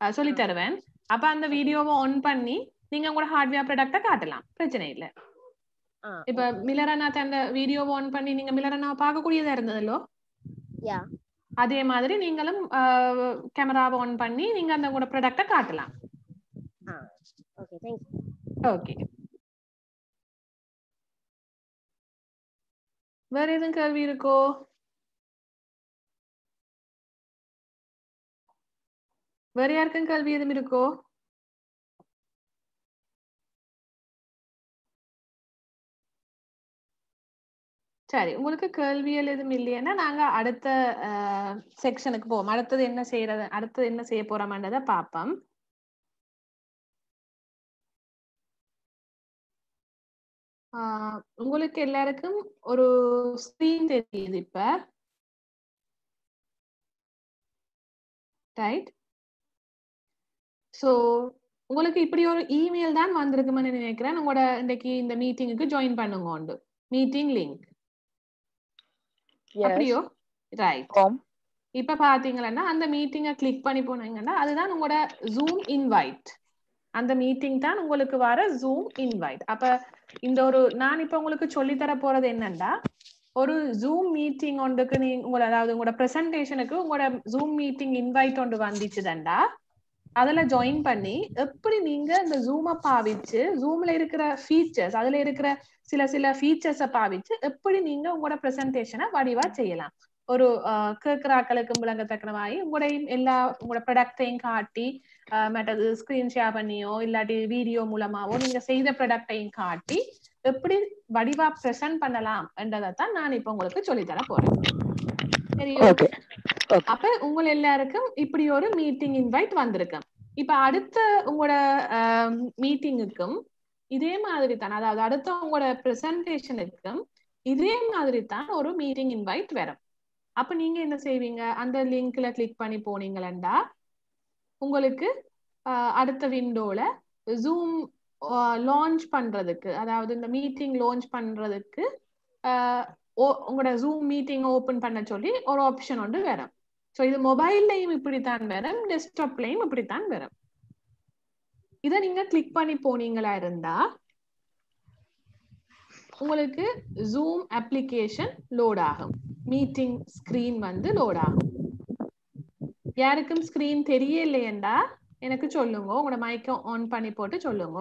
சொல்லி தருவேன். அப்ப அந்த வீடியோவை ஆன் பண்ணி நீங்க உங்களோட ஹார்ட்வேர் ப்ராடக்ட காட்டலாம். பிரச்சனை இல்ல. இப்ப மிலரநாத் அந்த வீடியோவை ஆன் பண்ணி நீங்க மிலரனாவை பார்க்கக்கூடியதா இருந்ததல்லோ அதே மாதிரி நீங்களும் கேமராவை ஆன் பண்ணி நீங்க அந்த உங்களோட ப்ராடக்ட காட்டலாம் ஓகே வேற எதுவும் கேள்வி இருக்கோ வேற யாருக்கும் கேள்வி எதுவும் இருக்கோ சரி உங்களுக்கு கேள்வியல் எதுவும் இல்லைன்னா நாங்க அடுத்த செக்ஷனுக்கு போவோம். அடுத்தது என்ன செய்யறது அடுத்தது என்ன செய்ய போறோம்ன்றத பார்ப்போம் ஆஹ் உங்களுக்கு எல்லாருக்கும் ஒரு ஸ்கிரீன் தெரியுது இப்ப. ரைட் ஸோ உங்களுக்கு இப்படி ஒரு இமெயில் தான் வந்திருக்குமென்னு நினைக்கிறேன். உங்களோட இன்னைக்கு இந்த மீட்டிங்குக்கு ஜாயின் பண்ணுங்க உண்டு. மீட்டிங் லிங்க் அப்படியோ? ரைட் இப்ப பாத்தீங்கன்னா அந்த மீட்டிங்கை கிளிக் பண்ணி போனீங்கன்னா அதுதான் உங்களோட ஜூம் இன்வைட் அந்த மீட்டிங் தான் உங்களுக்கு வர ஜூம் இன்வைட் அப்ப இந்த ஒரு நான் இப்ப உங்களுக்கு சொல்லி தர போறது என்னன்னா ஒரு ஜூம் மீட்டிங் ஒன்றுக்கு நீ உங்களோட அதாவது உங்களோட பிரசன்டேஷனுக்கு உங்களோட ஜூம் மீட்டிங் இன்வைட் ஒன்று வந்துச்சுதண்டா அதுல ஜாயின் பண்ணி எப்படி நீங்க இந்த ஜூமை பாவிச்சு ஜூம்ல இருக்கிற ஃபீச்சர்ஸ் அதுல இருக்கிற சில சில ஃபீச்சர்ஸை பாவிச்சு எப்படி நீங்க உங்களோட பிரசன்டேஷனை வடிவா செய்யலாம்? ஒரு கேட்கிறாக்களுக்கு விளங்க தக்கனமாயி உங்களையும் எல்லா உங்களோட ப்ரொடக்டையும் காட்டி மற்றது ஸ்கிரீன் ஷேர் பண்ணியோ இல்லாட்டி வீடியோ மூலமாவோ நீங்க செய்த ப்ரொடக்டையும் காட்டி எப்படி வடிவா ப்ரெசென்ட் பண்ணலாம் என்றதை தான் நான் இப்ப உங்களுக்கு சொல்லித்தர போறேன். சரியா? அப்ப உங்க எல்லாருக்கும் இப்படி ஒரு மீட்டிங் இன்வைட் வந்திருக்கு. இப்ப அடுத்த உங்களோட மீட்டிங்குக்கும் இதே மாதிரி தான் அதாவது அடுத்த உங்களோட பிரசன்டேஷனுக்கும் இதே மாதிரி தான் ஒரு மீட்டிங் இன்வைட் வரும். அப்ப நீங்க என்ன செய்வீங்க? அந்த லிங்க்ல கிளிக் பண்ணி போனீங்களா உங்களுக்கு அடுத்த விண்டோல ஜூம் லான்ச் பண்றதுக்கு அதாவது இந்த மீட்டிங் லான்ச் பண்றதுக்கு உங்களோட ஜூம் மீட்டிங் ஓபன் பண்ண சொல்லி ஒரு ஆப்ஷன் ஒன்று வரும். ஸோ இது மொபைல்லையும் இப்படித்தான் வரும் டெஸ்க்டாப்லையும் இப்படித்தான் வரும். இதை நீங்க கிளிக் பண்ணி போனீங்களா இருந்தா உங்களுக்கு ஜூம் அப்ளிகேஷன் லோட் ஆகும். மீட்டிங் ஸ்கிரீன் வந்து லோட் ஆகும். யாருக்கும் ஸ்கிரீன் தெரியலையண்டா? எனக்கு சொல்லுங்க. உங்களோட மைக்கை ஆன் பண்ணி போட்டு சொல்லுங்க.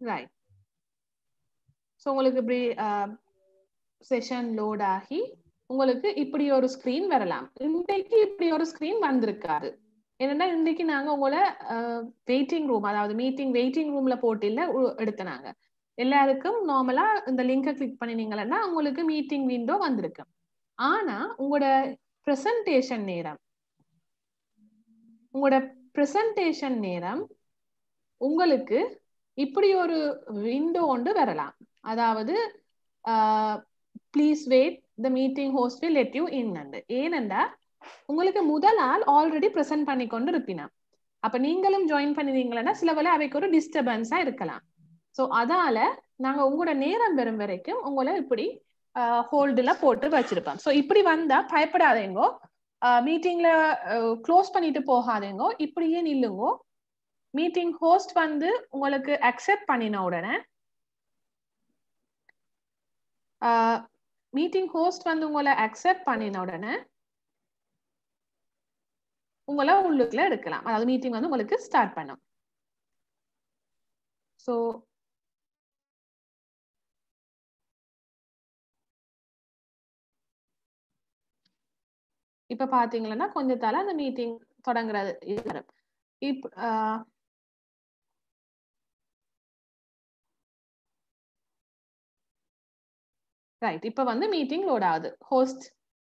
ரைட் ஸோ உங்களுக்கு இப்படி செஷன் லோட் ஆகி உங்களுக்கு இப்படி ஒரு ஸ்கிரீன் வரலாம். இன்றைக்கு இப்படி ஒரு ஸ்கிரீன் வந்திருக்காது. என்னன்னா இன்றைக்கு நாங்க உங்களை வெயிட்டிங் ரூம் அதாவது மீட்டிங் வெயிட்டிங் ரூம்ல போட்டில எடுத்தனாங்க. எல்லாருக்கும் நார்மலா இந்த லிங்கை கிளிக் பண்ணினீங்கன்னா உங்களுக்கு மீட்டிங் விண்டோ வந்திருக்கு. ஆனா உங்களோட ப்ரெசன்டேஷன் நேரம் உங்களோட ப்ரெசன்டேஷன் நேரம் உங்களுக்கு இப்படி ஒரு விண்டோ ஒன்று வரலாம். அதாவது please wait the meeting host will let you in ஏனென்றா உங்களுக்கு முதல் ஆள் ஆல்ரெடி ப்ரெசென்ட் பண்ணி கொண்டு இருப்பினா. அப்ப நீங்களும் ஜாயின் பண்ணினீங்களா சில வேலை அவைக்கு ஒரு டிஸ்டர்பன்ஸா இருக்கலாம். ஸோ அதால நாங்க உங்களோட நேரம் பெறும் வரைக்கும் உங்களை இப்படி ஹோல்டுல போட்டு வச்சிருப்போம். ஸோ இப்படி வந்தா பயப்படாதேங்கோ. மீட்டிங்ல க்ளோஸ் பண்ணிட்டு போகாதேங்கோ. இப்படியே நில்லுங்கோ. மீட்டிங் ஹோஸ்ட் வந்து உங்களுக்கு அக்செப்ட் பண்ணின உடனே மீட்டிங் ஹோஸ்ட் வந்து உங்களை அக்செப்ட் பண்ணின உடனே உங்களை உள்ளுக்குள்ள எடுக்கலாம். அதாவது மீட்டிங் வந்து உங்களுக்கு ஸ்டார்ட் பண்ணும். ஸோ இப்ப பாத்தீங்கன்னா கொஞ்சத்தால அந்த மீட்டிங் தொடங்குறது வரும். இப் ரைட் இப்ப வந்து மீட்டிங் லோட் ஆகுது ஹோஸ்ட்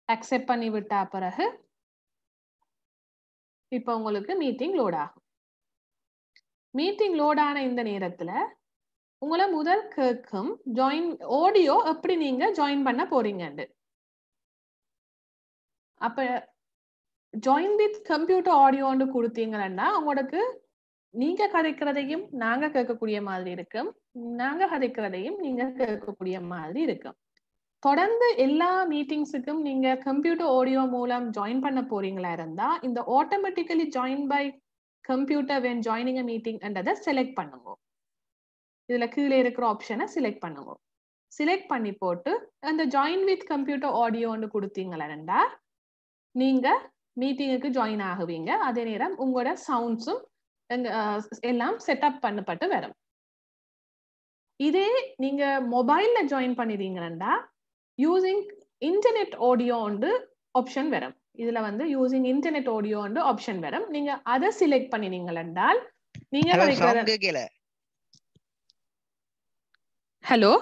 அக்செப்ட் பண்ணி விட்டா பிறகு இப்போ உங்களுக்கு மீட்டிங் லோட் ஆகும். மீட்டிங் லோட் ஆன இந்த நேரத்துல உங்களை முதல் கேட்கும் ஜாயின் ஆடியோ எப்படி நீங்க ஜாயின் பண்ண போறீங்கன்னு. அப்ப ஜாயின் வித் கம்ப்யூட்டர் ஆடியோன்னு கொடுத்தீங்கன்னா உங்களுக்கு நீங்க கதைக்கிறதையும் நாங்க கேட்கக்கூடிய மாதிரி இருக்கும். நாங்க கதைக்கிறதையும் நீங்க கேட்கக்கூடிய மாதிரி இருக்கும். தொடர்ந்து எல்லா மீட்டிங்ஸுக்கும் நீங்க கம்ப்யூட்டர் ஆடியோ மூலம் ஜாயின் பண்ண போறீங்களா இருந்தா இந்த automatically join by computer when joining a meeting என்றதை செலக்ட் பண்ணுங்க. இதுல கீழே இருக்கிற ஆப்ஷனை செலக்ட் பண்ணுங்க. செலக்ட் பண்ணி போட்டு அந்த ஜாயின் வித் கம்ப்யூட்டர் ஆடியோன்னு கொடுத்தீங்களா நீங்க மீட்டிங்குக்கு ஜாயின் ஆகுவீங்க. அதே நேரம் உங்களோட சவுண்ட்ஸும் எல்லாம் செட்டப் பண்ணப்பட்டு வரும். இதே நீங்க மொபைல்ல ஜாயின் பண்ணிடுறீங்கன்னா யூசிங் இன்டர்நெட் ஆடியோ வந்து ஆப்ஷன் வரும். இதுல வந்து யூசிங் இன்டர்நெட் ஆடியோ வந்து ஆப்ஷன் வரும். நீங்க அதை செலக்ட் பண்ணினீங்கள் என்றால் நீங்க ஹலோ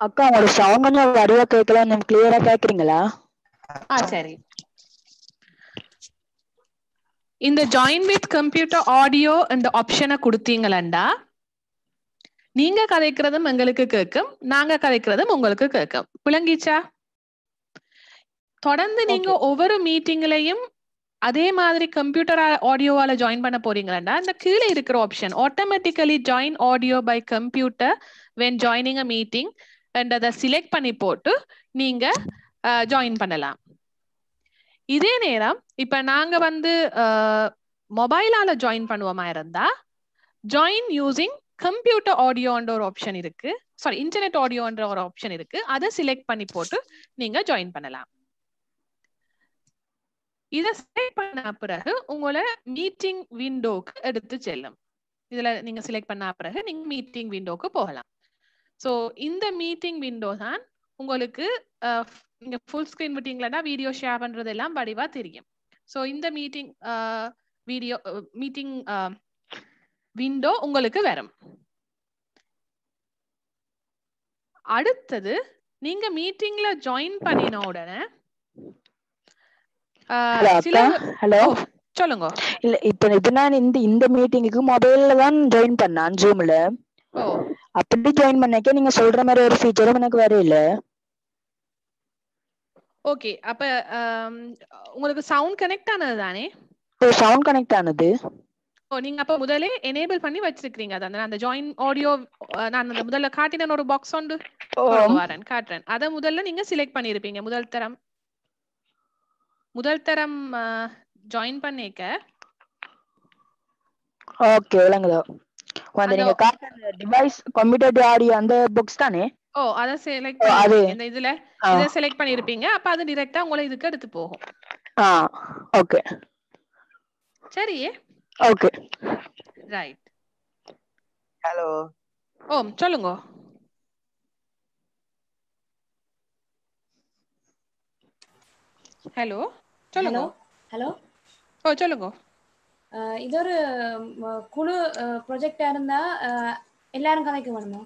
அக்கா உங்களோட சவுண்ட் கொஞ்சம் வடிவா கேட்கல கொஞ்சம் கிளியரா கேக்குறீங்களா? ஆ சரி. இந்த ஜாயின் வித் கம்ப்யூட்டர் ஆடியோ இந்த ஆப்ஷனை கொடுத்தீங்களா நீங்க கதைக்கிறதும் எங்களுக்கு கேட்கும் நாங்க கதைக்கிறதும் உங்களுக்கு கேட்கும். விளங்கிச்சா? தொடர்ந்து நீங்க ஒவ்வொரு மீட்டிங்லயும் அதே மாதிரி கம்ப்யூட்டர் ஆடியோவால ஜாயின் பண்ண போறீங்களா இந்த கீழே இருக்கிற option automatically join audio by computer when joining a meeting அதை சிலக்ட் பண்ணி போட்டு நீங்க ஜாயின் பண்ணலாம். இதே நேரம் இப்ப நாங்க வந்து மொபைலால ஜாயின் பண்ணுவோமா இருந்தா ஜாயின் யூசிங் கம்ப்யூட்டர் ஆடியோன்ற ஒரு ஆப்ஷன் இருக்கு. சாரி இன்டர்நெட் ஆடியோன்ற ஒரு ஆப்ஷன் இருக்கு. அதை செலக்ட் பண்ணி போட்டு நீங்க ஜாயின் பண்ணலாம். இதை செலக்ட் பண்ண பிறகு உங்களை மீட்டிங் விண்டோக்கு எடுத்து செல்லும். இதுல நீங்க செலக்ட் பண்ண பிறகு நீங்க மீட்டிங் விண்டோக்கு போகலாம். ஸோ இந்த மீட்டிங் விண்டோ தான் உங்களுக்கு நீங்க ஃபுல் ஸ்கிரீன் விட்டீங்களா வீடியோ ஷேர் பண்றது எல்லாம் வடிவா தெரியும். ஸோ இந்த மீட்டிங் வீடியோ மீட்டிங் விண்டோ உங்களுக்கு வரும். அடுத்தது நீங்க மீட்டிங்ல ஜாயின் பண்ணின உடனே ஹலோ சொல்லுங்க. இல்ல இப்ப இப்ப நான் இந்த இந்த மீட்டிங்குக்கு மொபைல்ல தான் ஜாயின் பண்ணேன் ஜூம்ல அப்படி ஜாயின் பண்ணக்க நீங்க சொல்ற மாதிரி ஒரு ஃபீச்சரும் எனக்கு வரையில. ஓகே அப்ப உங்களுக்கு சவுண்ட் கனெக்ட் ஆனது தானே? சவுண்ட் கனெக்ட் ஆனது. நீங்க அப்ப முதலே எனேபிள் பண்ணி வச்சிருக்கீங்க அத. அந்த ஜாயின் ஆடியோ நான் அந்த முதல்ல காட்டின ஒரு பாக்ஸ் கொடுங்க வரேன் காட்டுறேன். அத முதல்ல நீங்க செலக்ட் பண்ணிருப்பீங்க. முதல் தரம். முதல் தரம் ஜாயின் பண்ணிக்க. ஓகே விளங்குதோ? அந்த நீங்க காட்டுற டிவைஸ் கம்ப்யூட்டர் ஆடியோ அந்த புக்ஸ் தானே? ஓ அத செலக்ட் அது. இந்த இதுல இத செலக்ட் பண்ணிருப்பீங்க. அப்ப அது டைரக்டா உங்களை இதுக்கு எடுத்து போகும். ஆ ஓகே. சரி ஓகே ரைட் ஹலோ ஓ சொல்லுங்க. ஹலோ சொல்லுங்க. ஹலோ ஓ சொல்லுங்க. இது ஒரு ம, குழு ப்ரொஜெக்டா இருந்தா அஹ், எல்லாரும் கதைக்க வேணுமா?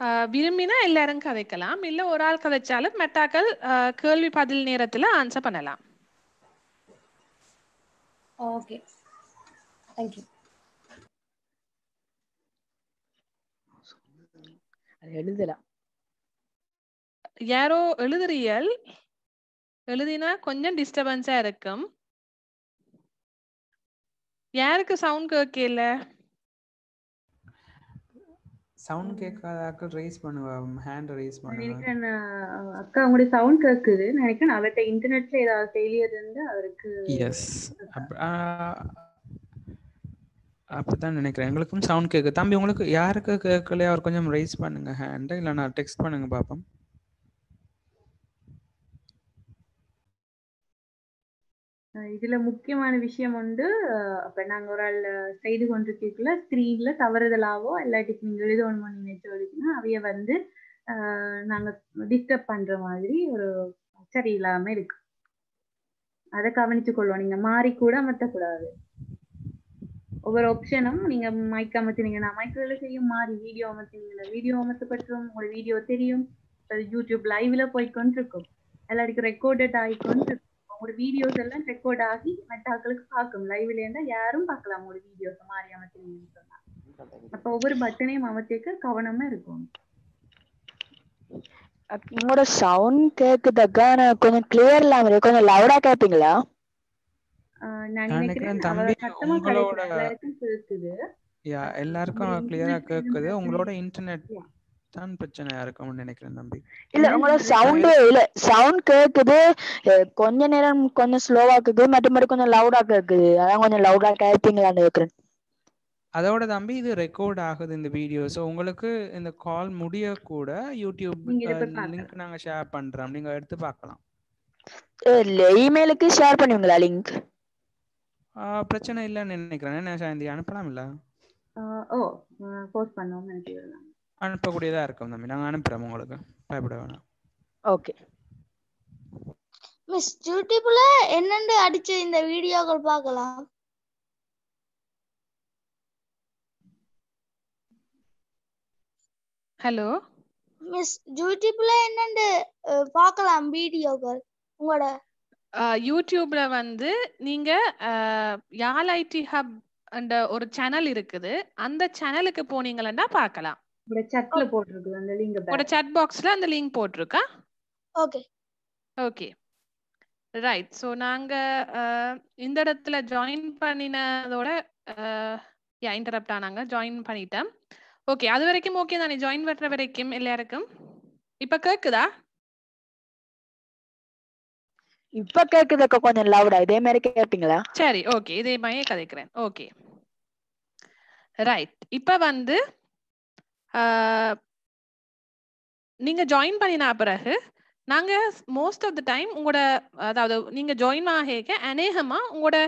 ஆஹ் விரும்பினா எல்லாரும் கதைக்கலாம். இல்ல ஒரு ஆள் கதைச்சாலும் மெட்டாக்கள் கேள்வி பதில் நேரத்துல ஆன்சர் பண்ணலாம். ஓகே தேங்க்யூ எழுதலாம் யாரோ எழுதுறியல்? எழுதினா கொஞ்சம் டிஸ்டர்பன்ஸா இருக்கும். யாருக்கு சவுண்ட் கேட்கல சவுண்ட் கேட்காதாக்கள் ரைஸ் பண்ணுவேன் ஹேண்ட் ரைஸ் பண்ணுவேன் அக்கா உங்களுடைய சவுண்ட் கேக்குது. நினைக்கிறேன் அவர்கிட்ட இன்டர்நெட்ல ஏதாவது ஃபெயிலியர் இருந்து அவருக்கு எஸ் அப்படிதான் நினைக்கிறேன். எங்களுக்கும் சவுண்ட் கேட்கு தம்பி உங்களுக்கு யாருக்கு கேட்கலையா அவர் கொஞ்சம் ரைஸ் பண்ணுங்க. ஹேண்ட் இல்லை நான் டெக்ஸ்ட் பண்ணுங்க பாப்போம். இதுல முக்கியமான விஷயம் வந்து அஹ் அப்ப நாங்க ஒரு ஆள் செய்து கொண்டிருக்கல ஸ்கிரீன்ல தவறுதலாவோ இல்லாட்டி நீங்க எழுதணும் நினைச்சு வரைக்கும் அவைய வந்து நாங்க டிஸ்டர்ப் பண்ற மாதிரி ஒரு சரியில்லாம இருக்கு. அதை கவனிச்சு கொள்வோம் நீங்க மாறி கூட அமர்த்தக்கூடாது. ஒவ்வொரு ஆப்ஷனும் நீங்க மைக் அமர்த்தினீங்கன்னா மைக்ல செய்யும் மாறி வீடியோ அமர்த்தினீங்கன்னா வீடியோ அமர்த்தப்பட்டுரும் உங்களோட வீடியோ தெரியும். யூடியூப் லைவ்ல போய்க்கொண்டு இருக்கும் எல்லாருக்கும் ரெக்கார்டட் ஆகிக்கொண்டு இருக்கும் உங்களோட வீடியோஸ் எல்லாம் ரெக்கார்ட் ஆகி மெட்டாக்களுக்கு பார்க்கும். லைவ்ல இருந்தா யாரும் பார்க்கலாம் உங்களோட வீடியோஸ் மாறி அமர்த்தினீங்கன்னு சொன்னா. அப்ப ஒவ்வொரு பட்டனையும் அமைச்சிக்க கவனமா இருக்கும் உங்களோட சவுண்ட் கேக்குதாக்கா கொஞ்சம் கிளியர் இல்லாம கொஞ்சம் லவுடா கேப்பீங்களா? நான் நினைக்கிறேன் தம்பி உங்களோட கேக்குது. யா எல்லாருக்கும் கிளியரா பிரச்சனை உங்களோட இன்டர்நெட் தான் பிரச்சனையா இருக்கும்னு நினைக்கிறேன் தம்பி. இல்ல உங்களோட சவுண்ட் இல்ல சவுண்ட் கேக்குது. கொஞ்ச நேரம் கொஞ்சம் ஸ்லோவா கேக்குது. மற்றபடி கொஞ்சம் லவுடா கேக்குது. அதான் கொஞ்சம் லவுடா கேப்பீங்களான்னு கேக்குறேன். அதோட தம்பி இது ரெக்கார்ட் ஆகுது இந்த வீடியோ ஸோ உங்களுக்கு இந்த கால் முடிய கூட யூடியூப் லிங்க் நாங்க ஷேர் பண்றோம். நீங்க எடுத்து பார்க்கலாம் இல்ல இமெயிலுக்கு ஷேர் பண்ணுவீங்களா லிங்க் பிரச்சனை இல்லைன்னு நினைக்கிறேன். என்ன சாந்தி அனுப்பலாம் இல்ல? ஓ போஸ்ட் நினைக்கிறேன் அனுப்பக்கூடியதா இருக்கும் தம்பி. நாங்க அனுப்புறோம் உங்களுக்கு. பயப்பட வேணாம். ஓகே. மிஸ் யூடியூப்ல என்னென்னு அடிச்சு இந்த வீடியோக்கள் பார்க்கலாம் ஹலோ? மிஸ் யூடியூப்ல என்னென்னு பார்க்கலாம் வீடியோக்கள்? உங்களோட யூடியூப்ல வந்து நீங்க யாழ் ஐடி ஹப் அந்த ஒரு சேனல் இருக்குது. அந்த சேனலுக்கு போனீங்கன்னா பார்க்கலாம். உங்களோட சட்ல போட்டிருக்கு அந்த லிங்க் உங்களோட chat பாக்ஸ்ல அந்த லிங்க் போட்டிருக்கா? ஓகே ஓகே ரைட் ஸோ நாங்க இந்த இடத்துல ஜாயின் பண்ணினதோட யா இன்டரப்ட் ஆனாங்க. ஜாயின் பண்ணிட்டேன். ஓகே அது வரைக்கும் ஓகே தானே? ஜாயின் பண்ற வரைக்கும் எல்லாருக்கும்? இப்ப கேக்குதா? இப்ப கேக்குதுக்கா கொஞ்சம் லவுடா இதே மாதிரி கேப்பீங்களா? சரி ஓகே இதே மாதிரியே கதைக்கிறேன். ஓகே ரைட் இப்ப வந்து நீங்க ஜாயின் பண்ணின பிறகு நாங்க மோஸ்ட் ஆஃப் த டைம் உங்களோட அதாவது நீங்க ஜாயின் ஆகிக்க அநேகமா உங்களோட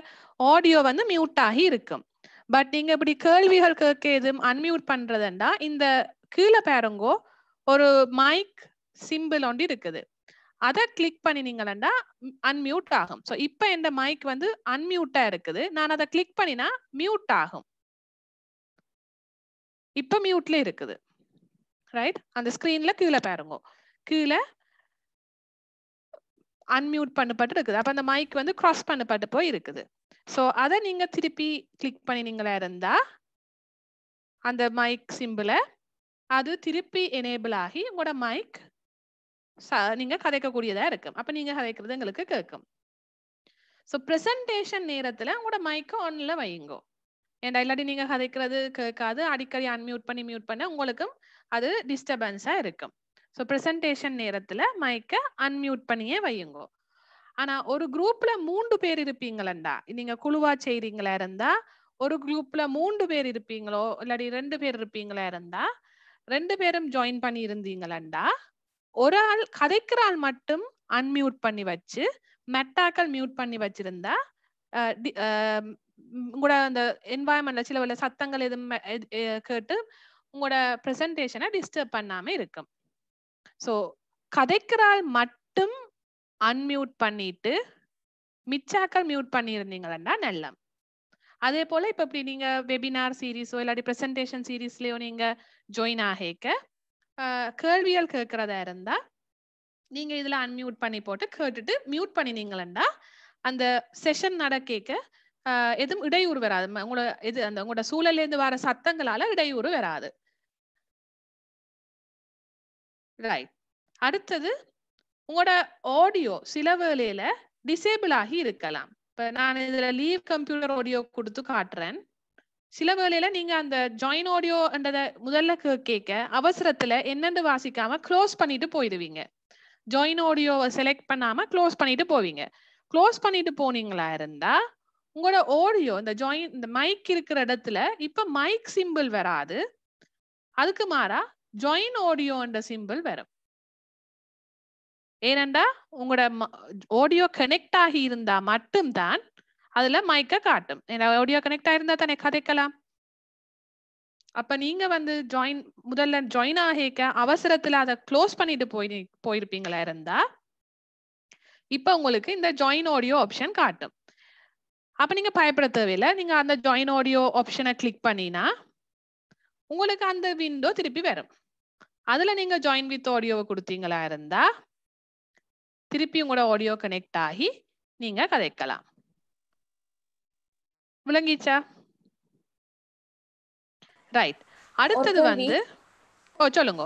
ஆடியோ வந்து மியூட் ஆகி இருக்கும். பட் நீங்க இப்படி கேள்விகள் கேட்க எதுவும் அன்மியூட் பண்றதுண்டா இந்த கீழே பாருங்கோ ஒரு மைக் சிம்பிள் ஒன்று இருக்குது. அதை கிளிக் பண்ணினீங்களா அன்மியூட் ஆகும். ஸோ இப்போ இந்த மைக் வந்து அன்மியூட்டா இருக்குது. நான் அதை கிளிக் பண்ணினா மியூட் ஆகும். இப்போ மியூட்ல இருக்குது. ரைட் அந்த ஸ்க்ரீன்ல கீழே பாருங்க. கீழே அன்மியூட் பண்ணப்பட்டு இருக்குது. அப்போ அந்த மைக் வந்து கிராஸ் பண்ணப்பட்டு போய் இருக்குது. ஸோ அதை நீங்க திருப்பி கிளிக் பண்ணினீங்களா இருந்தா அந்த மைக் சிம்பிளை அது திருப்பி எனேபிள் ஆகி உங்களோட மைக் நீங்க கதைக்கக்கூடியதா இருக்கும். அப்ப நீங்க கதைக்கிறது எங்களுக்கு கேட்கும் ஸோ ப்ரெசன்டேஷன் நேரத்துல உங்களோட மைக்கை ஆன்ல வையுங்கோ ஏன்டா இல்லாட்டி நீங்க கதைக்கிறது கேட்காது. அடிக்கடி அன்மியூட் பண்ணி மியூட் பண்ண உங்களுக்கும் அது டிஸ்டர்பன்ஸா இருக்கும். ஸோ ப்ரெசன்டேஷன் நேரத்துல மைக்கை அன்மியூட் பண்ணியே வையுங்கோ. ஆனா ஒரு குரூப்ல மூன்று பேர் இருப்பீங்களா நீங்க குழுவா செய்றீங்களா இருந்தா ஒரு குரூப்ல மூன்று பேர் இருப்பீங்களோ இல்லாட்டி ரெண்டு பேர் இருப்பீங்களா இருந்தா ரெண்டு பேரும் ஜாயின் பண்ணி இருந்தீங்களா ஒரு ஆள் கதைக்கிற ஆள் மட்டும் அன்மியூட் பண்ணி வச்சு மெட்டாக்கள் மியூட் பண்ணி வச்சிருந்தா டி- உங்களோட அந்த என்வாயன்மெண்ட்ல சில உள்ள சத்தங்கள் எதுவும் கேட்டு உங்களோட ப்ரெசன்டேஷனை டிஸ்டர்ப் பண்ணாம இருக்கும். ஸோ கதைக்கிற ஆள் மட்டும் அன்மியூட் பண்ணிட்டு மிச்சாக்கள் மியூட் பண்ணியிருந்தீங்கன்னா நல்லம். அதே போல இப்ப இப்படி நீங்க வெபினார் சீரீஸோ இல்லாட்டி ப்ரெசன்டேஷன் சீரீஸ்லயோ நீங்க ஜாயின் ஆகிக்க கேள்விகள் கேட்கறதா இருந்தா நீங்க இதுல அன்மியூட் பண்ணி போட்டு கேட்டுட்டு மியூட் பண்ணினீங்களா அந்த செஷன் நடக்க எதுவும் இடையூறு வராது. உங்களோட இது அந்த உங்களோட சூழல்ல இருந்து வர சத்தங்களால இடையூறு வராது. ரைட் அடுத்தது உங்களோட ஆடியோ சில வேலையில டிசேபிள் ஆகி இருக்கலாம். இப்ப நான் இதுல லீவ் கம்ப்யூட்டர் ஆடியோ கொடுத்து காட்டுறேன். சில வேளையில நீங்க அந்த ஜாயின் ஆடியோன்றத முதல்ல கே- கேட்க அவசரத்துல என்னென்று வாசிக்காம க்ளோஸ் பண்ணிட்டு போயிடுவீங்க. ஜாயின் ஆடியோவை செலக்ட் பண்ணாம க்ளோஸ் பண்ணிட்டு போவீங்க. க்ளோஸ் பண்ணிட்டு போனீங்களா இருந்தா உங்களோட ஆடியோ இந்த ஜாயின் இந்த மைக் இருக்கிற இடத்துல இப்ப மைக் சிம்பிள் வராது. அதுக்கு மாறா ஜாயின் ஆடியோன்ற சிம்பிள் வரும். ஏனண்டா உங்களோட ஆடியோ கனெக்ட் ஆகி இருந்தா மட்டும்தான் அதுல மைக்க காட்டும். ஆடியோ கனெக்ட் ஆயிருந்தா தானே கதைக்கலாம். அப்ப நீங்க வந்து ஜாயின் முதல்ல ஜாயின் ஆகிக்க அவசரத்துல அதை க்ளோஸ் பண்ணிட்டு போய் போயிருப்பீங்களா இருந்தா இப்ப உங்களுக்கு இந்த ஜாயின் ஆடியோ ஆப்ஷன் காட்டும். அப்ப நீங்க பயப்பட தேவையில்லை நீங்க அந்த ஜாயின் ஆடியோ ஆப்ஷனை கிளிக் பண்ணினா உங்களுக்கு அந்த விண்டோ திருப்பி வரும். அதுல நீங்க ஜாயின் வித் ஆடியோவை கொடுத்தீங்களா இருந்தா திருப்பி உங்களோட ஆடியோ கனெக்ட் ஆகி நீங்க கதைக்கலாம். விளங்கிச்சா? ரைட் அடுத்தது. வந்து ஓ சொல்லுங்க.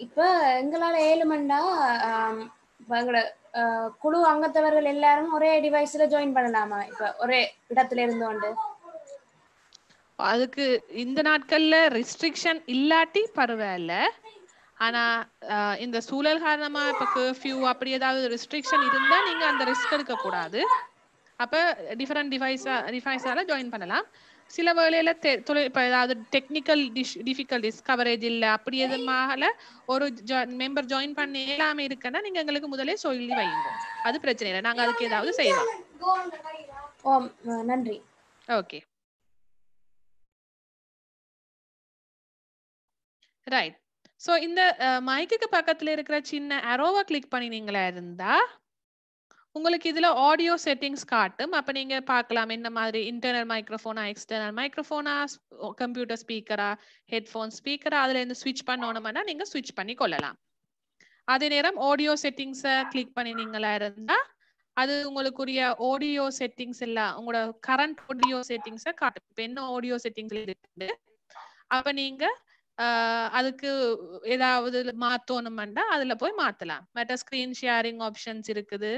இப்ப எங்களால ஏழு மண்டா எங்களோட குழு அங்கத்தவர்கள் எல்லாரும் ஒரே டிவைஸ்ல ஜாயின் பண்ணலாமா? இப்ப ஒரே இடத்துல இருந்து கொண்டு அதுக்கு இந்த நாட்கள்ல ரெஸ்ட்ரிக்ஷன் இல்லாட்டி பரவாயில்ல. ஆனா இந்த சூழல் காரணமா இப்ப கர்ஃபியூ அப்படி ஏதாவது ரெஸ்ட்ரிக்ஷன் இருந்தா நீங்க அந்த ரிஸ்க் எடுக்க கூடாது. அப்ப டிஃபரெண்ட் டிவைஸா டிவைஸால ஜாயின் பண்ணலாம். சில வேளையில தெ- தொலை இப்ப ஏதாவது டெக்னிக்கல் டிஃபிகல்டிஸ் கவரேஜ் இல்ல அப்படி எதுமாகல ஒரு மெம்பர் ஜாயின் பண்ண இயலாம இருக்குன்னா நீங்க எங்களுக்கு முதலே சொல்லி வைங்க அது பிரச்சனை இல்லை. நாங்க அதுக்கு ஏதாவது செய்வோம் நன்றி. ஓகே ரைட் ஸோ இந்த மைக்குக்கு பக்கத்துல இருக்கிற சின்ன அரோவை கிளிக் பண்ணினீங்களா இருந்தா உங்களுக்கு இதுல ஆடியோ செட்டிங்ஸ் காட்டும். அப்ப நீங்க பார்க்கலாம் என்ன மாதிரி இன்டர்னல் மைக்ரோஃபோனா எக்ஸ்டர்னல் மைக்ரோஃபோனா கம்ப்யூட்டர் ஸ்பீக்கரா ஹெட்ஃபோன் ஸ்பீக்கரா அதுல இருந்து ஸ்விட்ச் பண்ணணும்னா நீங்க ஸ்விட்ச் பண்ணி கொள்ளலாம். அதே நேரம் ஆடியோ செட்டிங்ஸை கிளிக் பண்ணினீங்களா இருந்தா அது உங்களுக்குரிய ஆடியோ செட்டிங்ஸ் எல்லாம் உங்களோட கரண்ட் ஆடியோ செட்டிங்ஸை காட்டும். இப்போ என்ன ஆடியோ செட்டிங்ஸ் இருக்குது அப்ப நீங்க அதுக்கு ஏதாவது மாத்தணும்னா அதுல போய் மாத்தலாம். மற்ற ஸ்கிரீன் ஷேரிங் ஆப்ஷன்ஸ் இருக்குது.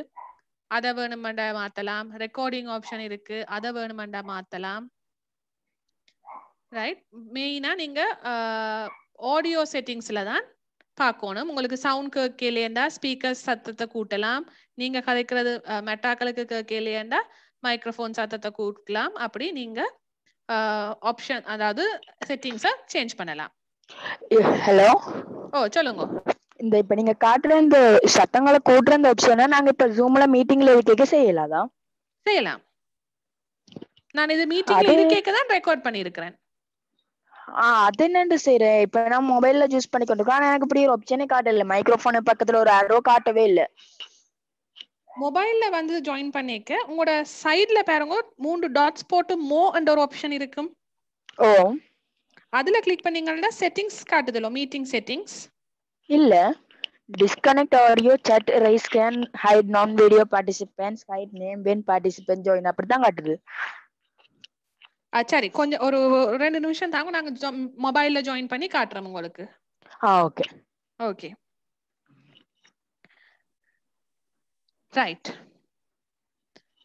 அதை வேணுமெண்டா மாத்தலாம். ரெக்கார்டிங் ஆப்ஷன் இருக்கு. அதை வேணுமெண்டா மாத்தலாம். ரைட் மெயினா நீங்க ஆடியோ செட்டிங்ஸ்ல தான் பார்க்கணும் உங்களுக்கு சவுண்ட் கேட்கலையேண்டா ஸ்பீக்கர் சத்தத்தை கூட்டலாம். நீங்க கதைக்கிறது மெட்டாக்களுக்கு கேட்கலையேண்டா மைக்ரோஃபோன் சத்தத்தை கூட்டலாம். அப்படி நீங்க ஆப்ஷன் அதாவது செட்டிங்ஸை சேஞ்ச் பண்ணலாம். ஹலோ ஓ சொல்லுங்க. இந்த இப்ப நீங்க காட்டுற இந்த சத்தங்களை கூட்டுற இந்த ஆப்ஷனை நாங்க இப்ப ஜூம்ல மீட்டிங்ல இருக்க செய்யலாதா? செய்யலாம். நான் இது மீட்டிங்ல இருக்கேக்க தான் ரெக்கார்ட் பண்ணியிருக்கிறேன் ஆஹ் அது என்னண்டு செய்யறேன் இப்ப நான் மொபைல்ல யூஸ் பண்ணி கொண்டிருக்கேன் ஆனா எனக்கு இப்படி ஒரு ஆப்ஷனே காட்டல. மைக்ரோஃபோன் பக்கத்துல ஒரு அரோ காட்டவே இல்ல. மொபைல்ல வந்து ஜாயின் பண்ணிக்க. உங்களோட சைடுல பாருங்க. மூன்று டாட்ஸ் போட்டு மோ என்ற ஒரு ஆப்ஷன் இருக்கும். ஓ. அதுல கிளிக் பண்ணீங்கன்னா செட்டிங்ஸ் காட்டுதலோ மீட்டிங் செட்டிங்ஸ் இல்ல. Disconnect audio chat raise can hide நான் video participants hide name when participant join அப்படிதான் காட்டுது. சரி. கொஞ்சம் ஒரு ரெண்டு நிமிஷம் தாங்க. நாங்க மொபைல்ல ஜாயின் பண்ணி காட்டுறோம் உங்களுக்கு. ஆ ஓகே. ஓகே. ரைட்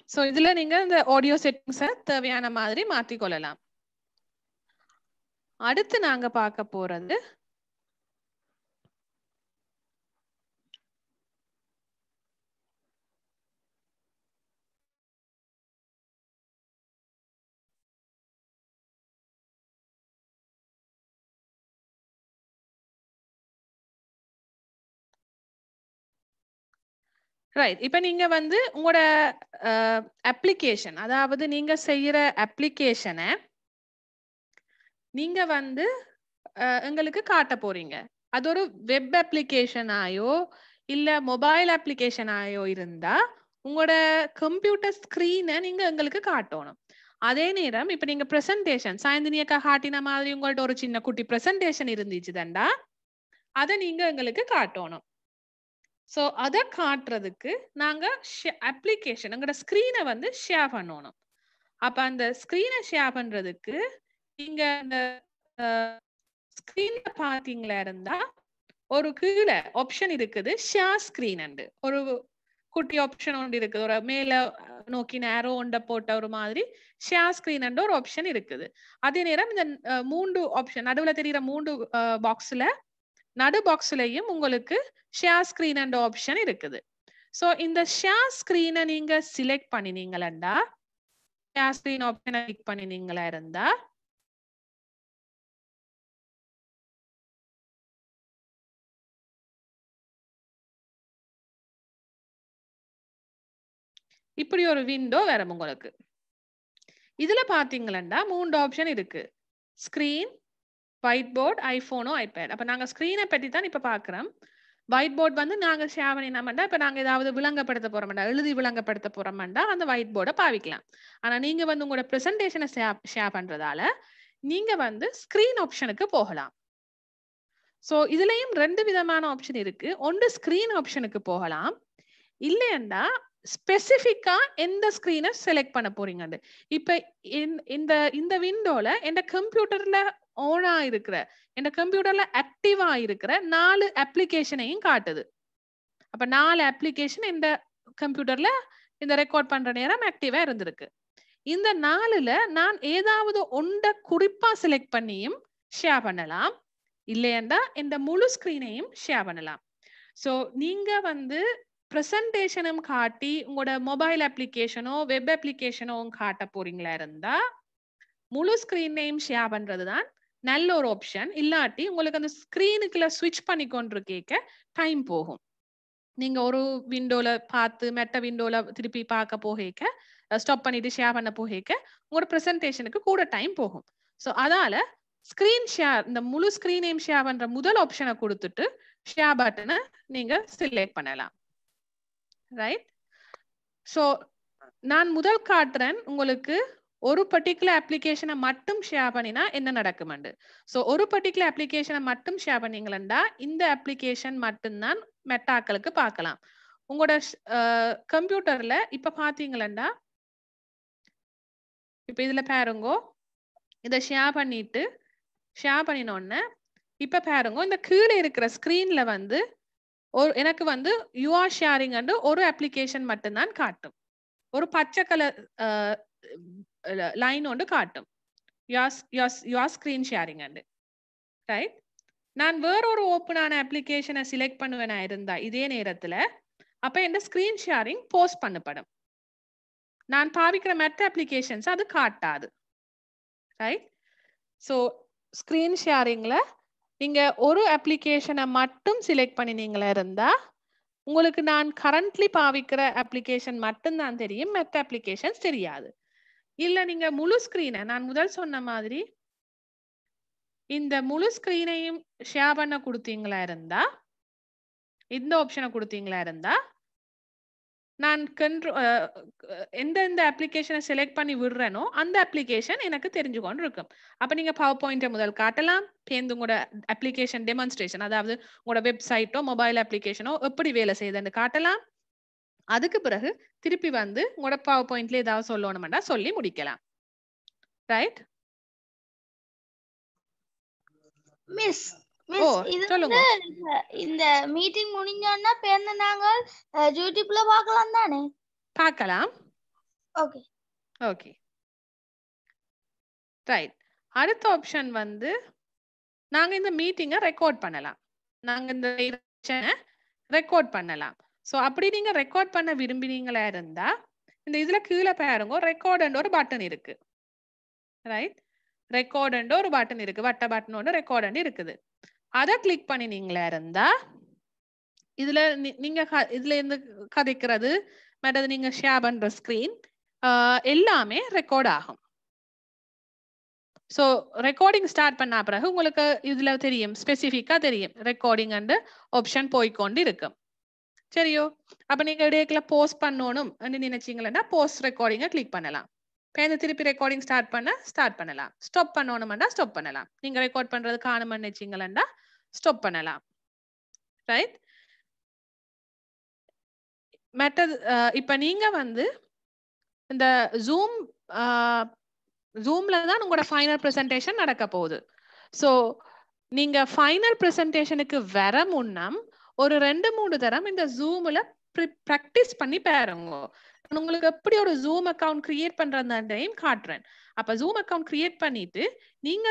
ஸோ இதுல நீங்க இந்த ஆடியோ செட்டிங்ஸை தேவையான மாதிரி மாத்திக் கொள்ளலாம் அடுத்து நாங்க பார்க்க போறது ரைட் இப்போ நீங்கள் வந்து உங்களோட அப்ளிகேஷன் அதாவது நீங்கள் செய்கிற அப்ளிகேஷனை நீங்கள் வந்து எங்களுக்கு காட்ட போறீங்க. அது ஒரு வெப் அப்ளிகேஷனாயோ இல்லை மொபைல் அப்ளிகேஷனாயோ இருந்தால் உங்களோட கம்ப்யூட்டர் ஸ்க்ரீனை நீங்கள் எங்களுக்கு காட்டணும். அதே நேரம் இப்போ நீங்கள் ப்ரெசன்டேஷன் சாயந்தினியக்கா காட்டின மாதிரி உங்கள்ட்ட ஒரு சின்ன குட்டி ப்ரெசன்டேஷன் இருந்துச்சு தண்டா அதை நீங்கள் எங்களுக்கு காட்டணும். ஸோ அதை காட்டுறதுக்கு நாங்க அப்ளிகேஷன் எங்களோட ஸ்க்ரீனை வந்து ஷேர் பண்ணணும். அப்ப அந்த ஸ்க்ரீனை ஷேர் பண்றதுக்கு நீங்க அந்த ஸ்க்ரீன்ல பாத்தீங்களா இருந்தா ஒரு கீழே ஆப்ஷன் இருக்குது ஷேர் ஸ்க்ரீன் ஒரு குட்டி ஆப்ஷன் ஒன்று இருக்குது. ஒரு மேல நோக்கி நேரோ ஒண்ட போட்ட ஒரு மாதிரி ஷேர் ஸ்க்ரீன் ஒரு ஆப்ஷன் இருக்குது. அதே நேரம் இந்த மூன்று ஆப்ஷன் நடுவுல தெரிகிற மூன்று பாக்ஸ்ல நடு பாக்ஸ்லயும் உங்களுக்கு ஷேர் ஸ்க்ரீன் அண்ட் ஆப்ஷன் இருக்குது. ஸோ இந்த ஷேர் ஸ்க்ரீனை நீங்க சிலெக்ட் பண்ணினீங்களா ஷேர் ஸ்க்ரீன் ஆப்ஷனை கிளிக் பண்ணினீங்களா இருந்தா? இப்படி ஒரு விண்டோ வரும் உங்களுக்கு. இதுல பாத்தீங்களா மூன்று ஆப்ஷன் இருக்கு. ஸ்கிரீன் ஒயிட் போர்ட் ஐஃபோனோ ஐபேட் அப்போ நாங்கள் ஸ்க்ரீனை பற்றி தான் இப்போ பார்க்குறோம் ஒயிட் போர்ட் வந்து நாங்கள் ஷேர் பண்ணினோம்டா இப்போ நாங்கள் ஏதாவது விளங்கப்படுத்த போகிறோம்டா எழுதி விளங்கப்படுத்த போகிறோம்டா அந்த ஒயிட் போர்டை பாவிக்கலாம். ஆனால் நீங்கள் வந்து உங்களோட ப்ரெசன்டேஷனை ஷேர் ஷேர் பண்ணுறதால நீங்கள் வந்து ஸ்க்ரீன் ஆப்ஷனுக்கு போகலாம். ஸோ இதுலேயும் ரெண்டு விதமான ஆப்ஷன் இருக்கு. ஒன்று ஸ்க்ரீன் ஆப்ஷனுக்கு போகலாம். இல்லையண்டா ஸ்பெசிஃபிக்கா எந்த ஸ்க்ரீனை செலக்ட் பண்ண போறீங்கன்னு இப்போ இந்த- இந்த இந்த விண்டோல என் கம்ப்யூட்டர்ல ஓனா இருக்கிற என் கம்ப்யூட்டர்ல ஆக்டிவா இருக்கிற நாலு அப்ளிகேஷனையும் காட்டுது. அப்ப நாலு அப்ளிகேஷன் இந்த கம்ப்யூட்டர்ல இந்த ரெக்கார்ட் பண்ற நேரம் ஆக்டிவா இருந்திருக்கு. இந்த நாலுல நான் ஏதாவது ஒன்றை குறிப்பா செலக்ட் பண்ணியும் ஷேர் பண்ணலாம். இல்லையண்டா இந்த முழு ஸ்கிரீனையும் ஷேர் பண்ணலாம். ஸோ நீங்க வந்து ப்ரெசன்டேஷனும் காட்டி உங்களோட மொபைல் அப்ளிகேஷனோ வெப் அப்ளிகேஷனோ காட்ட போறீங்களா இருந்தா முழு ஸ்கிரீன் நேம் ஷேர் பண்றது தான் நல்ல ஒரு ஆப்ஷன் இல்லாட்டி உங்களுக்கு அந்த ஸ்க்ரீனுக்குள்ள ஸ்விட்ச் பண்ணிக்கொண்டு கேட்க டைம் போகும். நீங்க ஒரு விண்டோல பார்த்து மெட்ட விண்டோல திருப்பி பார்க்க போகேக்க ஸ்டாப் பண்ணிட்டு ஷேர் பண்ண போகேக்க உங்களோட ப்ரெசன்டேஷனுக்கு கூட டைம் போகும். ஸோ அதால ஸ்க்ரீன் ஷேர் இந்த முழு ஸ்க்ரீனையும் ஷேர் பண்ற முதல் ஆப்ஷனை கொடுத்துட்டு ஷேர் பட்டனை நீங்க செலக்ட் பண்ணலாம். ரைட் ஸோ நான் முதல் காட்டுறேன் உங்களுக்கு ஒரு பர்டிகுலர் அப்ளிகேஷனை மட்டும் ஷேர் பண்ணினா என்ன நடக்குமெண்டு? ஸோ ஒரு பர்டிகுலர் அப்ளிகேஷனை மட்டும் ஷேர் பண்ணீங்களா இந்த அப்ளிகேஷன் மட்டும்தான் மெட்டாக்களுக்கு பார்க்கலாம். உங்களோட கம்ப்யூட்டர்ல இப்ப பாத்தீங்களா இப்ப இதுல பாருங்கோ இதை ஷேர் பண்ணிட்டு ஷேர் பண்ணினோடனே இப்ப பாருங்க இந்த கீழே இருக்கிற ஸ்கிரீன்ல வந்து ஒரு எனக்கு வந்து யூஆர் ஷேரிங் ஒரு அப்ளிகேஷன் மட்டும்தான் காட்டும். ஒரு பச்சை கலர் லைன் ஒன்று காட்டும் your your your screen sharing and right நான் வேறொரு ஓப்பனான அப்ளிகேஷனை செலக்ட் பண்ணுவேனா இருந்தா இதே நேரத்துல அப்ப இந்த ஸ்கிரீன் ஷேரிங் போஸ்ட் பண்ணப்படும் நான் பாவிக்கிற மற்ற அப்ளிகேஷன்ஸ் அது காட்டாது ரைட் ஸோ ஸ்க்ரீன் ஷேரிங்ல நீங்க ஒரு அப்ளிகேஷனை மட்டும் செலக்ட் பண்ணினீங்களா இருந்தா உங்களுக்கு நான் கரண்ட்லி பாவிக்கிற அப்ளிகேஷன் மட்டும்தான் தெரியும் மற்ற அப்ளிகேஷன்ஸ் தெரியாது இல்ல நீங்க முழு ஸ்கிரீனை நான் முதல் சொன்ன மாதிரி இந்த முழு ஸ்கிரீனையும் ஷேர் பண்ண கொடுத்தீங்களா இருந்தா இந்த ஆப்ஷனை கொடுத்தீங்களா இருந்தா நான் கண்ட்ரோ எந்தெந்த அப்ளிகேஷனை செலக்ட் பண்ணி விடுறேனோ அந்த அப்ளிகேஷன் எனக்கு தெரிஞ்சு கொண்டு இருக்கும் அப்போ நீங்கள் பவர் பாயிண்ட்டை முதல் காட்டலாம். சேர்ந்து உங்களோட அப்ளிகேஷன் டெமான்ஸ்ட்ரேஷன் அதாவது உங்களோட வெப்சைட்டோ மொபைல் அப்ளிகேஷனோ எப்படி வேலை செய்யுதுன்னு காட்டலாம். அதுக்கு பிறகு திருப்பி வந்து உங்களோட பவர் பாயிண்ட்ல ஏதாவது சொல்லணும்னா சொல்லி முடிக்கலாம். ரைட் மிஸ் இந்த- மீட்டிங் முடிஞ்சோன்னா பேர்ந்து நாங்கள் அஹ், யூடியூப்ல பார்க்கலாம் தானே? பார்க்கலாம். ஓகே ஓகே ரைட் அடுத்த ஆப்ஷன் வந்து நாங்க இந்த மீட்டிங்கை ரெக்கார்ட் பண்ணலாம். நாங்க இந்த ரெக்கார்ட் பண்ணலாம். ஸோ அப்படி நீங்க ரெக்கார்ட் பண்ண விரும்பினீங்களா இருந்தா இந்த இதுல கீழே பாருங்க ரெக்கார்டுன்ற ஒரு பட்டன் இருக்கு. ரைட் ரெக்கார்டுன்ற ஒரு பட்டன் இருக்கு வட்ட பட்டனோட ரெக்கார்டு இருக்குது. அதை கிளிக் பண்ணினீங்களா இருந்தா இதுல நீங்க க- இதுல இருந்து கதைக்கிறது மற்றது நீங்க ஷேர் பண்ற ஸ்கிரீன் எல்லாமே ரெக்கார்ட் ஆகும். ஸோ ரெக்கார்டிங் ஸ்டார்ட் பண்ண பிறகு உங்களுக்கு இதுல தெரியும் ஸ்பெசிஃபிக்காக தெரியும் ரெக்கார்டிங் அண்ட் ஆப்ஷன் போய்க்கொண்டு இருக்கும் சரியோ? அப்ப நீங்க இடையில போஸ்ட் பண்ணணும் நினைச்சீங்களா போஸ்ட் ரெக்கார்டிங்கை கிளிக் பண்ணலாம். பேருந்து திருப்பி ரெக்கார்டிங் ஸ்டார்ட் பண்ண ஸ்டார்ட் பண்ணலாம். ஸ்டாப் பண்ணணும்னா ஸ்டாப் பண்ணலாம். நீங்க ரெக்கார்ட் பண்றது காணும்னு நினைச்சீங்களா ஸ்டாப் பண்ணலாம். ரைட் மற்றது இப்போ இப்ப நீங்க வந்து இந்த ஜூம் ஜூம்ல தான் உங்களோட ஃபைனல் ப்ரெசன்டேஷன் நடக்க போகுது. ஸோ நீங்க ஃபைனல் ப்ரெசன்டேஷனுக்கு வர முன்னம் ஒரு ரெண்டு மூணு தரம் இந்த ஜூம்ல ப்ராக்டிஸ் பண்ணி பாருங்க. நான் உங்களுக்கு எப்படி ஒரு ஜூம் அக்கவுண்ட் கிரியேட் பண்றதையும் காட்டுறேன். அப்ப ஜூம் அக்கவுண்ட் கிரியேட் பண்ணிட்டு நீங்க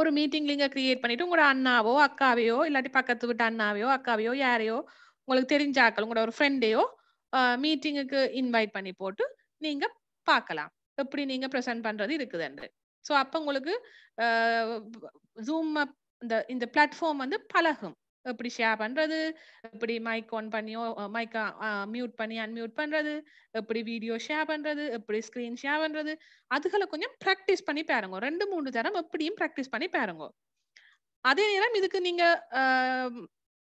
ஒரு மீட்டிங் நீங்க கிரியேட் பண்ணிட்டு உங்களோட அண்ணாவோ அக்காவையோ இல்லாட்டி பக்கத்து வீட்டு அண்ணாவையோ அக்காவையோ யாரையோ உங்களுக்கு தெரிஞ்ச ஆக்கள் உங்களோட ஒரு ஃப்ரெண்டையோ மீட்டிங்குக்கு இன்வைட் பண்ணி போட்டு நீங்க பார்க்கலாம். எப்படி நீங்க ப்ரெசென்ட் பண்றது இருக்குதுன்னு ஸோ அப்போ உங்களுக்கு ஜூம் இந்த இந்த பிளாட்ஃபார்ம் வந்து பழகும். எப்படி ஷேர் பண்றது எப்படி மைக் ஆன் பண்ணியோ மைக் மியூட் பண்ணி அன்மியூட் பண்றது எப்படி வீடியோ ஷேர் பண்றது எப்படி ஸ்கிரீன் ஷேர் பண்றது அதுகளை கொஞ்சம் ப்ராக்டிஸ் பண்ணி பாருங்க. ரெண்டு மூணு தரம் எப்படியும் ப்ராக்டிஸ் பண்ணி பாருங்க. அதே நேரம் இதுக்கு நீங்க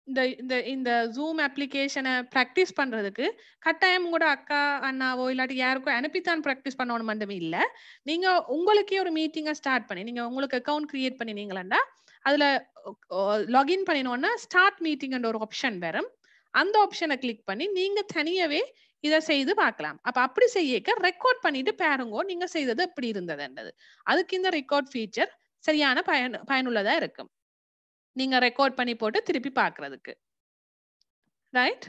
இந்த இந்த இந்த ஜூம் அப்ளிகேஷனை ப்ராக்டிஸ் பண்றதுக்கு கட்டாயம் உங்களோட அக்கா அண்ணாவோ இல்லாட்டி யாருக்கோ அனுப்பித்தான் ப்ராக்டிஸ் பண்ணணும் மட்டும் இல்லை நீங்க உங்களுக்கே ஒரு மீட்டிங்கை ஸ்டார்ட் பண்ணி நீங்க உங்களுக்கு அக்கௌண்ட் கிரியேட் பண்ணினீங்களா அதில் லாகின் பண்ணினோன்னா ஸ்டார்ட் மீட்டிங்ன்ற ஒரு ஆப்ஷன் வரும். அந்த ஆப்ஷனை கிளிக் பண்ணி நீங்கள் தனியாகவே இதை செய்து பார்க்கலாம். அப்போ அப்படி செய்யக்க ரெக்கார்ட் பண்ணிட்டு பாருங்க நீங்கள் செய்தது எப்படி இருந்ததுன்றது. அதுக்கு இந்த ரெக்கார்ட் ஃபீச்சர் சரியான பயன் பயனுள்ளதாக இருக்கும். நீங்கள் ரெக்கார்ட் பண்ணி போட்டு திருப்பி பார்க்குறதுக்கு. ரைட்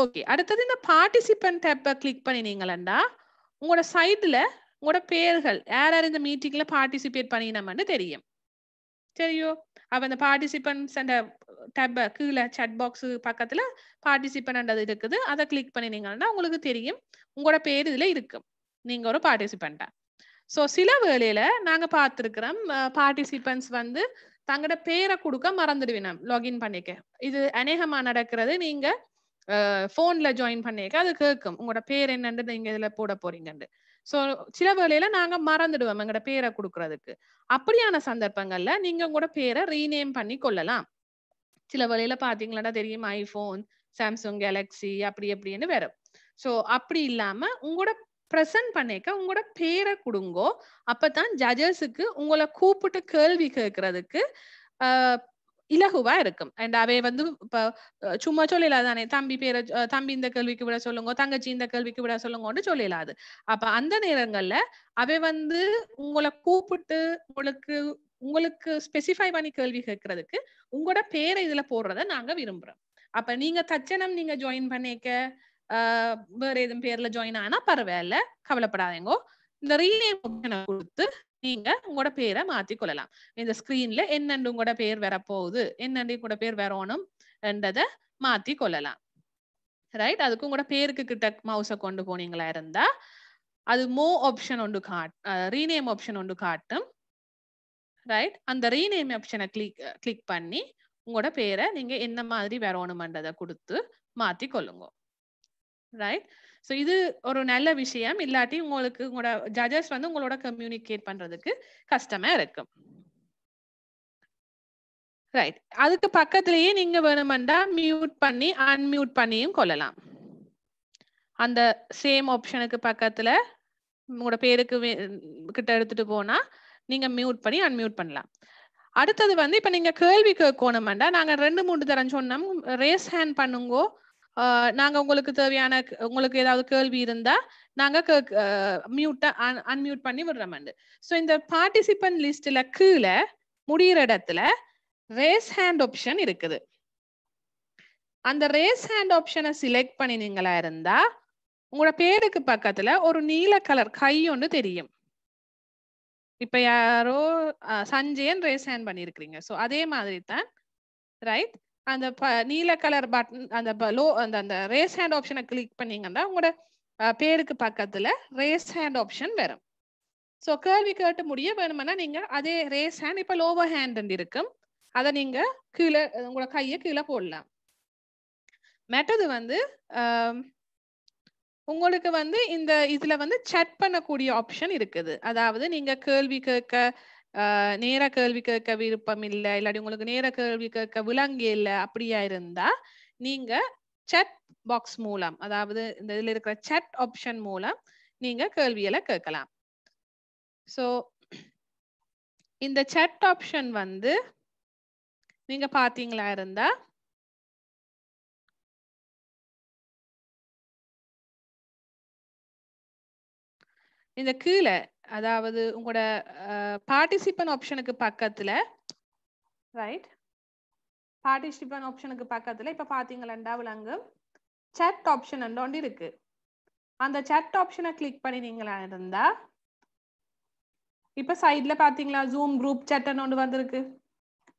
ஓகே அடுத்தது இந்த பார்ட்டிசிபென்ட் டேப்பை கிளிக் பண்ணினீங்களா உங்களோட சைட்டில் உங்களோட பேர்கள் யார் யார் இந்த மீட்டிங்கில் பார்ட்டிசிபேட் பண்ணினோம்னு தெரியும். சரியோ அப்ப அந்த பார்ட்டிசிபென்ட்ஸ் அந்த டேப்பை கீழே சட் பாக்ஸ் பக்கத்துல பார்ட்டிசிபென்ட் இருக்குது அதை கிளிக் பண்ணினீங்கன்னா உங்களுக்கு தெரியும் உங்களோட பேர் இதுல இருக்கும் நீங்க ஒரு பார்ட்டிசிபெண்டா ஸோ சில வேளையில நாங்க பார்த்துருக்கிறோம் பார்ட்டிசிபென்ட்ஸ் வந்து தங்களோட பேரை கொடுக்க மறந்துடுவினோம் லாகின் பண்ணிக்க இது அநேகமா நடக்கிறது நீங்க ஃபோன்ல ஜாயின் பண்ணிக்க அது கேட்கும் உங்களோட பேர் என்னன்னு நீங்க இதுல போட போறீங்கன்னு ஸோ சில வேளையில நாங்க மறந்துடுவோம் எங்களோட பேரை கொடுக்கறதுக்கு. அப்படியான சந்தர்ப்பங்கள்ல நீங்க உங்களோட பேரை ரீநேம் பண்ணி கொள்ளலாம். சில வேளையில பாத்தீங்களா தெரியும் ஐபோன் சாம்சங் கேலக்ஸி அப்படி எப்படின்னு வரும். ஸோ அப்படி இல்லாம உங்களோட ப்ரெசன்ட் பண்ணிக்க உங்களோட பேரை கொடுங்கோ. அப்பதான் ஜட்ஜஸுக்கு உங்களை கூப்பிட்டு கேள்வி கேட்கறதுக்கு இலகுவா இருக்கும். அண்ட் அவை வந்து இப்ப சும்மா சொல்லலாம் தானே தம்பி பேரை தம்பி இந்த கேள்விக்கு விட சொல்லுங்க தங்கச்சி இந்த கேள்விக்கு விட சொல்லுங்கன்னு சொல்லலாது அப்ப அந்த நேரங்கள்ல அவை வந்து உங்களை கூப்பிட்டு உங்களுக்கு உங்களுக்கு ஸ்பெசிஃபை பண்ணி கேள்வி கேட்கறதுக்கு உங்களோட பேரை இதுல போடுறத நாங்க விரும்புறோம். அப்ப நீங்க தச்சனம் நீங்க ஜாயின் பண்ணிக்க ஆஹ் வேற எதுவும் பேர்ல ஜாயின் ஆனா பரவாயில்ல கவலைப்படாதீங்க. இந்த ரீநேம் கொடுத்து நீங்க உங்களோட பேரை மாத்தி கொள்ளலாம். இந்த ஸ்கிரீன்ல என்னென்று உங்களோட பேர் வரப்போகுது? என்னென்று உங்களோட பேர் வரணும் என்றதை மாத்தி கொள்ளலாம். ரைட் அதுக்கு உங்களோட பேருக்கு கிட்ட மவுஸை கொண்டு போனீங்களா இருந்தா அது மோ ஆப்ஷன் ஒன்று காட் ரீநேம் ஆப்ஷன் ஒன்று காட்டும். ரைட் அந்த ரீநேம் ஆப்ஷனை கிளிக் கிளிக் பண்ணி உங்களோட பேரை நீங்க என்ன மாதிரி வரணுமன்றதை கொடுத்து மாத்தி கொள்ளுங்க. ரைட் ஸோ இது ஒரு நல்ல விஷயம். இல்லாட்டி உங்களுக்கு உங்களோட ஜட்ஜஸ் வந்து உங்களோட கம்யூனிகேட் பண்றதுக்கு கஷ்டமா இருக்கும். ரைட் அதுக்கு பக்கத்திலேயே நீங்க வேணுமெண்டா மியூட் பண்ணி அன்மியூட் பண்ணியும் கொள்ளலாம். அந்த சேம் ஆப்ஷனுக்கு பக்கத்துல உங்களோட பேருக்கு வே- கிட்ட எடுத்துட்டு போனா நீங்க மியூட் பண்ணி அன்மியூட் பண்ணலாம். அடுத்தது வந்து இப்ப நீங்க கேள்வி கேட்கணுமெண்டா நாங்க ரெண்டு மூணு தரம் சொன்னோம். ரேஸ் ஹேண்ட் பண்ணுங்கோ. நாங்க உங்களுக்கு தேவையான உங்களுக்கு ஏதாவது கேள்வி இருந்தா நாங்க மியூட்டை அன்மியூட் பண்ணி விடுறோம் ஸோ இந்த பார்ட்டிசிபென்ட் லிஸ்ட்ல கீழே முடியிற இடத்துல ரேஸ் ஹேண்ட் ஆப்ஷன் இருக்குது. அந்த ரேஸ் ஹேண்ட் ஆப்ஷனை செலக்ட் பண்ணினீங்களா இருந்தா உங்களோட பேருக்கு பக்கத்துல ஒரு நீல கலர் கை ஒன்று தெரியும். இப்ப யாரோ சஞ்சயன் ரேஸ் ஹேண்ட் பண்ணிருக்கிறீங்க. ஸோ அதே மாதிரி தான் ரைட் அந்த ப- நீல கலர் பட்டன் அந்த லோ அந்த அந்த ரேஸ் ஹேண்ட் ஆப்ஷனை கிளிக் பண்ணீங்கன்னா உங்களோட பேருக்கு பக்கத்துல ரேஸ் ஹேண்ட் ஆப்ஷன் வரும். ஸோ கேள்வி கேட்டு முடிய வேணுமென்னா நீங்க அதே ரேஸ் ஹேண்ட் இப்போ லோவர் ஹேண்ட் இருக்கும். அதை நீங்க கீழே உங்களோட கையை கீழே போடலாம். மெட்டது வந்து உங்களுக்கு வந்து இந்த இதுல வந்து சட் பண்ணக்கூடிய ஆப்ஷன் இருக்குது. அதாவது நீங்க கேள்வி கேட்க நேர கேள்வி கேட்க விருப்பம் இல்லை இல்லாட்டி உங்களுக்கு நேர கேள்வி கேட்க விலங்கு இல்லை அப்படியா இருந்தா நீங்க சட் பாக்ஸ் மூலம் அதாவது இந்த இதுல இருக்கிற சட் ஆப்ஷன் மூலம் நீங்க கேள்விகளை கேட்கலாம். ஸோ இந்த சட் ஆப்ஷன் வந்து நீங்க பாத்தீங்களா இருந்தா இந்த கீழே அதாவது உங்களோட பார்ட்டிசிபன் ஆப்ஷனுக்கு பக்கத்துல ரைட் பார்ட்டிசிபன் ஆப்ஷனுக்கு பக்கத்துல இப்ப பாத்தீங்களா விலங்கு சட் ஆப்ஷன் ஒன்று இருக்கு. அந்த சட் ஆப்ஷனை கிளிக் பண்ணினீங்களா இருந்தா இப்ப சைட்ல பாத்தீங்களா ஜூம் குரூப் chatன்னு ஒன்று வந்திருக்கு.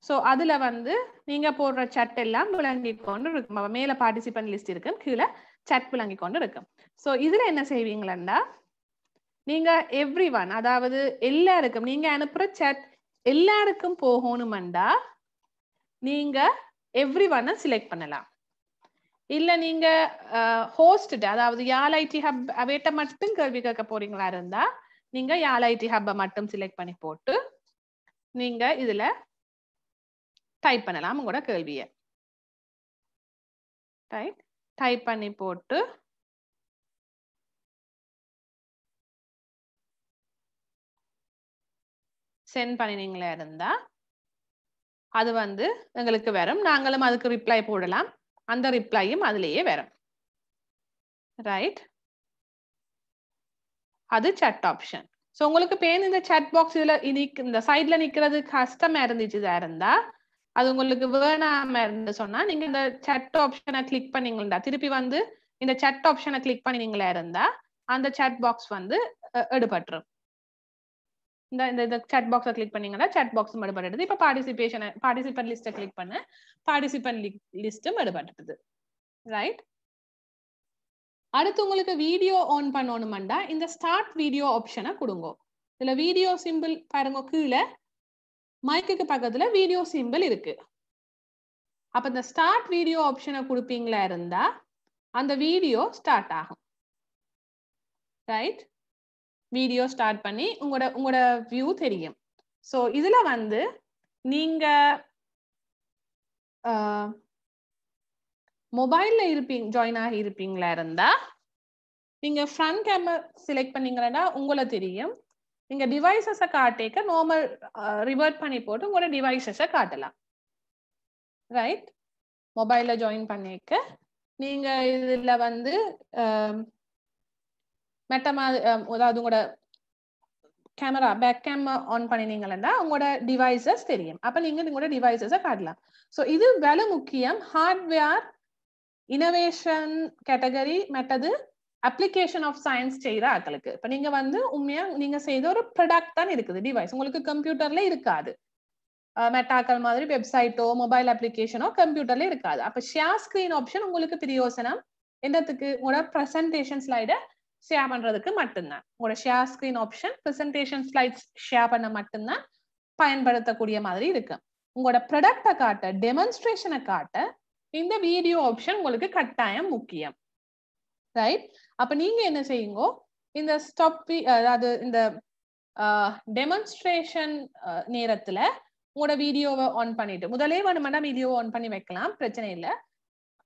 ஸோ அதுல வந்து நீங்க போடுற சட் எல்லாம் விளங்கி கொண்டு இருக்கும் மேல பார்ட்டிசிபன் லிஸ்ட் இருக்கு கீழே சட் விளங்கி கொண்டு இருக்கும் ஸோ இதுல என்ன செய்வீங்களா நீங்க எவ்ரி ஒன் அதாவது எல்லாருக்கும் நீங்க அனுப்புற சேட் எல்லாருக்கும் போகணுமெண்டா நீங்க எவ்ரி ஒன்னை செலக்ட் பண்ணலாம். இல்ல நீங்க ஹோஸ்ட் அதாவது யாழ் ஐடி ஹப் அவேட்ட மட்டும் கேள்வி கேட்க போறீங்களா இருந்தா நீங்க யாழ் ஐடி ஹப்பை மட்டும் செலக்ட் பண்ணி போட்டு நீங்க இதுல டைப் பண்ணலாம் உங்களோட கேள்வியை. ரைட் டைப் பண்ணி போட்டு சென்ட் பண்ணினீங்களா இருந்தா அது வந்து எங்களுக்கு வரும். நாங்களும் அதுக்கு ரிப்ளை போடலாம். அந்த ரிப்ளையும் அதுலேயே வரும். ரைட் அது சட் ஆப்ஷன் ஸோ உங்களுக்கு பேன் இந்த சட் பாக்ஸ் இதில் இந்த சைடில் நிற்கிறது கஷ்டமா இருந்துச்சுதா இருந்தா அது உங்களுக்கு வேணாம இருந்து சொன்னா நீங்க இந்த சட் ஆப்ஷனை கிளிக் பண்ணீங்களா திருப்பி வந்து இந்த சட் ஆப்ஷனை கிளிக் பண்ணினீங்களா இருந்தா அந்த சட் பாக்ஸ் வந்து எடுபட்டுரும். இந்த இந்த இந்த chat பாக்ஸை கிளிக் பண்ணீங்கன்னா chat பாக்ஸ் எடுபட்டுடுது இப்போ பார்ட்டிசிபேஷனை பார்ட்டிசிபென்ட் லிஸ்ட்டை கிளிக் பண்ண பார்ட்டிசிபென்ட் லிஸ்ட்டும் எடுபட்டுடுது ரைட் அடுத்து உங்களுக்கு வீடியோ ஆன் பண்ணணுமெண்டா இந்த ஸ்டார்ட் வீடியோ ஆப்ஷனை கொடுங்க. இதுல வீடியோ சிம்பிள் பாருங்க கீழே. மைக்குக்கு பக்கத்துல வீடியோ சிம்பிள் இருக்கு. அப்ப இந்த ஸ்டார்ட் வீடியோ ஆப்ஷனை கொடுப்பீங்களா இருந்தா அந்த வீடியோ ஸ்டார்ட் ஆகும். ரைட் வீடியோ ஸ்டார்ட் பண்ணி உங்களோட உங்களோட வியூ தெரியும். ஸோ இதுல வந்து நீங்க மொபைல்ல இருப்பீங்க ஜாயின் ஆகி இருப்பீங்களா இருந்தா நீங்க ஃப்ரண்ட் கேமரா செலக்ட் பண்ணீங்கன்னா உங்களை தெரியும். நீங்க டிவைசஸை காட்டேக்க நார்மல் ரிவர்ட் பண்ணி போட்டு உங்களோட டிவைசஸை காட்டலாம். ரைட் மொபைல்ல ஜாயின் பண்ணிக்க. நீங்க இதுல வந்து மெட்ட மாதிரி அதாவது உங்களோட கேமரா பேக் கேமரா ஆன் பண்ணினீங்கன்னா உங்களோட டிவைசஸ் தெரியும். அப்ப நீங்க உங்களோட டிவைசஸை காட்டலாம். ஸோ இது வில முக்கியம். ஹார்ட்வேர் இனோவேஷன் கேட்டகரி மெட்டது அப்ளிகேஷன் ஆஃப் சயின்ஸ் செய்கிற ஆக்களுக்கு இப்போ நீங்க வந்து உண்மையா நீங்க செய்த ஒரு ப்ராடக்ட் தான் இருக்குது டிவைஸ் உங்களுக்கு கம்ப்யூட்டர்ல இருக்காது. மெட்டாக்கள் மாதிரி வெப்சைட்டோ மொபைல் அப்ளிகேஷனோ கம்ப்யூட்டர்ல இருக்காது. அப்போ ஷேர் ஸ்கிரீன் ஆப்ஷன் உங்களுக்கு பிரியோசனம். என்னத்துக்கு? உங்களோட ப்ரெசன்டேஷன் ஸ்லைடை ஷேர் பண்றதுக்கு மட்டும்தான். உங்களோட share screen option presentation slides share பண்ண மட்டும்தான் பயன்படுத்தக்கூடிய மாதிரி இருக்கு. உங்களோட ப்ராடக்டை காட்ட டெமான்ஸ்ட்ரேஷனை காட்ட இந்த வீடியோ ஆப்ஷன் உங்களுக்கு கட்டாயம் முக்கியம். ரைட் அப்ப நீங்க என்ன செய்யுங்க இந்த ஸ்டாப் அதாவது இந்த டெமான்ஸ்ட்ரேஷன் நேரத்துல உங்களோட வீடியோவை ஆன் பண்ணிட்டு முதலே வேணுமெண்டா வீடியோ ஆன் பண்ணி வைக்கலாம் பிரச்சனை இல்லை.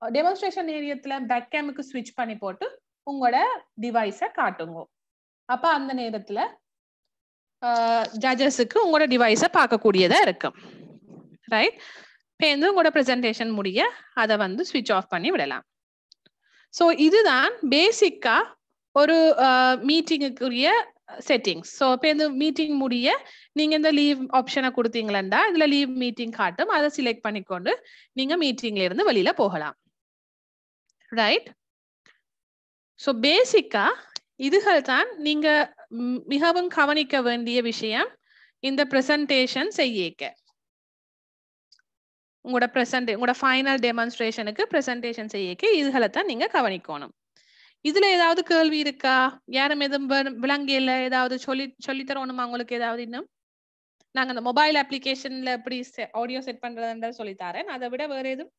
டெமான்ஸ்ட்ரேஷன் நேரியத்துல பேக் கேமுக்கு ஸ்விட்ச் பண்ணி போட்டு உங்களோட டிவைஸை காட்டுங்க. அப்ப அந்த நேரத்துல ஜட்ஜஸுக்கு உங்களோட டிவைஸை பார்க்கக்கூடியதா இருக்கும் ரைட் பேருந்து உங்களோட ப்ரெசன்டேஷன் முடிய அதை வந்து ஸ்விட்ச் ஆஃப் பண்ணி விடலாம். ஸோ இதுதான் பேசிக்கா ஒரு மீட்டிங்குக்குரிய செட்டிங்ஸ் ஸோ இப்போ இந்த மீட்டிங் முடிய நீங்கள் இந்த லீவ் ஆப்ஷனை கொடுத்தீங்களா இதில் லீவ் மீட்டிங் காட்டும். அதை செலக்ட் பண்ணிக்கொண்டு நீங்கள் மீட்டிங்ல இருந்து வெளியில போகலாம். ரைட் ஸோ பேசிக்கா இதுகள் தான் நீங்க மிகவும் கவனிக்க வேண்டிய விஷயம். இந்த ப்ரெசன்டேஷன் செய்யக்க உங்களோட ப்ரெசன்ட் உங்களோட ஃபைனல் டெமான்ஸ்ட்ரேஷனுக்கு ப்ரெசன்டேஷன் செய்யக்க இதுகளை தான் நீங்க கவனிக்கணும். இதுல ஏதாவது கேள்வி இருக்கா? யாரும் எதுவும் விளங்கியில ஏதாவது சொல்லி சொல்லித்தரணுமா உங்களுக்கு ஏதாவது இன்னும்? நாங்க அந்த மொபைல் அப்ளிகேஷன்ல எப்படி ஆடியோ செட் பண்றதுன்ற சொல்லித்தாரேன் தரேன். அதை விட வேற எதுவும்?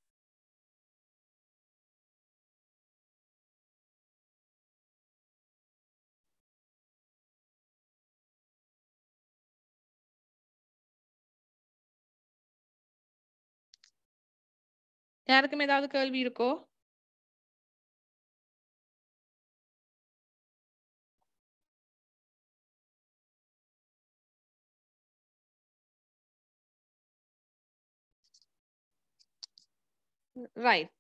யாருக்கும் ஏதாவது கேள்வி இருக்கோ? ரைட்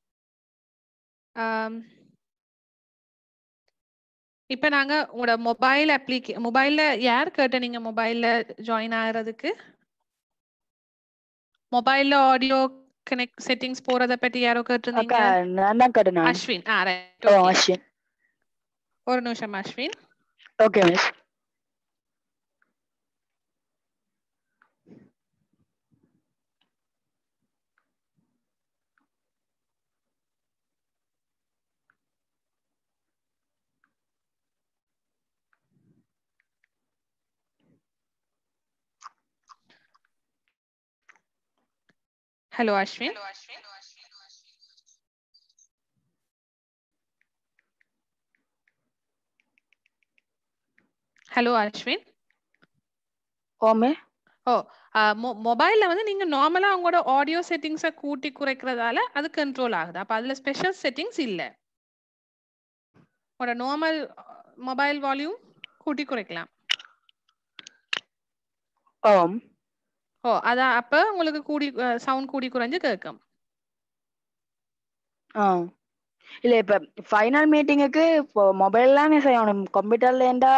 இப்ப நாங்க உங்களோட மொபைல் அப்ளிகே மொபைல்ல யார் கேட்ட நீங்க மொபைல்ல ஜாயின் ஆகுறதுக்கு? மொபைல்ல ஆடியோ கனெக்ட் செட்டிங்ஸ் போறத பத்தி யாரோ கேட்டிருந்தீங்க? நான். தான் அஸ்வின். ஆ ரைட் ஓ அஸ்வின். ஒரு நிமிஷம் Ashwin. Okay miss hello Ashwin hello Ashwin ஓமே ஓ மொபைல்ல வந்து நீங்க நார்மலா உங்களோட ஆடியோ செட்டிங்ஸை கூட்டி குறைக்கிறதால அது கண்ட்ரோல் ஆகுது. அப்ப அதுல ஸ்பெஷல் செட்டிங்ஸ் இல்ல. உங்களோட நார்மல் மொபைல் வால்யூம் கூட்டி குறைக்கலாம். ஓம் ஓ அதான் அப்ப உங்களுக்கு கூடி சவுண்ட் கூடி குறைஞ்சு கேட்கும் ஆ. இல்ல இப்ப ஃபைனல் மீட்டிங்குக்கு இப்போ மொபைல் தானே செய்யணும். கம்ப்யூட்டர்ல இருந்தா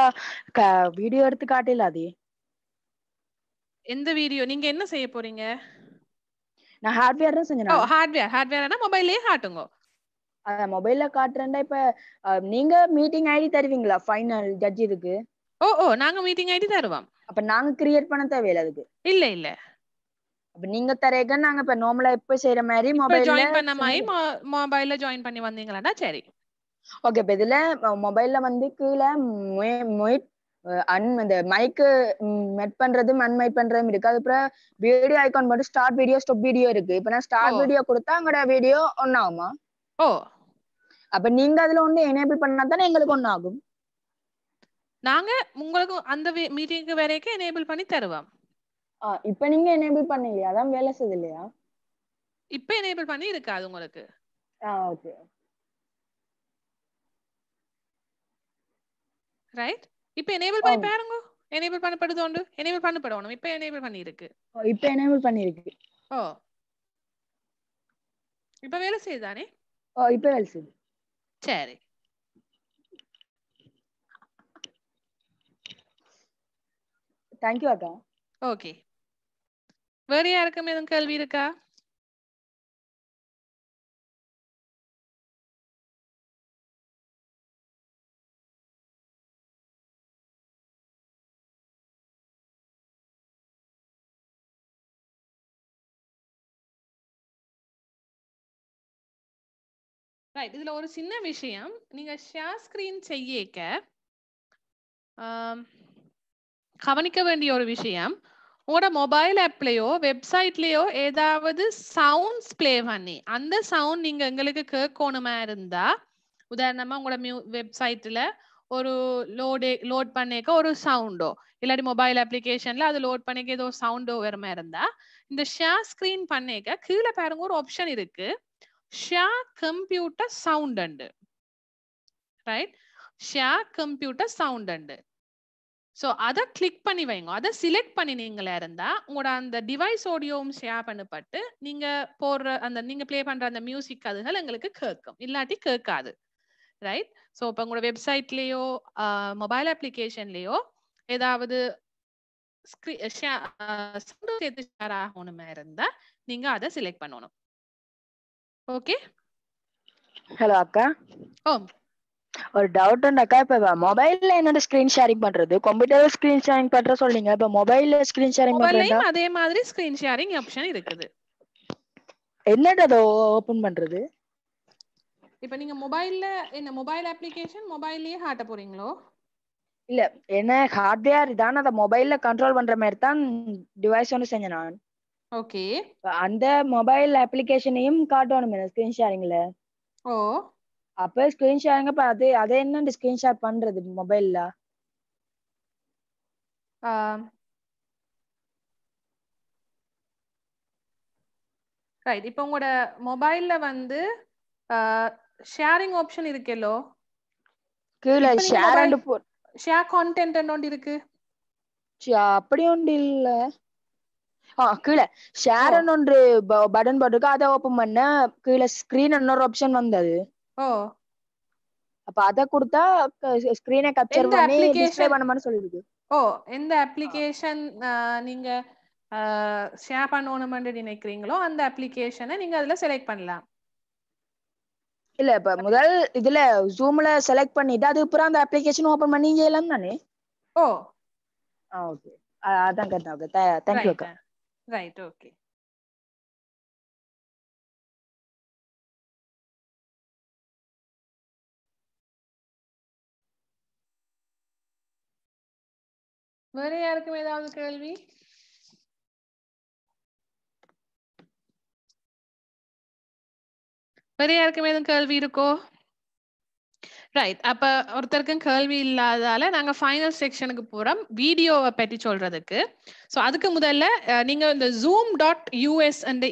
வீடியோ எடுத்து காட்டில அது எந்த வீடியோ நீங்க என்ன செய்ய போறீங்க? நான் ஹார்ட்வேர் தான் ஓ செஞ்சேன் ஹார்ட்வேர் ஹார்ட்வேர்னா மொபைல்லே காட்டுங்க. அத மொபைல்ல காட்டுறேன்டா இப்ப நீங்க மீட்டிங் ஐடி தருவீங்களா? ஃபைனல் ஜட்ஜ் இதுக்கு? ஓ ஓ நாங்க மீட்டிங் ஐடி தருவோம். அப்ப நாங்க கிரியேட் பண்ண தேவையில்ல அதுக்கு. இல்ல இல்ல. அப்ப நீங்க தரேக்க நாங்க இப்ப நார்மலா இப்ப செய்யற மாதிரி மொபைல்ல ஜாயின் பண்ண மாதிரி மொபைல்ல ஜாயின் பண்ணி வந்தீங்களா சரி. ஓகே இப்ப இதுல மொபைல்ல வந்து கீழே மொயிட் அன் இந்த மைக்கு மெட் பண்றதும் அன்மைட் பண்றதும் இருக்கு. அதுக்கப்புறம் வீடியோ ஐகான் மட்டும் ஸ்டார்ட் வீடியோ ஸ்டாப் வீடியோ இருக்கு. இப்ப நான் ஸ்டார்ட். வீடியோ கொடுத்தா அங்கட வீடியோ ஒன் ஆகுமா ஓ. அப்ப நீங்க அதுல ஒண்ணு எனேபிள் பண்ணா தானே எங்களுக்கு ஒண்ணு ஆகும் நாங்க உங்களுக்கு அந்த மீட்டிங்க்கு வரைக்கும் எனேபிள் பண்ணி தருவோம். இப்ப நீங்க எனேபிள் பண்ணலையா? அதான் வேலை செய்யுது இல்லையா? இப்ப எனேபிள் பண்ணி இருக்காது உங்களுக்கு. ஓகே. ரைட் இப்ப எனேபிள் பண்ணி. பாருங்க. எனேபிள் பண்ணப்படுது உண்டு. எனேபிள் பண்ணப்படணும். இப்ப எனேபிள் பண்ணி இருக்கு இப்ப எனேபிள் பண்ணிருக்கு ஓ. இப்ப வேலை செய்யுதானே? ஓ இப்ப வேலை செய்யுது. சரி. தேங்க்யூ அக்கா ஓகே வேற யாருக்கும் எதுவும் கேள்வி இருக்கா? ரைட் இதுல ஒரு சின்ன விஷயம். நீங்க ஷேர் ஸ்கிரீன் செய்யக்க கவனிக்க வேண்டிய ஒரு விஷயம் உங்களோட மொபைல் ஆப்லயோ வெப்சைட்லயோ ஏதாவது சவுண்ட்ஸ் ப்ளே பண்ணி அந்த சவுண்ட் நீங்க எங்களுக்கு கேட்கணுமா இருந்தா உதாரணமா உங்களோட மியூ வெப்சைட்ல ஒரு லோடு லோட் பண்ணிக்க ஒரு சவுண்டோ இல்லாட்டி மொபைல் அப்ளிகேஷன்ல அது லோட் பண்ணிக்க ஏதோ சவுண்டோ வேறு மாதிரி இருந்தா இந்த ஷேர் ஸ்கிரீன் பண்ணிக்க கீழே பாருங்க ஒரு ஆப்ஷன் இருக்கு. Share computer sound and right share computer sound and so அதை கிளிக் பண்ணி வைங்க. அதை சிலெக்ட் பண்ணி நீங்களா இருந்தா உங்களோட அந்த டிவைஸ் ஆடியோவும் ஷேர் பண்ணப்பட்டு நீங்க போடுற அந்த நீங்க ப்ளே பண்ற அந்த மியூசிக் அதுகள் எங்களுக்கு கேட்கும். இல்லாட்டி கேட்காது. ரைட் ஸோ இப்போ உங்களோட வெப்சைட்லேயோ மொபைல் அப்ளிகேஷன்லேயோ ஏதாவது சேர்த்து ஷேர் ஆகணுமா இருந்தா நீங்க அதை செலக்ட் பண்ணணும். ஓகே ஹலோ அக்கா. ஓ ஒரு டவுட் அக்கா இப்ப மொபைல்ல என்னோட ஸ்கிரீன் ஷேரிங் பண்றது? கம்ப்யூட்டர்ல ஸ்கிரீன் ஷேரிங் பண்ற சொல்றீங்க. இப்ப மொபைல்ல ஸ்கிரீன் ஷேரிங் பண்றதா? அதே மாதிரி ஸ்கிரீன் ஷேரிங் ஆப்ஷன் இருக்குது. என்னது அதை ஓபன் பண்றது? இப்போ நீங்க மொபைல்ல என்ன மொபைல் அப்ளிகேஷன் மொபைல்லயே காட்ட போறீங்களோ? இல்ல என்ன ஹார்ட்வேர் தான் அதை மொபைல்ல கண்ட்ரோல் பண்ற மாதிரி தான் டிவைஸ் ஒன்று செஞ்சேன் நான். ஓகே அந்த மொபைல் அப்ளிகேஷனையும் காட்டணும் ஸ்கிரீன் ஷேரிங்ல ஓ. அப்ப ஸ்கிரீன் ஷேரிங் அப்ப அது அதை என்ன ஸ்கிரீன் ஷேர் பண்றது மொபைல்ல ரைட் இப்போ உங்களோட மொபைல்ல வந்து ஷேரிங் ஆப்ஷன் இருக்கேலோ கீழே ஷேர் அண்ட் ஷேர் கான்டென்ட் ஒன்று இருக்கு? அப்படி ஒன்று இல்ல. ஆ கீழே ஷேர் ஒன்று பட்டன் போட்டிருக்கு அதை ஓபன் பண்ண கீழே ஸ்கிரீன் இன்னொரு ஆப்ஷன் வந்தது. ஓ. அப்ப அத கொடுத்தா ஸ்கிரீனை கேப்சர் பண்ணி டிஸ்ப்ளே? பண்ணணும்னு சொல்லிருக்கு ஓ எந்த அப்ளிகேஷன் நீங்க ஷேர் பண்ணணும்னு நினைக்கிறீங்களோ அந்த அப்ளிகேஷனை நீங்க அதுல செலக்ட் பண்ணலாம். இல்ல இப்ப முதல் இதுல ஜூம்ல செலக்ட் பண்ணிட்டு அதுக்கப்புறம் அந்த அப்ளிகேஷன் ஓபன் பண்ணி செய்யலாம் தானே? ஓ. ஓகே அதான் கேட்டேன் ஓகே தேங்க்யூ ரைட் ஓகே வேற யாருக்கும் ஏதாவது கேள்வி? வேற யாருக்கும் எதுவும் கேள்வி இருக்கோ? ரைட் அப்ப ஒருத்தருக்கும் கேள்வி இல்லாதால நாங்க ஃபைனல் செக்ஷனுக்கு போறோம். வீடியோவை பற்றி சொல்றதுக்கு. ஸோ அதுக்கு முதல்ல நீங்க இந்த ஜூம் டாட் யூஎஸ் அந்த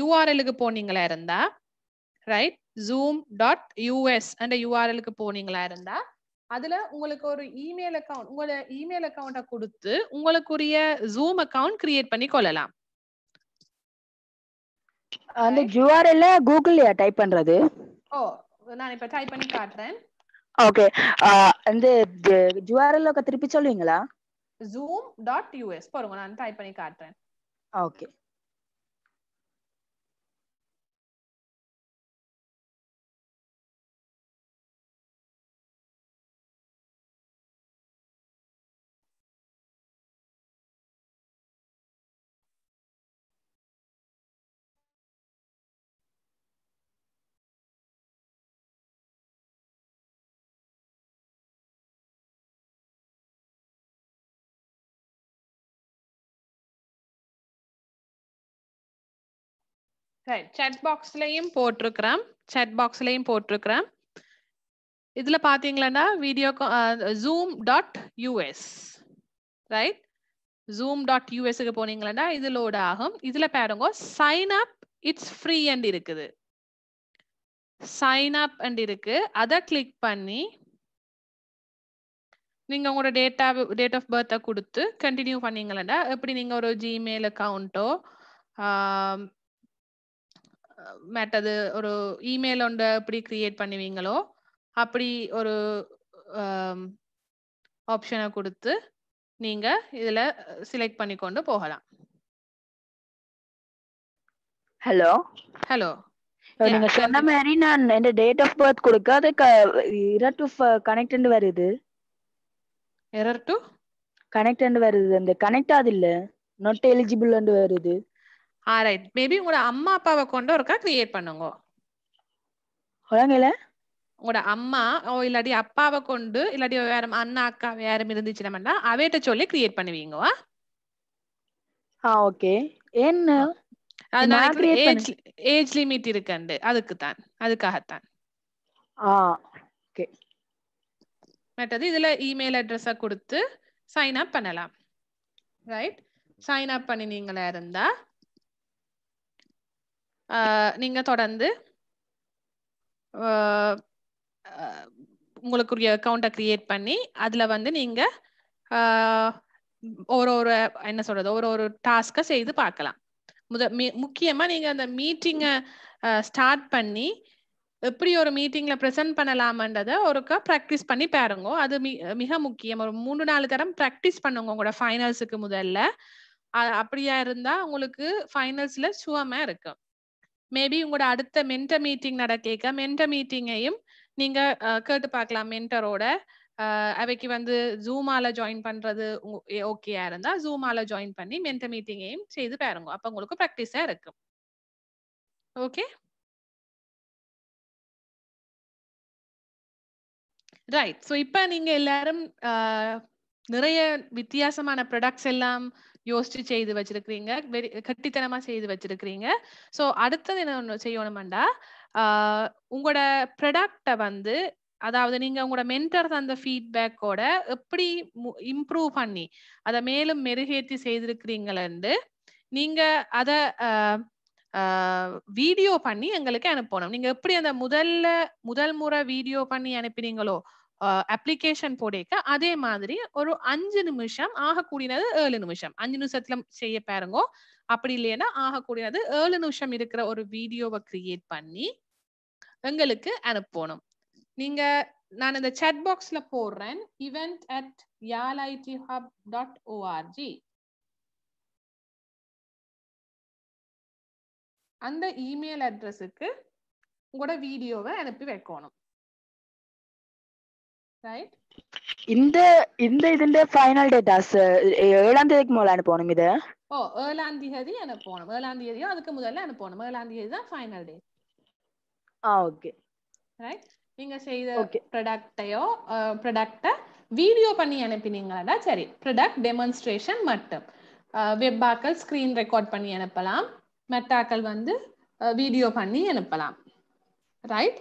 யூஆர்எலுக்கு போனீங்களா இருந்தா? ரைட் ஜூம் டாட் யூஎஸ் அந்த யூஆர்எலுக்கு போனீங்களா இருந்தா? அதுல உங்களுக்கு ஒரு இமெயில் அக்கவுண்ட் உங்களோட இமெயில் அக்கவுண்ட்டை கொடுத்து உங்களுக்குரிய ஜூம் அக்கவுண்ட் கிரியேட் பண்ணி கொள்ளலாம். அந்த ஜூஆர்எல்ல கூகுள்லயா டைப் பண்றது? ஓ நான் இப்ப டைப் பண்ணி காட்டுறேன். ஓகே அந்த ஜூஆர்எல் திருப்பி சொல்லுவீங்களா? யூஎஸ் பாருங்க நான் டைப் பண்ணி காட்டுறேன். ஓகே ரைட் chat பாக்ஸ்லயும் போட்டிருக்கிறேன். Chat பாக்ஸ்லயும் போட்டிருக்கிறேன். இதில் பாத்தீங்களா video Zoom dot US right Zoom dot யூஎஸ்க்கு போனீங்களா இது லோட் ஆகும். இதில் பாருங்க sign up it's free and இருக்குது. சைன் அப் அண்ட் இருக்கு. அதை கிளிக் பண்ணி நீங்கள் உங்களோட டேட்டா டேட் ஆஃப் பர்த்தை கொடுத்து கண்டினியூ பண்ணீங்களா எப்படி நீங்கள் ஒரு ஜிமெயில் அக்கௌண்ட்டோ மற்றது ஒரு இமெயில் ஒன்று எப்படி கிரியேட் பண்ணுவீங்களோ அப்படி ஒரு ஆப்ஷனை கொடுத்து நீங்க இதுல செலக்ட் பண்ணி கொண்டு போகலாம் ஹலோ ஹலோ நீங்க சொன்ன மாதிரி நான் இந்த டேட் ஆஃப் பர்த் கொடுக்க அது இரர் டு கனெக்ட் வருது. எரர் டு கனெக்ட் வருது. அந்த கனெக்ட் ஆகுது இல்ல. நாட் எலிஜிபிள் வருது. ஆ ரைட் மேபி உங்களோட அம்மா அப்பாவை கொண்டு ஒருக்கா கிரியேட் பண்ணுங்க. உங்களோட அம்மா ஓ இல்லாட்டி அப்பாவை கொண்டு இல்லாட்டி வேற அண்ணா அக்கா வேற இருந்துச்சுன்னா அவைகிட்ட சொல்லி கிரியேட் பண்ணுவீங்க. ஆ ஓகே என்ன? ஏஜ் ஏஜ் லிமிட் இருக்குண்டு. அதுக்கு தான் அதுக்காகத்தான். ஆ ஓகே மற்றது இதுல இமெயில் அட்ரஸ கொடுத்து சைன் அப் பண்ணலாம். ரைட் சைன் அப் பண்ணினீங்களா இருந்தா நீங்க தொடர்ந்து உங்களுக்குரிய அக்கௌண்ட்டை கிரியேட் பண்ணி அதுல வந்து நீங்க ஒரு ஒரு என்ன சொல்றது ஒரு ஒரு டாஸ்கை செய்து பார்க்கலாம். முத முக்கியமா நீங்க அந்த மீட்டிங்கை ஸ்டார்ட் பண்ணி எப்படி ஒரு மீட்டிங்ல ப்ரெசென்ட் பண்ணலாமன்றத ஒருக்கா ப்ராக்டிஸ் பண்ணி பாருங்க. அது மிக முக்கியம். ஒரு மூணு நாலு தரம் ப்ராக்டிஸ் பண்ணுங்க உங்களோட ஃபைனல்ஸுக்கு முதல்ல. அப்படியா இருந்தா உங்களுக்கு ஃபைனல்ஸ்ல சுவமா இருக்கும். மேபி உங்களோட அடுத்த மென்டர் மீட்டிங் நடக்க மென்டர் மீட்டிங்கையும் நீங்க கேட்டு பார்க்கலாம் மென்டரோட அவைக்கு வந்து ஜூமால ஜாயின் பண்றது ஓகேயா இருந்தா ஜூமால ஜாயின் பண்ணி மென்டர் மீட்டிங்கையும் செய்து பாருங்க. அப்ப உங்களுக்கு ப்ராக்டிஸா இருக்கும். ஓகே ரைட் ஸோ இப்போ நீங்க எல்லாரும் நிறைய வித்தியாசமான ப்ரொடக்ட்ஸ் எல்லாம் யோசிச்சு செய்து வச்சிருக்கிறீங்க. வெரி கட்டித்தனமா செய்து வச்சிருக்கிறீங்க. ஸோ அடுத்தது என்ன ஒன்று செய்யணுமெண்டா உங்களோட ப்ரொடக்டை வந்து அதாவது நீங்க உங்களோட மென்டர் தந்த ஃபீட்பேக்கோட எப்படி இம்ப்ரூவ் பண்ணி அதை மேலும் மெருகேற்றி செய்திருக்கிறீங்களு நீங்க அதை வீடியோ பண்ணி எங்களுக்கு அனுப்பணும். நீங்க எப்படி அந்த முதல்ல முதல் முறை வீடியோ பண்ணி அனுப்பினீங்களோ அப்ளிகேஷன் போடேக்க அதே மாதிரி ஒரு அஞ்சு நிமிஷம் ஆகக்கூடியது ஏழு நிமிஷம். அஞ்சு நிமிஷத்துல செய்ய பாருங்க. அப்படி இல்லைன்னா ஆகக்கூடியது ஏழு நிமிஷம் இருக்கிற ஒரு வீடியோவை கிரியேட் பண்ணி எங்களுக்கு அனுப்பணும். நீங்க நான் இந்த சாட் பாக்ஸ்ல போடுறேன். event at hub dot O R G அந்த இமெயில் அட்ரஸுக்கு உங்களோட வீடியோவை அனுப்பி வைக்கணும். இந்த இந்த ഇതിന്റെ ഫൈനൽ ഡേറ്റാസ് ഏഴാം തീയതിക്ക് മുകളിൽ அனுப்பணும் இது ஓ ஏழாம் தேதி அனுப்பணும் ஏழாம் தேதியோ அதுக்கு முதல்ல அனுப்பணும் ஏழாம் தேதி தான் ஃபைனல் டே ஆ ஓகே ரைட் நீங்க செய்த Okay. ப்ரொடக்டையோ ப்ரொடக்டை வீடியோ பண்ணி அனுப்பினீங்களா சரி ப்ரொடக்ட் டெமான்ஸ்ட்ரேஷன் மட்டும் வெப்பாக்கள் ஸ்க்ரீன் ரெக்கார்ட் பண்ணி அனுப்பலாம் மெட்டாக்கள் வந்து வீடியோ பண்ணி அனுப்பலாம் ரைட்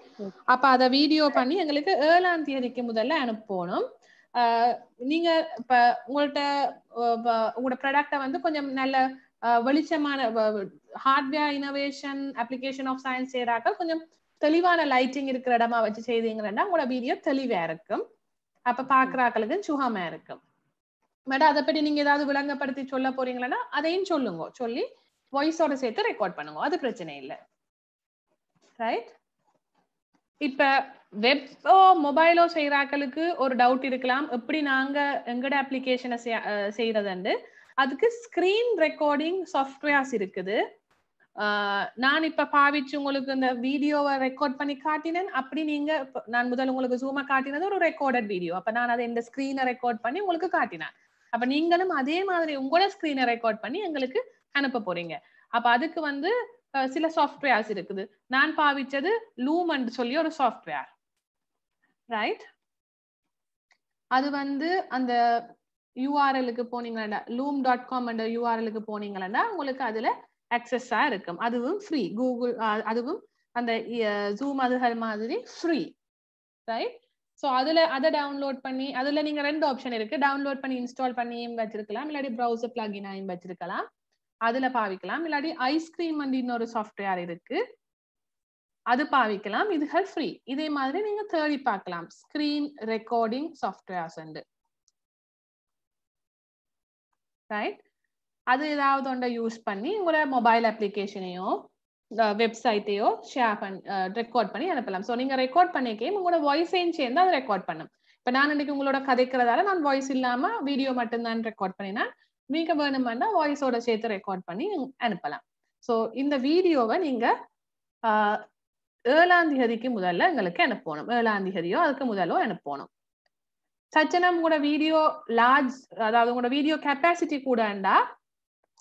அப்ப அத வீடியோ பண்ணி எங்களுக்கு ஏழாம் தேதிக்கு முதல்ல அனுப்பணும். நீங்க இப்ப உங்கள்ட்ட உங்களோட ப்ராடக்ட வந்து கொஞ்சம் நல்ல வெளிச்சமான hardware innovation application of science செய்யறாக்க கொஞ்சம் தெளிவான லைட்டிங் இருக்கிற இடமா வச்சு செய்தீங்கன்னா உங்களோட வீடியோ தெளிவா இருக்கும். அப்ப பாக்குறாக்களுக்கு சுகமா இருக்கும். மேடம் அதை பத்தி நீங்க ஏதாவது விளங்கப்படுத்தி சொல்ல போறீங்களா? அதையும் சொல்லுங்க. சொல்லி வாய்ஸோட சேர்த்து ரெக்கார்ட் பண்ணுங்க. அது பிரச்சனை இல்லை. ரைட் இப்ப வெப்போ மொபைலோ செய்யறாக்களுக்கு ஒரு டவுட் இருக்கலாம். எப்படி நாங்க எங்கட அப்ளிகேஷனை செய்யறதுண்டு அதுக்கு ஸ்கிரீன் ரெக்கார்டிங் சாஃப்ட்வேர்ஸ் இருக்குது. ஆஹ் நான் இப்ப பாவிச்சு உங்களுக்கு இந்த வீடியோவை ரெக்கார்ட் பண்ணி காட்டினேன். அப்படி நீங்க நான் முதல் உங்களுக்கு ஜூமா காட்டினது ஒரு ரெக்கார்டட் வீடியோ அப்ப நான் அதை இந்த ஸ்கிரீனை ரெக்கார்ட் பண்ணி உங்களுக்கு காட்டினேன். அப்ப நீங்களும் அதே மாதிரி உங்களோட ஸ்கிரீனை ரெக்கார்ட் பண்ணி எங்களுக்கு அனுப்ப போறீங்க. அப்ப அதுக்கு வந்து சில சாஃப்ட்வேர்ஸ் இருக்குது. நான் பாவிச்சது லூமன் சொல்லி ஒரு சாஃப்ட்வேர் ரைட் அது வந்து அந்த யூஆர்எலுக்கு போனீங்கன்னா லூம் டாட் காம் என்ற யூஆர்எலுக்கு போனீங்கன்னா உங்களுக்கு அதுல அக்சஸா இருக்கும். அதுவும் ஃப்ரீ கூகுள் அதுவும் அந்த ஜூம் அதுகள் மாதிரி ஃப்ரீ ரைட் ஸோ அதுல அதை டவுன்லோட் பண்ணி அதுல நீங்க ரெண்டு ஆப்ஷன் இருக்கு. டவுன்லோட் பண்ணி இன்ஸ்டால் பண்ணியும் வச்சிருக்கலாம். இல்லாட்டி ப்ரௌசர் பிளகினாயும் வச்சிருக்கலாம். அதுல பாவிக்கலாம். இல்லாட்டி ஐஸ்கிரீம் வந்து இன்னொரு சாஃப்ட்வேர் இருக்கு. அது பாவிக்கலாம். இதுகள் ஃப்ரீ இதே மாதிரி நீங்க தேடி பார்க்கலாம். ஸ்கிரீன் ரெக்கார்டிங் சாஃப்ட்வேர்ஸ் ரைட் அது ஏதாவது ஒன்றை யூஸ் பண்ணி உங்களோட மொபைல் அப்ளிகேஷனையோ வெப்சைட்டையோ ஷேர் பண்ணி ரெக்கார்ட் பண்ணி அனுப்பலாம். ஸோ நீங்க ரெக்கார்ட் பண்ணிக்கே உங்களோட வாய்ஸையும் சேர்ந்து அதை ரெக்கார்ட் பண்ணும். இப்போ நான் இன்னைக்கு உங்களோட கதைக்கிறதால நான் வாய்ஸ் இல்லாம வீடியோ மட்டும்தான் ரெக்கார்ட் பண்ணினேன் நீங்க வேணுமென்னா வாய்ஸோட சேர்த்து ரெக்கார்ட் பண்ணி அனுப்பலாம். ஸோ இந்த வீடியோவை நீங்க ஏழாம் தேதிக்கு முதல்ல எங்களுக்கு அனுப்பணும். ஏழாம் தேதியோ அதுக்கு முதலோ அனுப்பணும். சச்சனம் உங்களோட வீடியோ லார்ஜ் அதாவது உங்களோட வீடியோ கெப்பாசிட்டி கூடண்டா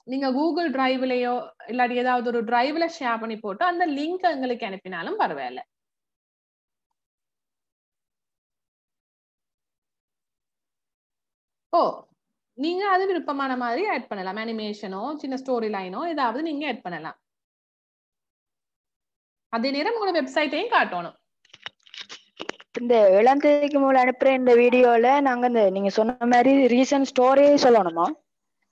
நீங்க கூகுள் டிரைவ்லயோ இல்லாட்டி ஏதாவது ஒரு டிரைவ்ல ஷேர் பண்ணி போட்டு அந்த லிங்க் எங்களுக்கு அனுப்பினாலும் பரவாயில்ல. ஓ நீங்க அது விருப்பமான மாதிரி ஆட் பண்ணலாம். அனிமேஷனோ சின்ன ஸ்டோரி லைனோ ஏதாவது நீங்க ஆட் பண்ணலாம். அதே நேரம் உங்களோட வெப்சைட்டையும் காட்டணும். இந்த ஏழாம் தேதிக்கு முதல்ல அனுப்புற இந்த வீடியோல நாங்க இந்த நீங்க சொன்ன மாதிரி ரீசன்ட் ஸ்டோரியே சொல்லணுமா?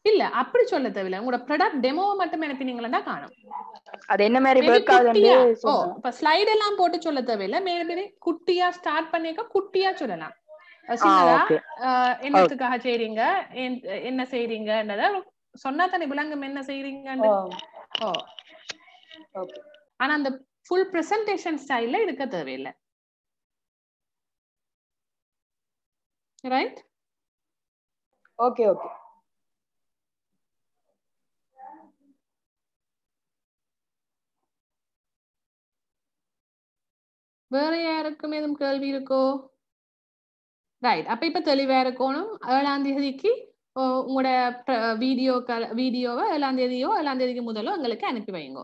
இல்ல அப்படி சொல்ல தேவையில்ல. உங்களோட ப்ராடக்ட் டெமோவை மட்டும் அனுப்பினீங்களா காணும். அது என்ன மாதிரி ஒர்க் ஆகுதுன்னு குட்டியா ஓ இப்ப ஸ்லைட் எல்லாம் போட்டு சொல்ல தேவையில்ல. மேபி குட்டியா ஸ்டார்ட் பண்ணிக்க குட்டியா சொல்லலாம். சின்னதா என்னத்துக்காக செய்றீங்க? என்- என்ன செய்றீங்கன்றத சொன்னா தானே விளங்கும் என்ன ஓகே. ஆனா அந்த ஃபுல் பிரசன்டேஷன் ஸ்டைல்ல இருக்க தேவையில்லை. Right okay okay. வேற யாருக்கும் எதுவும் கேள்வி இருக்கோ? ரைட் அப்ப இப்ப தெளிவா இருக்கணும். ஏழாம் தேதிக்கு உங்களோட வீடியோ வீடியோவை ஏழாம் தேதியோ ஏழாம் தேதிக்கு முதலோ எங்களுக்கு அனுப்பி வைங்க.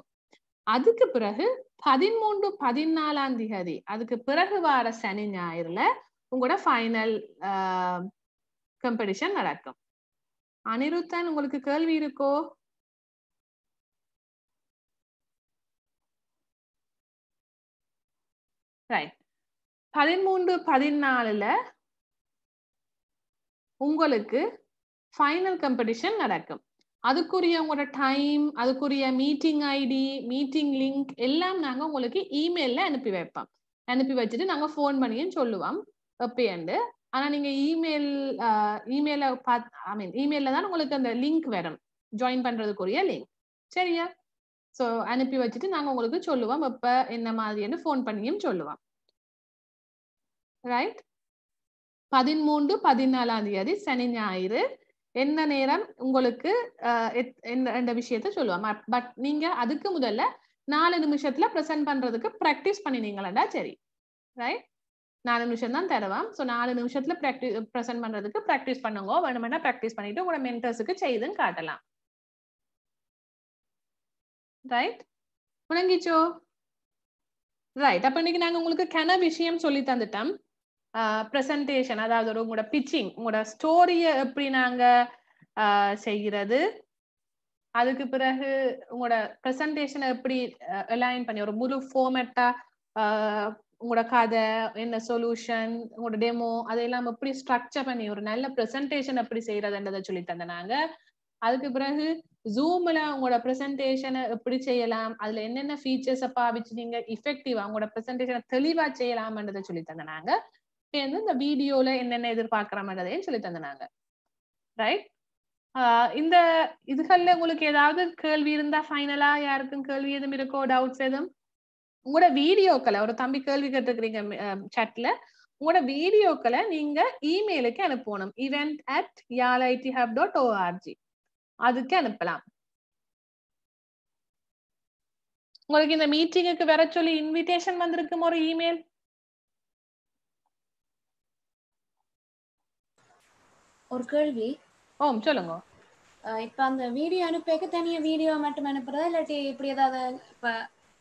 அதுக்கு பிறகு பதிமூன்று பதினாலாம் தேதி அதுக்கு பிறகு வார சனி ஞாயிறுல உங்களோட ஃபைனல் கம்படிஷன் நடக்கும். அனிருத்தன் உங்களுக்கு கேள்வி இருக்கோ? ரைட் பதிமூன்று பதினாலுல உங்களுக்கு ஃபைனல் காம்படிஷன் நடக்கும். அதுக்குரிய உங்களோட டைம் அதுக்குரிய மீட்டிங் ஐடி மீட்டிங் லிங்க் எல்லாம் நாங்கள் உங்களுக்கு இமெயிலில் அனுப்பி வைப்போம். அனுப்பி வச்சுட்டு நாங்கள் ஃபோன் பண்ணியும் சொல்லுவோம் எப்பயண்டு ஆனால் நீங்கள் இமெயில் இமெயில பாத் ஐ மீன் இமெயிலில் தான் உங்களுக்கு அந்த லிங்க் வரும். ஜாயின் பண்ணுறதுக்குரிய லிங்க் சரியா? ஸோ அனுப்பி வச்சுட்டு நாங்கள் உங்களுக்கு சொல்லுவோம் எப்ப என்ன மாதிரின்னு ஃபோன் பண்ணியும் சொல்லுவோம். ரைட் பதிமூன்று பதினாலாம் தேதி சனி ஞாயிறு. என்ன நேரம்? உங்களுக்கு அஹ், எத்- விஷயத்த சொல்லுவோம் பட் நீங்க அதுக்கு முதல்ல நாலு நிமிஷத்துல ப்ரெசென்ட் பண்றதுக்கு ப்ராக்டிஸ் பண்ணினீங்களா சரி. ரைட் நாலு நிமிஷம் தான் தருவான் ஸோ நாலு நிமிஷத்துல ப்ராக்டிஸ் ப்ரெசென்ட் பண்றதுக்கு ப்ராக்டிஸ் பண்ணுங்க. வேணுமெண்டா ப்ராக்டிஸ் பண்ணிட்டு உங்களோட மென்டர்ஸுக்கு செய்துன்னு காட்டலாம். ரைட் முழங்கிச்சோ ரைட் அப்ப இன்னைக்கு நாங்க உங்களுக்கு கன விஷயம் சொல்லி தந்துட்டோம். ப்ரெசன்டேஷன் அதாவது ஒரு உங்களோட பிச்சிங் உங்களோட ஸ்டோரியை எப்படி நாங்க ஆஹ் செய்கிறது? அதுக்கு பிறகு உங்களோட ப்ரெசன்டேஷனை எப்படி அலைன் பண்ணி ஒரு முழு ஃபோமேட்டா உங்களோட கதை என்ன சொல்யூஷன் உங்களோட டெமோ அதையெல்லாம் எப்படி ஸ்ட்ரக்சர் பண்ணி ஒரு நல்ல ப்ரெசன்டேஷன் எப்படி செய்யறதுன்றதை சொல்லி தந்தனாங்க அதுக்கு பிறகு ஜூம்ல உங்களோட ப்ரெசன்டேஷனை எப்படி செய்யலாம் அதுல என்னென்ன ஃபீச்சர்ஸை பாவிச்சு நீங்க இஃபெக்டிவா உங்களோட ப்ரெசன்டேஷனை தெளிவா செய்யலாம்ன்றதை சொல்லி தந்தனாங்க சேர்ந்து இந்த வீடியோல என்னென்ன எதிர்பார்க்கிறோம்ன்றதையும் சொல்லி தந்தனாங்க. ரைட் இந்த இதுகள்ல உங்களுக்கு ஏதாவது கேள்வி இருந்தா ஃபைனலா யாருக்கும் கேள்வி எதுவும் இருக்கோ டவுட்ஸ் எதுவும்? உங்களோட வீடியோக்களை ஒரு தம்பி கேள்வி கேட்டிருக்கிறீங்க சாட்ல உங்களோட வீடியோக்களை நீங்க இமெயிலுக்கு அனுப்பணும். இவெண்ட் அட் யால் யாலைடி ஹப் டாட் ஓஆர்ஜி அதுக்கு அனுப்பலாம். உங்களுக்கு இந்த மீட்டிங்குக்கு வர சொல்லி இன்விடேஷன் வந்திருக்கும் ஒரு இமெயில் ஒரு கேள்வி. ஓம் சொல்லுங்க. இப்ப அந்த வீடியோ அனுப்பிக்க தனியா வீடியோ மட்டும் அனுப்புறதா? இல்லாட்டி இப்படி ஏதாவது இப்ப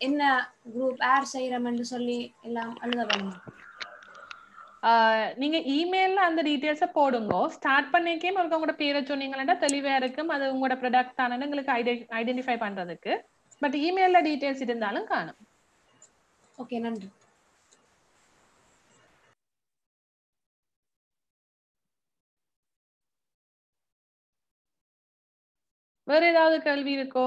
என்ன குரூப் ஆட் செய்யறோம்னு சொல்லி எல்லாம் எழுத வேணுமா? நீங்க இமெயில்ல அந்த டீடைல்ஸ போடுங்க. ஸ்டார்ட் பண்ணிக்கே ஒரு உங்களோட பேரை சொன்னீங்கன்னா தெளிவா இருக்கும். அது உங்களோட ப்ராடக்ட் தானே உங்களுக்கு ஐடென்டிஃபை பண்றதுக்கு. பட் இமெயில்ல டீடைல்ஸ் இருந்தாலும் காணும். ஓகே நன்றி. வேற ஏதாவது கேள்வி இருக்கோ?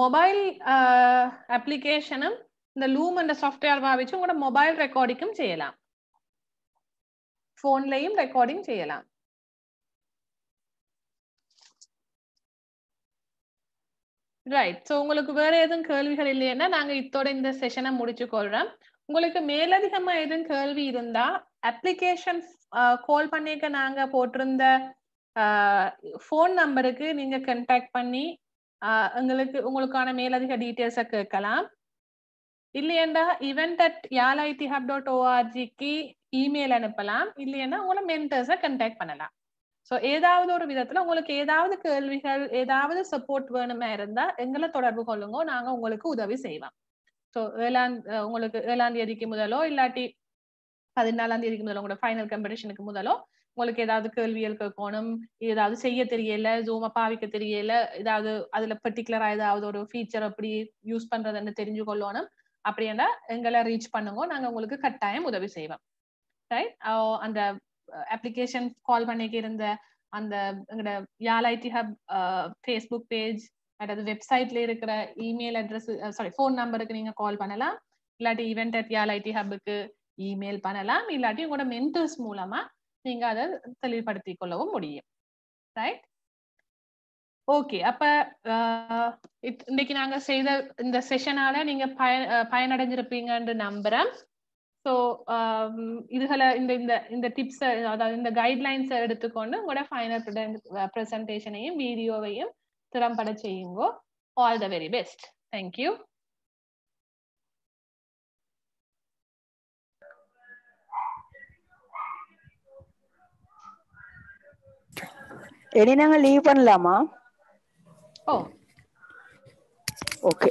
மொபைல் அப்ளிகேஷனும் இந்த லூம் என்ற சாஃப்ட்வேர் பாவிச்சு உங்களோட மொபைல் ரெக்கார்டிங்கும் செய்யலாம். போன்லயும் ரெக்கார்டிங் செய்யலாம். ரைட் ஸோ உங்களுக்கு வேற எதுவும் கேள்விகள் இல்லைன்னா நாங்க இத்தோட இந்த செஷனை முடிச்சு கொள்றோம். உங்களுக்கு மேலதிகமா எதுவும் கேள்வி இருந்தா அப்ளிகேஷன் கால் பண்ணிக்க நாங்க போட்டிருந்த ஃபோன் நம்பருக்கு நீங்க கண்டாக்ட் பண்ணி எங்களுக்கு உங்களுக்கான மேலதிக டீட்டெயில்ஸை கேட்கலாம். இல்லையண்டா இவெண்ட் அட் யாலைடி ஹப் டாட் ஓஆர்ஜிக்கு இமெயில் அனுப்பலாம். இல்லையன்னா உங்களை மென்டர்ஸை கண்டாக்ட் பண்ணலாம். ஸோ ஏதாவது ஒரு விதத்துல உங்களுக்கு ஏதாவது கேள்விகள் ஏதாவது சப்போர்ட் வேணுமா இருந்தா எங்களை தொடர்பு கொள்ளுங்க. நாங்க உங்களுக்கு உதவி செய்வோம். ஸோ ஏழாம் உங்களுக்கு ஏழாம் தேதிக்கு முதலோ இல்லாட்டி பதினாலாம் தேதிக்கு முதலோ உங்களோட ஃபைனல் காம்படிஷனுக்கு முதலோ உங்களுக்கு ஏதாவது கேள்விகள் கேட்கணும் ஏதாவது செய்ய தெரியல ஜூம் பாவிக்க தெரியல ஏதாவது அதுல பர்டிகுலரா ஏதாவது ஒரு ஃபீச்சர் அப்படி யூஸ் பண்றதுன்னு தெரிஞ்சு கொள்ளணும் அப்படின்னா எங்களை ரீச் பண்ணுங்க நாங்க உங்களுக்கு கட்டாயம் உதவி செய்வோம். ரைட் அந்த அப்ளிகேஷன் கால் பண்ணிக்க இருந்த அந்த எங்களோட Yarl IT hub Facebook page அதாவது வெப்சைட்ல இருக்கிற இமெயில் அட்ரஸ் சாரி ஃபோன் நம்பருக்கு நீங்க கால் பண்ணலாம். இல்லாட்டி ஈவெண்ட் அட் யாழ் ஐடி ஹப்புக்கு இமெயில் பண்ணலாம். இல்லாட்டி உங்களோட மென்டர்ஸ் மூலமா நீங்க அதை தெளிவுபடுத்தி கொள்ளவும் முடியும். ரைட் ஓகே அப்ப இன்னைக்கு நாங்க செய்த இந்த செஷனால நீங்க பயன் பயனடைஞ்சிருப்பீங்கன்னு நம்புறேன். ஸோ இதுகளை இந்த இந்த இந்த டிப்ஸ் அதாவது இந்த கைட்லைன்ஸை எடுத்துக்கொண்டு உங்களோட ஃபைனல் ப்ரெசன்டேஷனையும் வீடியோவையும் திறம்பட செய்யுங்கோ. All the very best thank you இனி நாங்க லீவ் பண்ணலாமா? ஓ. ஓகே